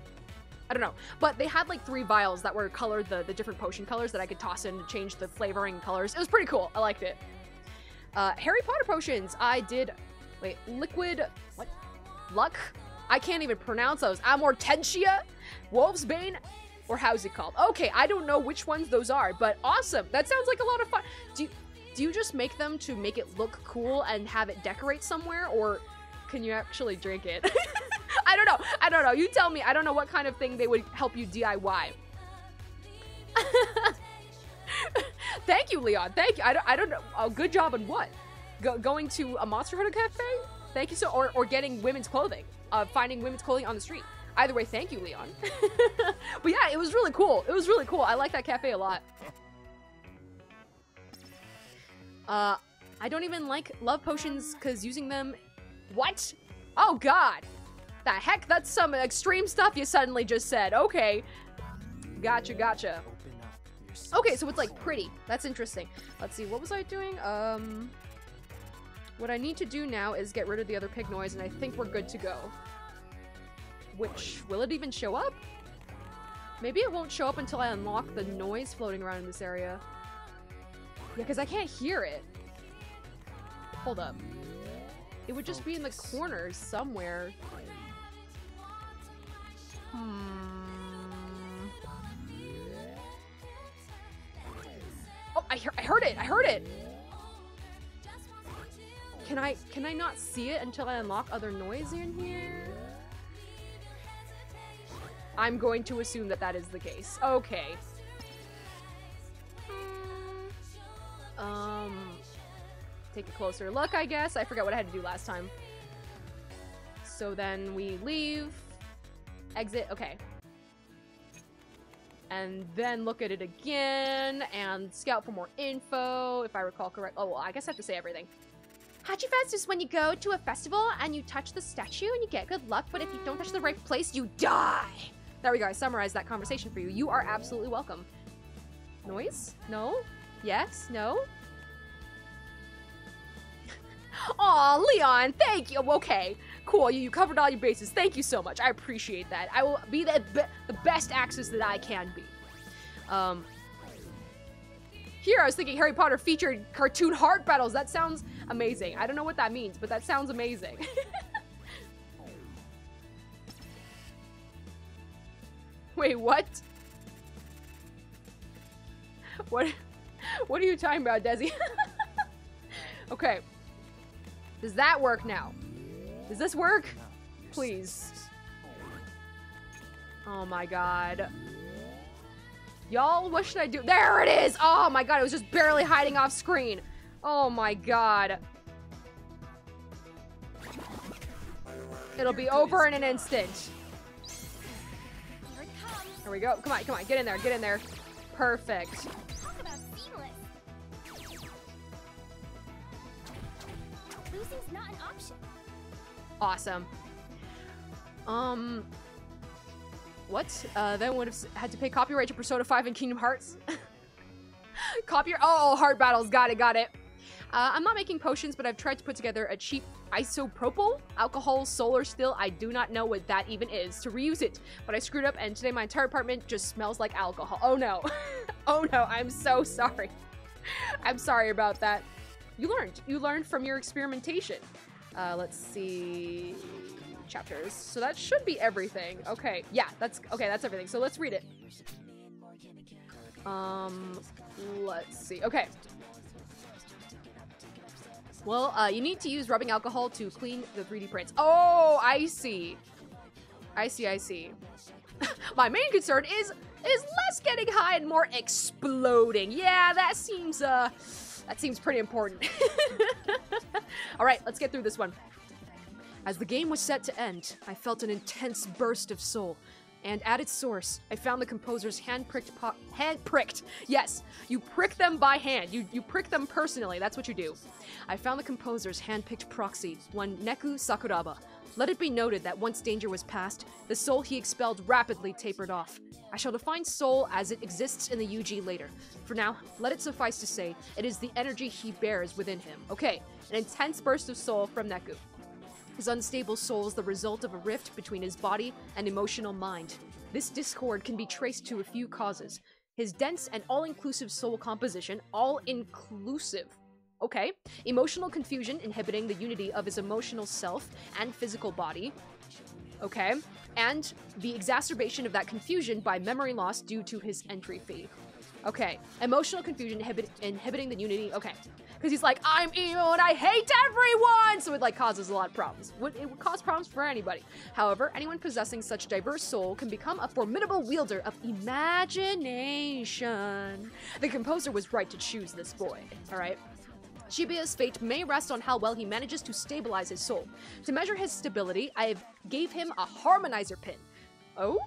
I don't know. But they had like three vials that were colored the, the different potion colors that I could toss in to change the flavoring colors. It was pretty cool. I liked it. Uh, Harry Potter potions. I did... Wait, liquid... What? Luck? I can't even pronounce those. Amortentia? Wolfsbane? Or how's it called? Okay, I don't know which ones those are, but awesome. That sounds like a lot of fun. Do you, do you just make them to make it look cool and have it decorate somewhere? Or can you actually drink it? I don't know. I don't know. You tell me. I don't know what kind of thing they would help you DIY. Thank you, Leon. Thank you. I don't, I don't know. Oh, good job on what? Go, going to a Monster Hunter cafe? Thank you so. Or, or getting women's clothing. Uh, finding women's clothing on the street. Either way, thank you, Leon. but yeah, it was really cool. It was really cool. I like that cafe a lot. Uh, I don't even like love potions because using them. What? Oh God! The heck? That's some extreme stuff you suddenly just said. Okay. Gotcha, gotcha. Okay, so it's like pretty. That's interesting. Let's see, what was I doing? Um, what I need to do now is get rid of the other pig noise, and I think we're good to go. Which, will it even show up? Maybe it won't show up until I unlock the noise floating around in this area. Yeah, because I can't hear it. Hold up. It would just be in the corner somewhere. Hmm. Oh, I, hear, I heard it! I heard it! Can I can I not see it until I unlock other noise in here? I'm going to assume that that is the case. Okay. Take a closer look, I guess. I forgot what I had to do last time. So then we leave, exit, okay. And then look at it again and scout for more info, if I recall correct. Oh, well, I guess I have to say everything. Hachifest is when you go to a festival and you touch the statue and you get good luck, but if you don't touch the right place, you die. There we go. I summarized that conversation for you. You are absolutely welcome. Noise? No? Yes? No? Aw, Leon, thank you. Okay, cool. You, you covered all your bases. Thank you so much. I appreciate that. I will be the, be- the best Axus that I can be. Um, here, I was thinking Harry Potter featured cartoon heart battles. That sounds amazing. I don't know what that means, but that sounds amazing. Wait, what? What? What are you talking about, Desi? okay. Does that work now? Does this work? Please. Oh my god. Y'all, what should I do? There it is! Oh my god, it was just barely hiding off screen. Oh my god. It'll be over in an instant. Here we go. Come on, come on, get in there, get in there. Perfect. Awesome. Um, what? Uh, then would have had to pay copyright to Persona 5 and Kingdom Hearts. Copyright. Oh, Heart Battles. Got it, got it. Uh, I'm not making potions, but I've tried to put together a cheap isopropyl alcohol solar still. I do not know what that even is to reuse it, but I screwed up and today my entire apartment just smells like alcohol. Oh no. oh no, I'm so sorry. I'm sorry about that. You learned. You learned from your experimentation. Uh, let's see chapters. So that should be everything. Okay, yeah, that's okay. That's everything. So let's read it. Um, let's see. Okay. Well, uh, you need to use rubbing alcohol to clean the 3D prints. Oh, I see. I see. I see. My main concern is is less getting high and more exploding. Yeah, that seems uh, that seems pretty important. All right, let's get through this one. As the game was set to end, I felt an intense burst of soul. And at its source, I found the composer's hand-pricked hand-pricked. Yes, you prick them by hand. You you prick them personally. That's what you do. I found the composer's hand-picked proxy, one Neku Sakuraba. Let it be noted that once danger was past, the soul he expelled rapidly tapered off. I shall define soul as it exists in the UG later. For now, let it suffice to say, it is the energy he bears within him. Okay, an intense burst of soul from Neku. His unstable soul is the result of a rift between his body and emotional mind. This discord can be traced to a few causes. His dense and all inclusive soul composition, all inclusive. Okay. Emotional confusion inhibiting the unity of his emotional self and physical body. Okay. And the exacerbation of that confusion by memory loss due to his entry fee. Okay. Emotional confusion inhibit- inhibiting the unity. Okay. Because he's like, I'm emo and I hate everyone! So it like causes a lot of problems. It would cause problems for anybody. However, anyone possessing such diverse soul can become a formidable wielder of imagination. The composer was right to choose this boy, alright? Shibuya's fate may rest on how well he manages to stabilize his soul. To measure his stability, I gave him a harmonizer pin. Oh?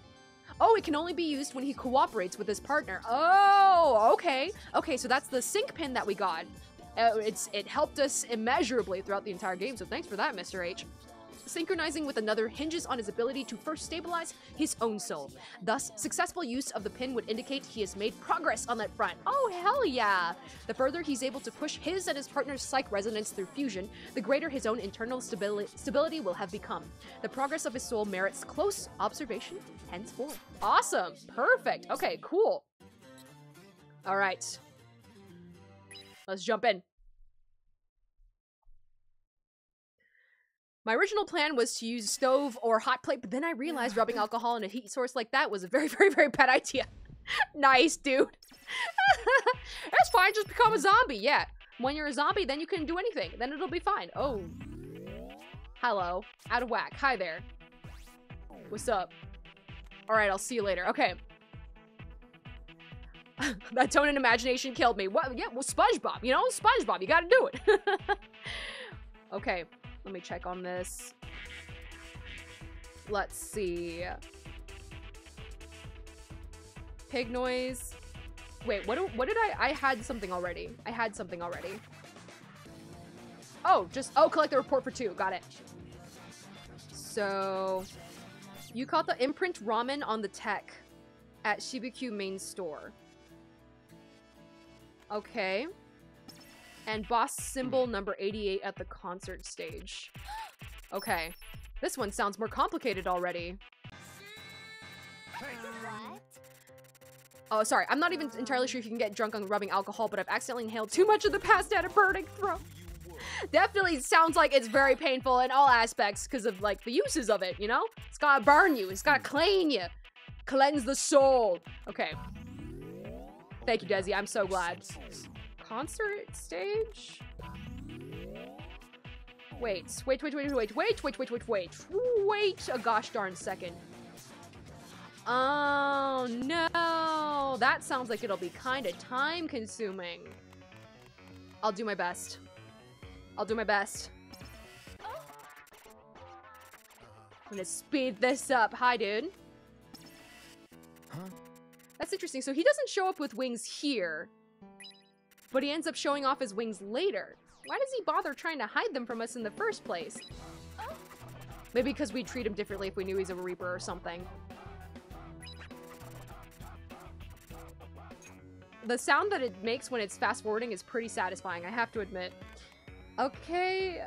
Oh, it can only be used when he cooperates with his partner. Oh, okay. Okay, so that's the sync pin that we got. Uh, it's it helped us immeasurably throughout the entire game, so thanks for that, Mr. H. Synchronizing with another hinges on his ability to first stabilize his own soul. Thus, successful use of the pin would indicate he has made progress on that front. Oh, hell yeah! The further he's able to push his and his partner's psych resonance through fusion, the greater his own internal stabili- stability will have become. The progress of his soul merits close observation henceforth. Awesome! Perfect! Okay, cool. Alright. Let's jump in. My original plan was to use stove or hot plate, but then I realized rubbing alcohol in a heat source like that was a very, very, very bad idea. nice, dude. That's fine, just become a zombie, yeah. When you're a zombie, then you can do anything. Then it'll be fine. Oh. Hello. Out of whack. Hi there. What's up? Alright, I'll see you later. Okay. that tone and imagination killed me. What? Yeah, well, SpongeBob. You know, SpongeBob. You gotta do it. okay, let me check on this. Let's see. Pig noise. Wait, what? Do, what did I? I had something already. I had something already. Oh, just oh, collect the report for two. Got it. So, you caught the imprint ramen on the tech at Shibukyu main store. Okay. And boss symbol hmm. number 88 at the concert stage. Okay. This one sounds more complicated already. Oh, sorry. I'm not even entirely sure if you can get drunk on rubbing alcohol, but I've accidentally inhaled too much of the past at a burning throat. Definitely sounds like it's very painful in all aspects because of like the uses of it, you know? It's gotta burn you, it's gotta clean you. Cleanse the soul. Okay. Thank you, Desi. I'm so glad. Concert stage? Wait, wait, wait, wait, wait, wait, wait, wait, wait, wait, wait a gosh darn second. Oh no, that sounds like it'll be kind of time consuming. I'll do my best. I'll do my best. I'm gonna speed this up. Hi, dude. Huh? That's interesting. So he doesn't show up with wings here, but he ends up showing off his wings later. Why does he bother trying to hide them from us in the first place? Maybe because we'd treat him differently if we knew he's a Reaper or something. The sound that it makes when it's fast forwarding is pretty satisfying, I have to admit. Okay.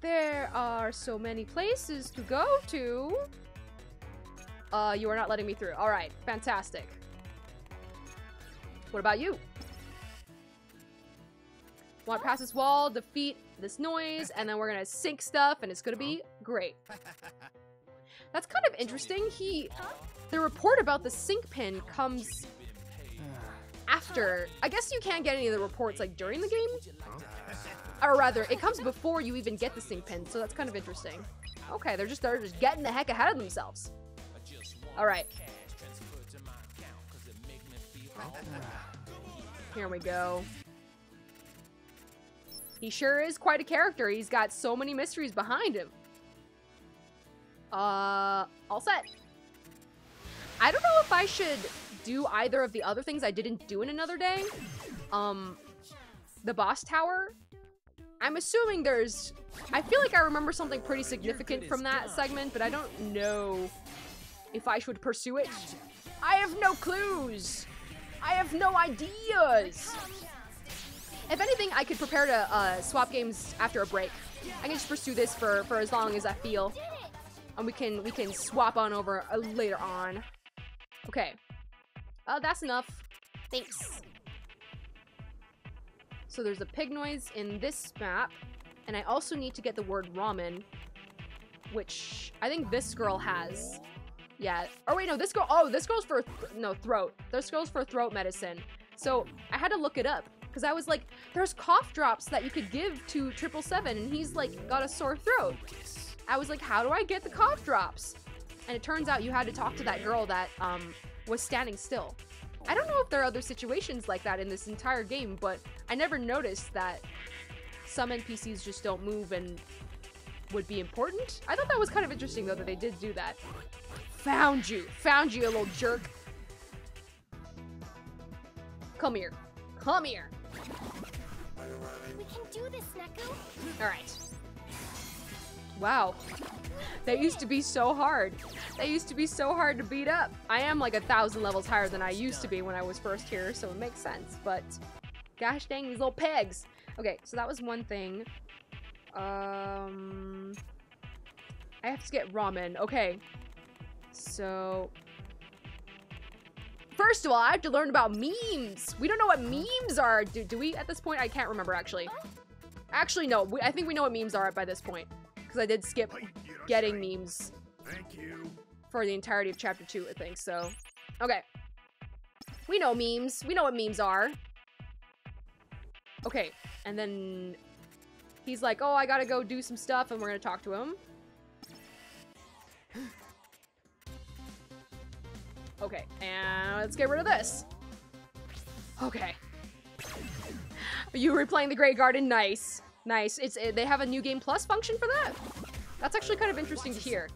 There are so many places to go to. Uh, you are not letting me through. All right, fantastic. What about you? Want to pass this wall, defeat this noise, and then we're gonna sync stuff, and it's gonna be great. That's kind of interesting. He, the report about the sync pin comes after. I guess you can't get any of the reports like during the game, or rather, it comes before you even get the sync pin. So that's kind of interesting. Okay, they're just they're just getting the heck ahead of themselves. All right. Here we go. He sure is quite a character. He's got so many mysteries behind him. Uh, all set. I don't know if I should do either of the other things I didn't do in another day. Um, the boss tower. I'm assuming there's... I feel like I remember something pretty significant from that segment, but I don't know if I should pursue it. I have no clues. I have no ideas. If anything, I could prepare to uh, swap games after a break. I can just pursue this for, for as long as I feel. And we can we can swap on over uh, later on. Okay. Uh, that's enough. Thanks. So there's a pig noise in this map. And I also need to get the word ramen. Which I think this girl has. Yeah. Oh, wait, no, this girl. Oh, this girl's for th no throat. This girl's for throat medicine. So I had to look it up because I was like, there's cough drops that you could give to triple seven, and he's like got a sore throat. I was like, how do I get the cough drops? And it turns out you had to talk to that girl that um, was standing still. I don't know if there are other situations like that in this entire game, but I never noticed that some NPCs just don't move and would be important. I thought that was kind of interesting though that they did do that. Found you. Found you, you little jerk. Come here. Come here. We can do this, Neku. Alright. Wow. That used to be so hard. That used to be so hard to beat up. I am like a thousand levels higher than I used to be when I was first here, so it makes sense. But gosh dang these little pegs. Okay, so that was one thing. Um I have to get ramen. Okay. So First of all, I have to learn about memes. We don't know what memes are. Do, do we at this point? I can't remember actually. Actually, no. We, I think we know what memes are by this point. Because I did skip getting memes Thank you. for the entirety of chapter 2, I think. So, okay. We know memes. We know what memes are. Okay, and then he's like, oh, I gotta go do some stuff, and we're gonna talk to him. Okay, and let's get rid of this. Okay. You were playing the Grey Garden, nice. Nice. It's it, They have a New Game Plus function for that? That's actually kind of interesting to hear.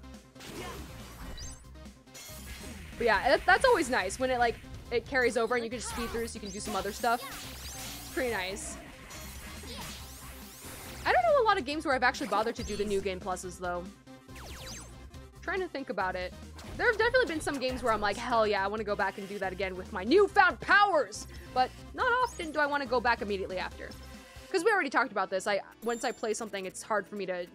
But yeah, that, that's always nice when it like, it carries over and you can just speed through so you can do some other stuff. It's pretty nice. I don't know a lot of games where I've actually bothered to do the New Game Pluses though. Trying to think about it. There have definitely been some games where I'm like, hell yeah, I want to go back and do that again with my newfound powers. But not often do I want to go back immediately after. Because we already talked about this. I Once I play something, it's hard for me to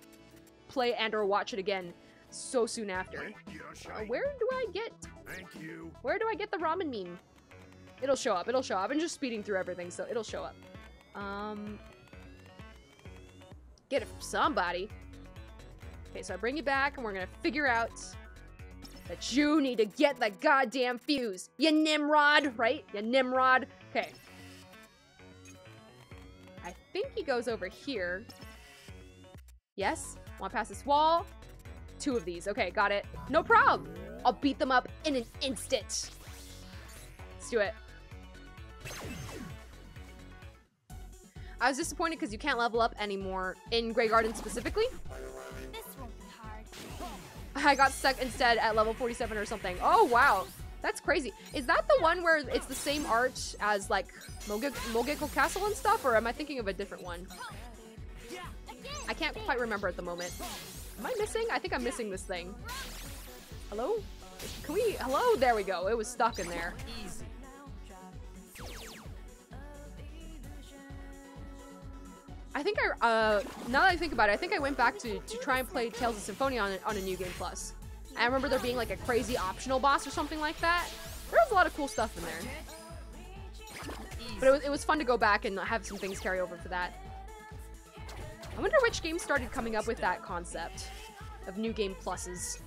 play and or watch it again so soon after. Uh, where do I get, Thank you. where do I get the ramen meme? It'll show up, it'll show up. I'm just speeding through everything, so it'll show up. Um, get it from somebody. Okay, so I bring you back, and we're gonna figure out that you need to get the goddamn fuse. You Nimrod, right? You Nimrod. Okay. I think he goes over here. Yes? Want past this wall? Two of these. Okay, got it. No problem. I'll beat them up in an instant. Let's do it. I was disappointed because you can't level up anymore in Grey Garden specifically. I got stuck instead at level 47 or something. Oh, wow. That's crazy. Is that the one where it's the same arch as like Moge- Mogeko Castle and stuff? Or am I thinking of a different one? I can't quite remember at the moment. Am I missing? I think I'm missing this thing. Hello? Can we? Hello? There we go. It was stuck in there. Easy. I think I, uh, now that I think about it, I think I went back to, to try and play Tales of Symphonia on, on a New Game Plus. I remember there being like a crazy optional boss or something like that. There was a lot of cool stuff in there. But it was, it was fun to go back and have some things carry over for that. I wonder which game started coming up with that concept of New Game Pluses.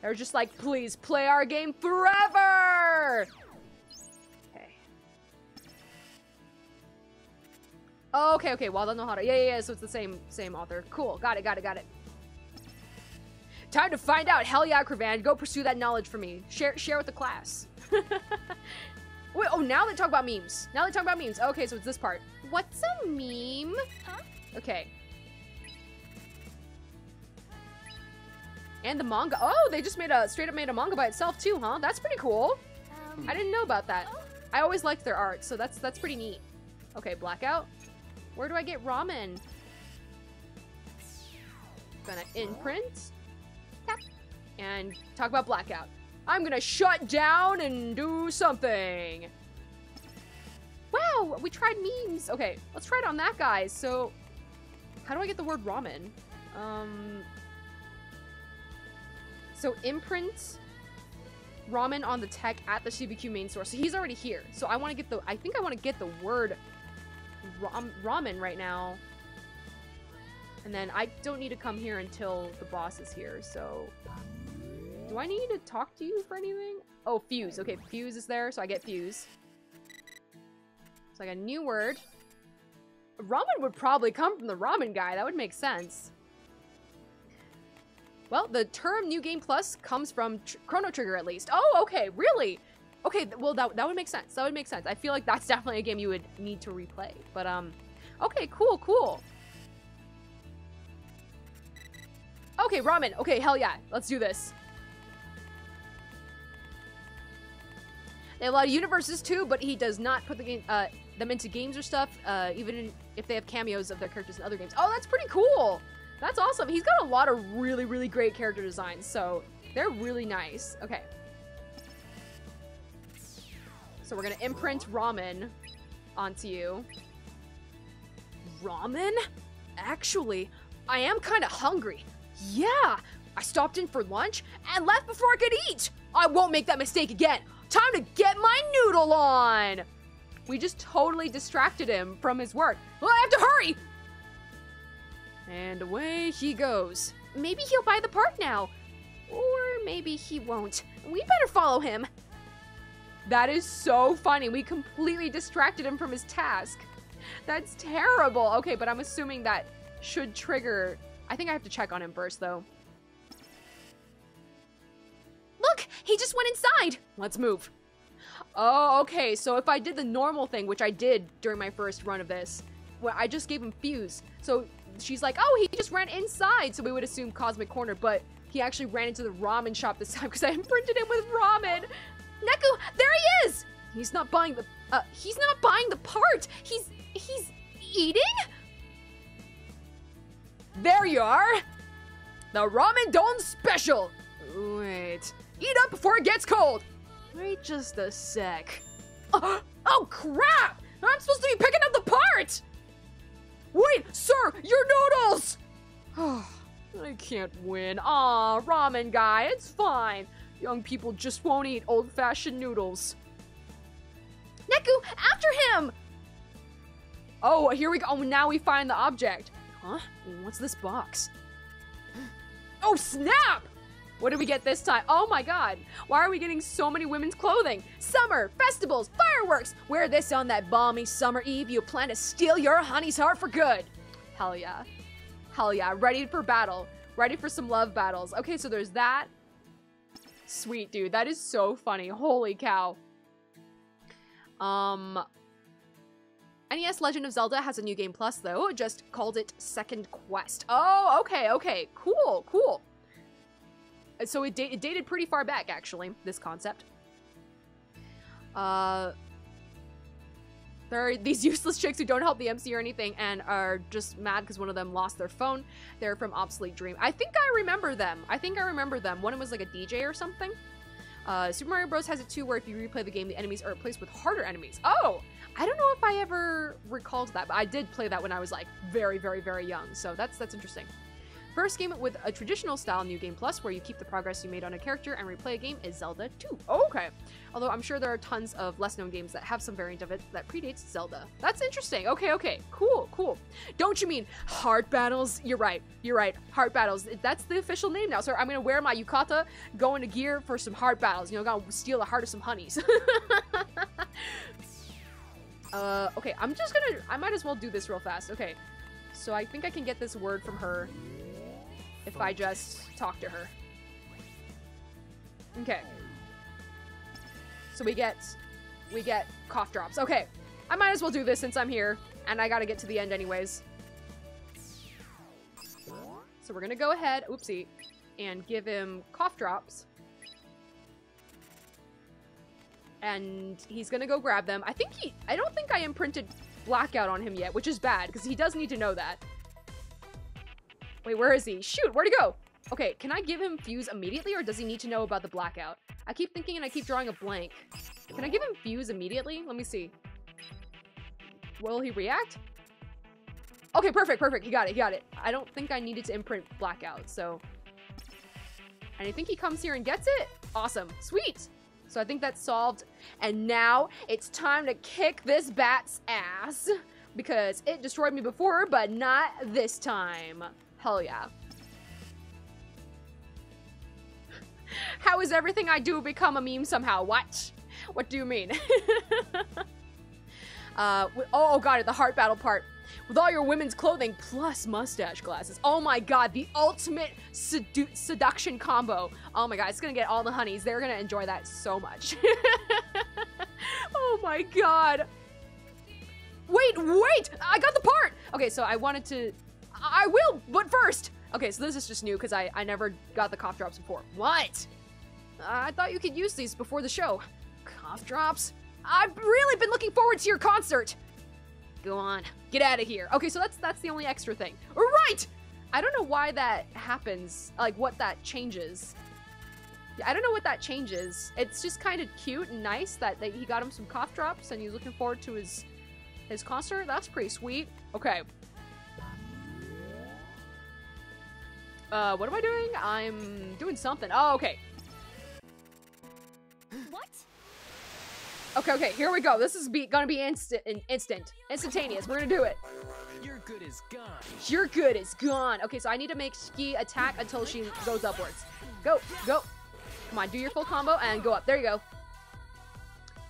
They're just like, please play our game forever! Oh, okay, okay. Wadanohara. Yeah, yeah, yeah. So it's the same same author. Cool. Got it, got it, got it. Time to find out. Hell yeah, Kravan. Go pursue that knowledge for me. Share share with the class. Wait, oh, now they talk about memes. Now they talk about memes. Okay, so it's this part. What's a meme? Huh? Okay. And the manga. Oh, they just made a straight up made a manga by itself too, huh? That's pretty cool. Um, I didn't know about that. I always liked their art, so that's that's pretty neat. Okay, blackout. Where do I get ramen? Gonna imprint. Tap. And talk about blackout. I'm gonna shut down and do something. Wow, we tried memes. Okay, let's try it on that guy. So, how do I get the word ramen? Um. So imprint ramen on the tech at the CBQ main source. So he's already here. So I want to get the. I think I want to get the word ram, ramen right now. And then I don't need to come here until the boss is here. So do I need to talk to you for anything? Oh, fuse. Okay, fuse is there, so I get fuse. So I got a new word. Ramen would probably come from the ramen guy. That would make sense. Well, the term New Game Plus comes from tr- Chrono Trigger, at least. Oh, okay, really? Okay, well, that, that would make sense. That would make sense. I feel like that's definitely a game you would need to replay. But, um, okay, cool, cool. Okay, ramen. Okay, hell yeah. Let's do this. They have a lot of universes too, but he does not put the game, uh, them into games or stuff, uh, even if they have cameos of their characters in other games. Oh, that's pretty cool. That's awesome. He's got a lot of really, really great character designs, so they're really nice. Okay. So we're gonna imprint ramen onto you. Ramen? Actually, I am kind of hungry. Yeah, I stopped in for lunch and left before I could eat. I won't make that mistake again. Time to get my noodle on. We just totally distracted him from his work. Well, I have to hurry. And away he goes. Maybe he'll buy the park now. Or maybe he won't. We better follow him. That is so funny. We completely distracted him from his task. That's terrible. Okay, but I'm assuming that should trigger. I think I have to check on him first, though. Look, he just went inside. Let's move. Oh, okay. So if I did the normal thing, which I did during my first run of this, well, I just gave him fuse. So she's like, oh, he just ran inside. So we would assume Cosmic Corner, but he actually ran into the ramen shop this time because I imprinted him with ramen. Neku, there he is. He's not buying the. Uh, he's not buying the part. He's he's eating. There you are. The ramen don special. Wait. Eat up before it gets cold. Wait just a sec. Oh, oh crap! I'm supposed to be picking up the part! Wait, sir, your noodles! I can't win. Aw, ramen guy, it's fine. Young people just won't eat old-fashioned noodles. Neku, after him! Oh, here we go. Oh, now we find the object. Huh? What's this box? Oh, snap! What did we get this time? Oh my god. Why are we getting so many women's clothing? Summer, festivals, fireworks. Wear this on that balmy summer eve. You plan to steal your honey's heart for good. Hell yeah. Hell yeah. Ready for battle. Ready for some love battles. Okay, so there's that. Sweet, dude. That is so funny. Holy cow. Um, NES Legend of Zelda has a new game plus though, just called it Second Quest. Oh, okay, okay, cool, cool. Uh, So it, da- it dated pretty far back actually, this concept. Uh, there are these useless chicks who don't help the MC or anything and are just mad because one of them lost their phone. They're from Obsolete Dream. I think I remember them. I think I remember them. One of them was like a DJ or something. Uh, Super Mario Bros. has it too, where if you replay the game, the enemies are replaced with harder enemies. Oh, I don't know if I ever recalled that, but I did play that when I was like very, very, very young. So that's that's interesting. First game with a traditional style New Game Plus, where you keep the progress you made on a character and replay a game, is Zelda 2. okay. Although I'm sure there are tons of less known games that have some variant of it that predates Zelda. That's interesting. Okay, okay. Cool, cool. Don't you mean heart battles? You're right. You're right. Heart battles. That's the official name now. So I'm gonna wear my yukata, go into gear for some heart battles. You know, gotta steal the heart of some honeys. uh, okay. I'm just gonna. I might as well do this real fast. Okay. So I think I can get this word from her if I just talk to her. Okay. So we get we get cough drops. Okay. I might as well do this since I'm here and I got to get to the end anyways. So we're to go ahead, oopsie, and give him cough drops. And he's to go grab them. I think he I don't think I imprinted blackout on him yet, which is bad because he does need to know that. Wait, where is he? Shoot, where'd he go? Okay, can I give him fuse immediately or does he need to know about the blackout? I keep thinking and I keep drawing a blank. Can I give him fuse immediately? Let me see. Will he react? Okay, perfect, perfect. He got it, he got it. I don't think I needed to imprint blackout, so. And I think he comes here and gets it? Awesome, sweet. So I think that's solved. And now it's time to kick this bat's ass. Because it destroyed me before, but not this time. Hell yeah. How is everything I do become a meme somehow? What? What do you mean? uh, oh, got it. The heart battle part. With all your women's clothing plus mustache glasses. Oh my god, the ultimate sedu- seduction combo. Oh my god, it's gonna get all the honeys. They're gonna enjoy that so much. oh my god. Wait, wait! I got the part! Okay, so I wanted to. I will, but first! Okay, so this is just new because I, I never got the cough drops before. What? I thought you could use these before the show. Cough drops? I've really been looking forward to your concert! Go on, get out of here. Okay, so that's that's the only extra thing. Right! I don't know why that happens, like what that changes. I don't know what that changes. It's just kind of cute and nice that, that he got him some cough drops and he's looking forward to his his concert. That's pretty sweet. Okay. Uh, what am I doing? I'm doing something. Oh, okay. What? Okay, okay, here we go. This is be gonna be instant, in- instant, instantaneous. We're gonna do it. Your good is gone. Your good is gone. Okay, so I need to make Shiki attack until she goes upwards. Go, go. Come on, do your full combo and go up. There you go.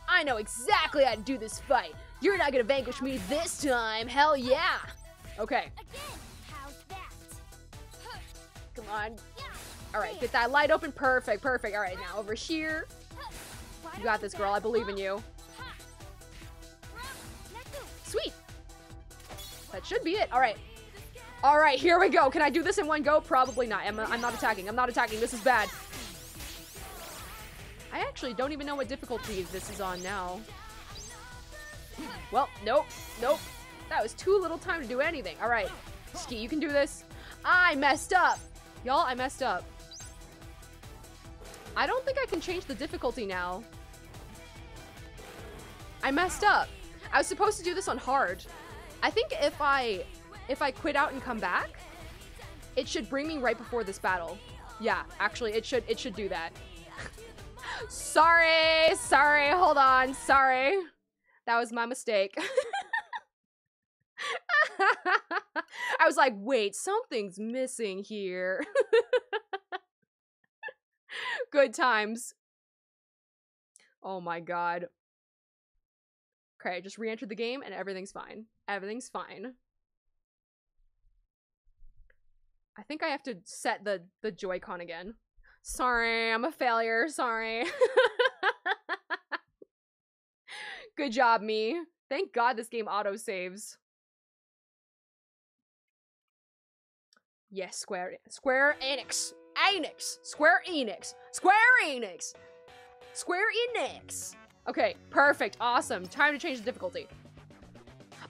I know exactly how to do this fight. You're not gonna vanquish me this time. Hell yeah. Okay, Again. Come on. All right, get that light open. Perfect, perfect. All right, now over here. You got this, girl. I believe in you. Sweet. That should be it. All right. All right, here we go. Can I do this in one go? Probably not. I'm, I'm not attacking. I'm not attacking. This is bad. I actually don't even know what difficulty this is on now. Well, nope. Nope. That was too little time to do anything. All right. Shiki, you can do this. I messed up. Y'all, I messed up. I don't think I can change the difficulty now. I messed up. I was supposed to do this on hard. I think if I if I quit out and come back, it should bring me right before this battle. Yeah, actually it should it should do that. sorry, sorry, hold on, sorry. That was my mistake. I was like, wait, something's missing here. Good times. Oh my god. Okay, I just re entered the game and everything's fine. Everything's fine. I think I have to set the the Joy-Con again. Sorry, I'm a failure. Sorry. Good job, me. Thank God this game auto saves. Yes, Square Square Enix. Enix. Square Enix. Square Enix. Square Enix. Okay, perfect. Awesome. Time to change the difficulty.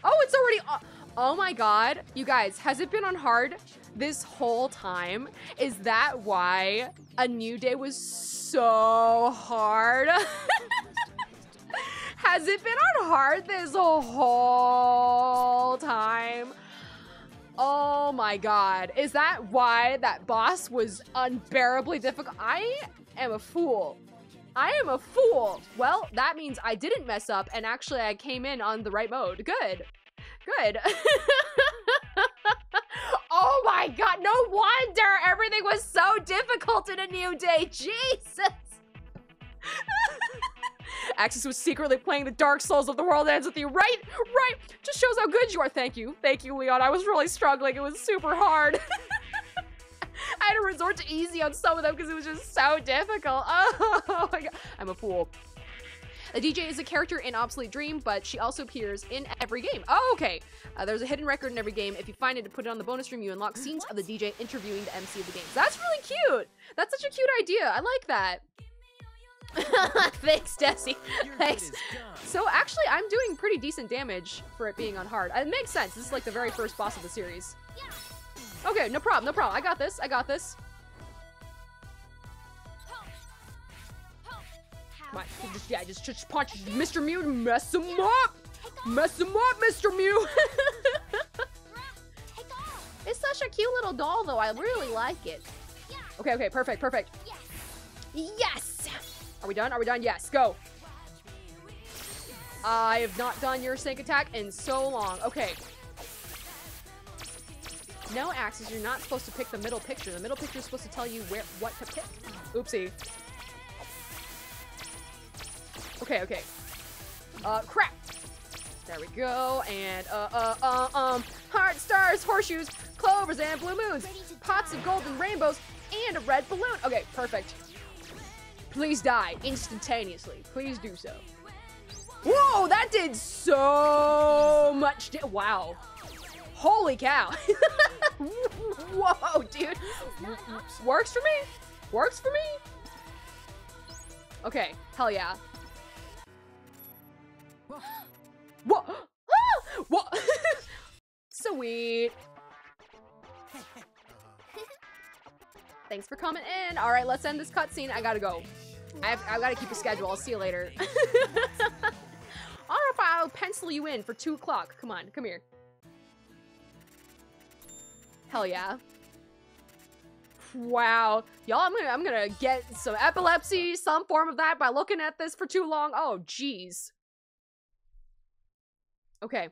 Oh, it's already Oh my god. You guys, has it been on hard this whole time? Is that why A New Day was so hard? has it been on hard this whole time? Oh my god. Is that why that boss was unbearably difficult? I am a fool. I am a fool. Well, that means I didn't mess up and actually I came in on the right mode. Good. Good. oh my god, no wonder everything was so difficult in a new day. Jesus. Axus was secretly playing the Dark Souls of the World Ends with you, right? Right. Just shows how good you are. Thank you. Thank you, Leon. I was really struggling. It was super hard. I had to resort to easy on some of them because it was just so difficult. Oh my god. I'm a fool. The DJ is a character in Obsolete Dream, but she also appears in every game. Oh, okay. Uh, there's a hidden record in every game. If you find it to put it on the bonus stream, you unlock scenes of the DJ interviewing the MC of the games. That's really cute. That's such a cute idea. I like that. Thanks, Desi. Thanks. So actually, I'm doing pretty decent damage for it being on hard. Uh, it makes sense. This is like the very first boss of the series. Okay, no problem, no problem. I got this. I got this. Come on, just, yeah, just, just punch Mr. Mew, mess him up, mess him up, Mr. Mew. it's such a cute little doll, though. I really like it. Okay, okay, perfect, perfect. Yes. Are we done? Are we done? Yes. Go. I have not done your snake attack in so long. Okay. No, Axus, you're not supposed to pick the middle picture. The middle picture is supposed to tell you where what to pick. Oopsie. Okay, okay. Uh, crap. There we go. And, uh, uh, uh, um, heart, stars, horseshoes, clovers, and blue moons. Pots of golden rainbows, and a red balloon. Okay, perfect. Please die instantaneously. Please do so. Whoa, that did so much. wow. Holy cow. Whoa, dude. Works for me? Works for me? Okay, hell yeah. What? What? Sweet. Thanks for coming in. All right, let's end this cutscene. I gotta go. I've, I've gotta keep a schedule. I'll see you later. All right, I'll pencil you in for two o'clock. Come on, come here. Hell yeah. Wow. Y'all, I'm gonna, I'm gonna get some epilepsy, some form of that by looking at this for too long. Oh, jeez. Okay.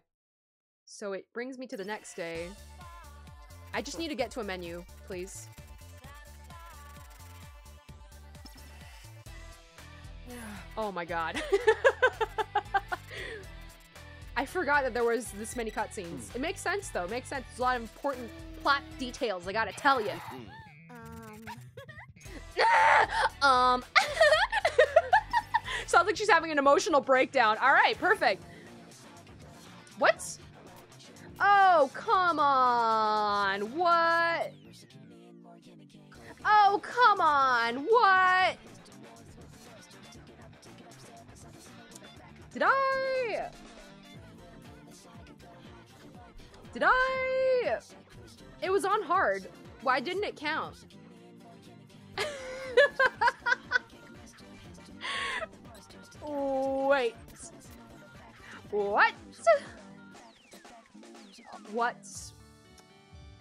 So it brings me to the next day. I just need to get to a menu, please. Oh my god. I forgot that there was this many cutscenes. It makes sense though. It makes sense. There's a lot of important plot details. I gotta tell you. Um, um. Sounds like she's having an emotional breakdown. All right, perfect. What? Oh, come on. What? Oh, come on. What? Did I? Did I? It was on hard. Why didn't it count? Wait. What? What?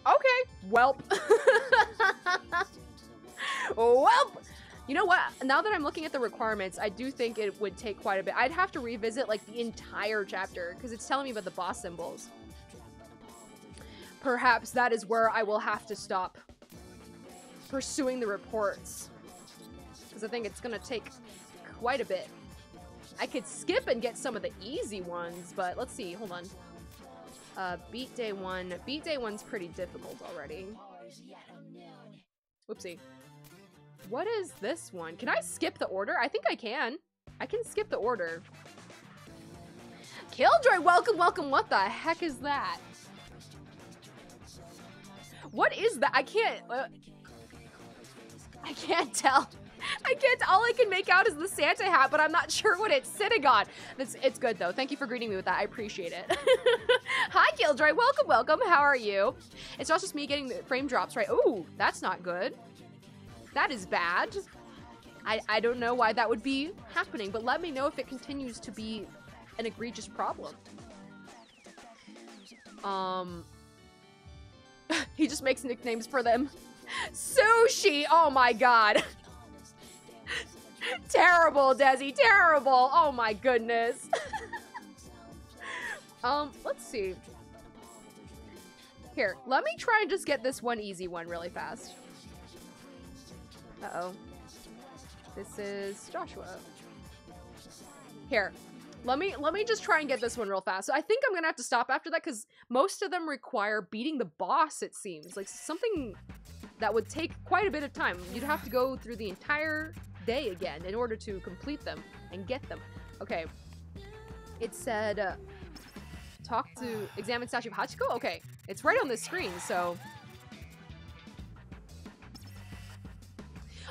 Okay. Welp. Welp. You know what? Now that I'm looking at the requirements, I do think it would take quite a bit. I'd have to revisit like the entire chapter because it's telling me about the boss symbols. Perhaps that is where I will have to stop pursuing the reports. because I think it's gonna take quite a bit. I could skip and get some of the easy ones, but let's see. Hold on. Uh, beat day one. Beat day one's pretty difficult already. Whoopsie. What is this one? Can I skip the order? I think I can. I can skip the order. Killjoy, welcome, welcome. What the heck is that? What is that? I can't. Uh, I can't tell. I can't. All I can make out is the Santa hat, but I'm not sure what it's sitting on. It's, it's good though. Thank you for greeting me with that. I appreciate it. Hi, Killjoy. Welcome, welcome. How are you? It's not just me getting the frame drops right. Ooh, that's not good. That is bad. I, I don't know why that would be happening, but let me know if it continues to be an egregious problem. Um, he just makes nicknames for them. Sushi! Oh my god. terrible, Desi, terrible. Oh my goodness. um, let's see. Here, let me try and just get this one easy one really fast. Uh-oh. This is Joshua. Here, let me let me just try and get this one real fast. So I think I'm gonna have to stop after that because most of them require beating the boss. It seems like something that would take quite a bit of time. You'd have to go through the entire day again in order to complete them and get them. Okay. It said uh, talk to examine statue of Hachiko. Okay, it's right on the screen. So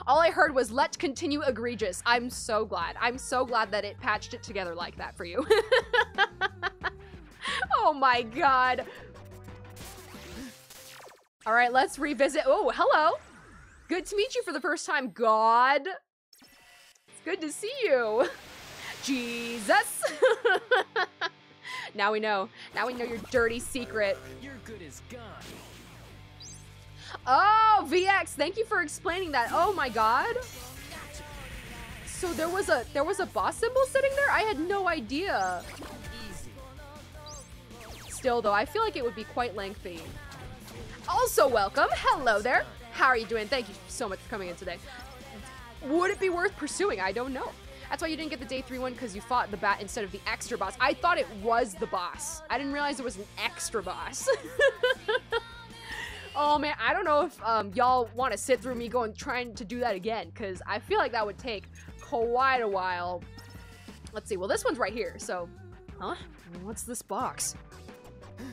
All I heard was let's continue egregious. I'm so glad. I'm so glad that it patched it together like that for you. oh my god. All right, let's revisit. Oh, hello. Good to meet you for the first time, God. It's good to see you. Jesus. now we know. Now we know your dirty secret. You're good as gone. Oh, VX, thank you for explaining that. Oh my god. So there was a there was a boss symbol sitting there? I had no idea. Still though, I feel like it would be quite lengthy. Also welcome. Hello there. How are you doing? Thank you so much for coming in today. Would it be worth pursuing? I don't know. That's why you didn't get the day three one because you fought the bat instead of the extra boss. I thought it was the boss. I didn't realize it was an extra boss. oh man, I don't know if um, y'all want to sit through me going trying to do that again because I feel like that would take quite a while. Let's see. Well, this one's right here. So, huh? What's this box?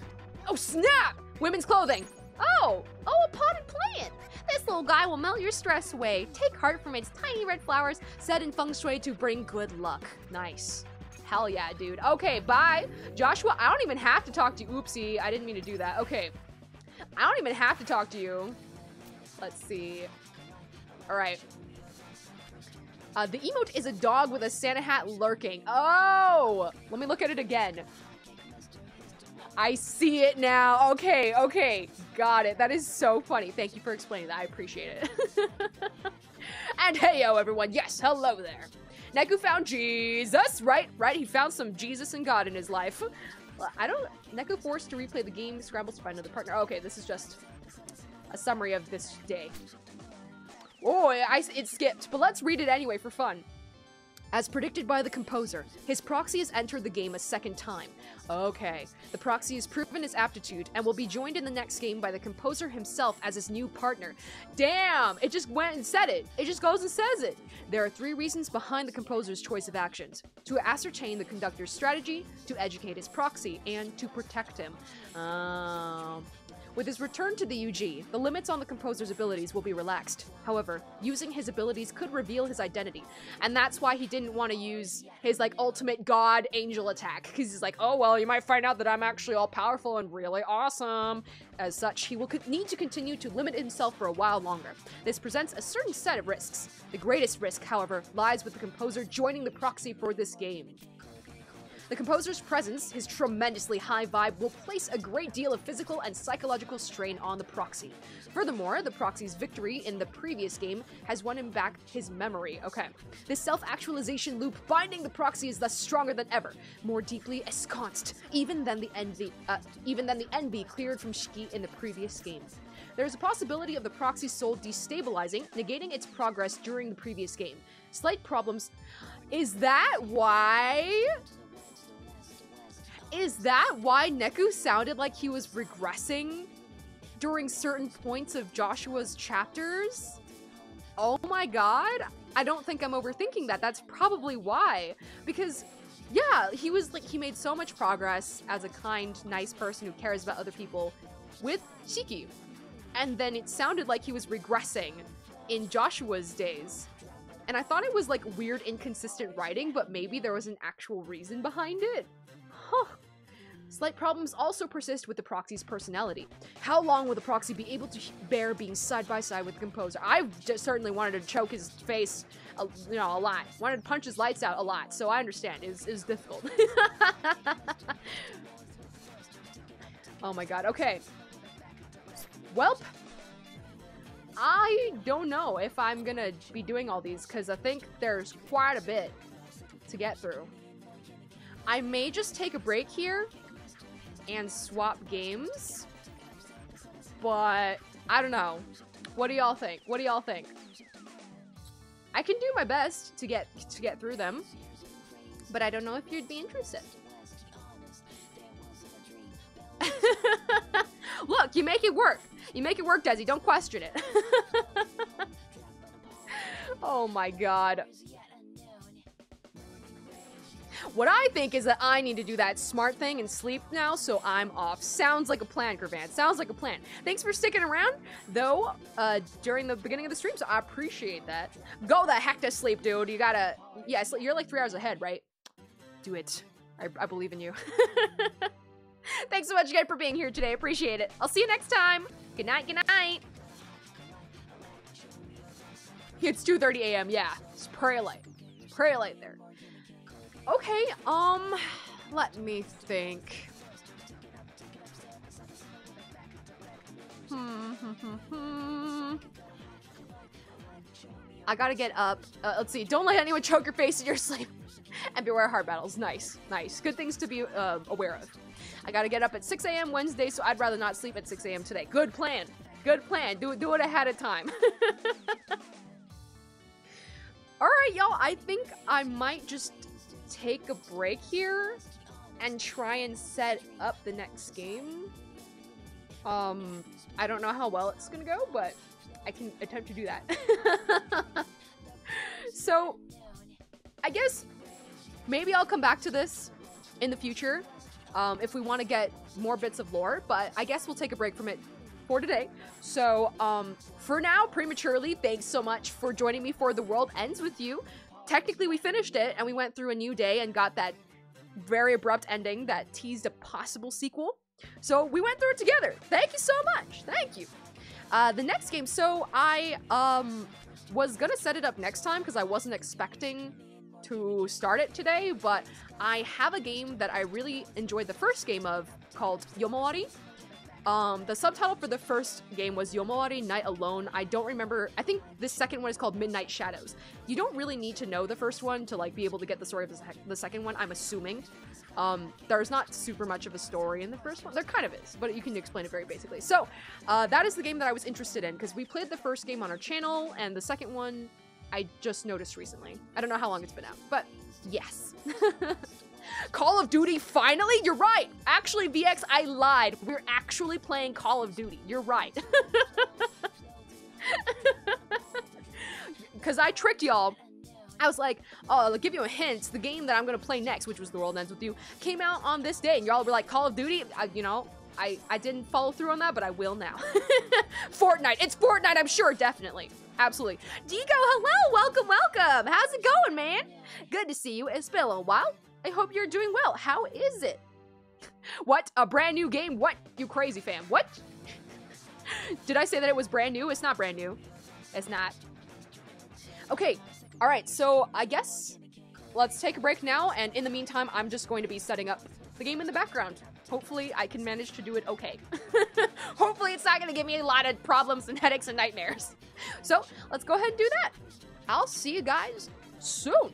Oh snap! Women's clothing. Oh, oh, a potted plant. This little guy will melt your stress away. Take heart from its tiny red flowers, set in feng shui to bring good luck. Nice. Hell yeah, dude. Okay, bye. Joshua, I don't even have to talk to you. Oopsie, I didn't mean to do that. Okay. I don't even have to talk to you. Let's see. All right. Uh, the emote is a dog with a Santa hat lurking. Oh! Let me look at it again. I see it now. Okay, okay. Got it. That is so funny. Thank you for explaining that. I appreciate it. and hey, yo, everyone. Yes, hello there. Neku found Jesus, right? Right? He found some Jesus and God in his life. I don't. Neku forced to replay the game, scrambles to find another partner. Okay, this is just a summary of this day. Oh, I, it skipped, but let's read it anyway for fun. As predicted by the composer, his proxy has entered the game a second time. Okay, the proxy has proven his aptitude and will be joined in the next game by the composer himself as his new partner. Damn, it just went and said it. It just goes and says it. There are three reasons behind the composer's choice of actions to ascertain the conductor's strategy, to educate his proxy, and to protect him. Um. With his return to the UG, the limits on the composer's abilities will be relaxed. However, using his abilities could reveal his identity, and that's why he didn't want to use his like ultimate god angel attack because he's like, "Oh, well, you might find out that I'm actually all powerful and really awesome." As such, he will need to continue to limit himself for a while longer. This presents a certain set of risks. The greatest risk, however, lies with the composer joining the proxy for this game. The composer's presence, his tremendously high vibe, will place a great deal of physical and psychological strain on the proxy. Furthermore, the proxy's victory in the previous game has won him back his memory. Okay. This self actualization loop binding the proxy is thus stronger than ever, more deeply ensconced, even than the envy, uh, even than the envy cleared from Shiki in the previous game. There is a possibility of the proxy's soul destabilizing, negating its progress during the previous game. Slight problems. Is that why? Is that why Neku sounded like he was regressing during certain points of Joshua's chapters? Oh my god. I don't think I'm overthinking that. That's probably why. Because yeah, he was like he made so much progress as a kind, nice person who cares about other people with Shiki. And then it sounded like he was regressing in Joshua's days. And I thought it was like weird, inconsistent writing, but maybe there was an actual reason behind it. Huh. Slight problems also persist with the proxy's personality. How long will the proxy be able to bear being side by side with the composer? I just certainly wanted to choke his face, a, you know, a lot. Wanted to punch his lights out a lot, so I understand. It was, it was difficult. oh my god. Okay. Welp. I don't know if I'm gonna be doing all these because I think there's quite a bit to get through. I may just take a break here and swap games, but I don't know. What do y'all think? What do y'all think? I can do my best to get to get through them, but I don't know if you'd be interested. Look, you make it work. You make it work, Desi. Don't question it. oh my god. What I think is that I need to do that smart thing and sleep now, so I'm off. Sounds like a plan, Gravant. Sounds like a plan. Thanks for sticking around, though, uh, during the beginning of the stream, so I appreciate that. Go the heck to sleep, dude. You gotta... Yeah, you're like three hours ahead, right? Do it. I, I believe in you. Thanks so much again for being here today. Appreciate it. I'll see you next time. Good night, good night. It's 2.30 a.m. Yeah, it's pretty late. Pretty late there. Okay, um, let me think. Hmm, hmm, hmm. I gotta get up. Uh, let's see. Don't let anyone choke your face in your sleep. and beware of hard battles. Nice, nice. Good things to be uh, aware of. I gotta get up at 6 a.m. Wednesday, so I'd rather not sleep at 6 a.m. today. Good plan. Good plan. Do. Do it ahead of time. All right, y'all. I think I might just take a break here and try and set up the next game. Um, I don't know how well it's gonna go, but I can attempt to do that. so, I guess maybe I'll come back to this in the future um, if we want to get more bits of lore, but I guess we'll take a break from it for today. So, um, for now, prematurely, thanks so much for joining me for The World Ends With You. Technically, we finished it and we went through a new day and got that very abrupt ending that teased a possible sequel. So, we went through it together. Thank you so much. Thank you. Uh, the next game, so I um, was gonna set it up next time because I wasn't expecting to start it today, but I have a game that I really enjoyed the first game of called Yomawari. Um, the subtitle for the first game was Yomawari Night Alone. I don't remember. I think the second one is called Midnight Shadows. You don't really need to know the first one to like be able to get the story of the, sec- the second one. I'm assuming. Um, there's not super much of a story in the first one. There kind of is, but you can explain it very basically. So uh, that is the game that I was interested in because we played the first game on our channel, and the second one I just noticed recently. I don't know how long it's been out, but yes. Call of Duty finally? You're right. Actually, VX, I lied. We're actually playing Call of Duty. You're right. Because I tricked y'all. I was like, oh, I'll give you a hint. The game that I'm going to play next, which was The World Ends With You, came out on this day. And y'all were like, Call of Duty? I, you know, I, I didn't follow through on that, but I will now. Fortnite. It's Fortnite, I'm sure, definitely. Absolutely. Digo, hello, welcome, welcome. How's it going, man? Good to see you. It's been a while. I hope you're doing well. How is it? What? A brand new game? What? You crazy fam. What? Did I say that it was brand new? It's not brand new. It's not. Okay. All right. So I guess let's take a break now, and in the meantime, I'm just going to be setting up the game in the background. Hopefully, I can manage to do it okay. Hopefully, it's not going to give me a lot of problems and headaches and nightmares. So, let's go ahead and do that. I'll see you guys soon.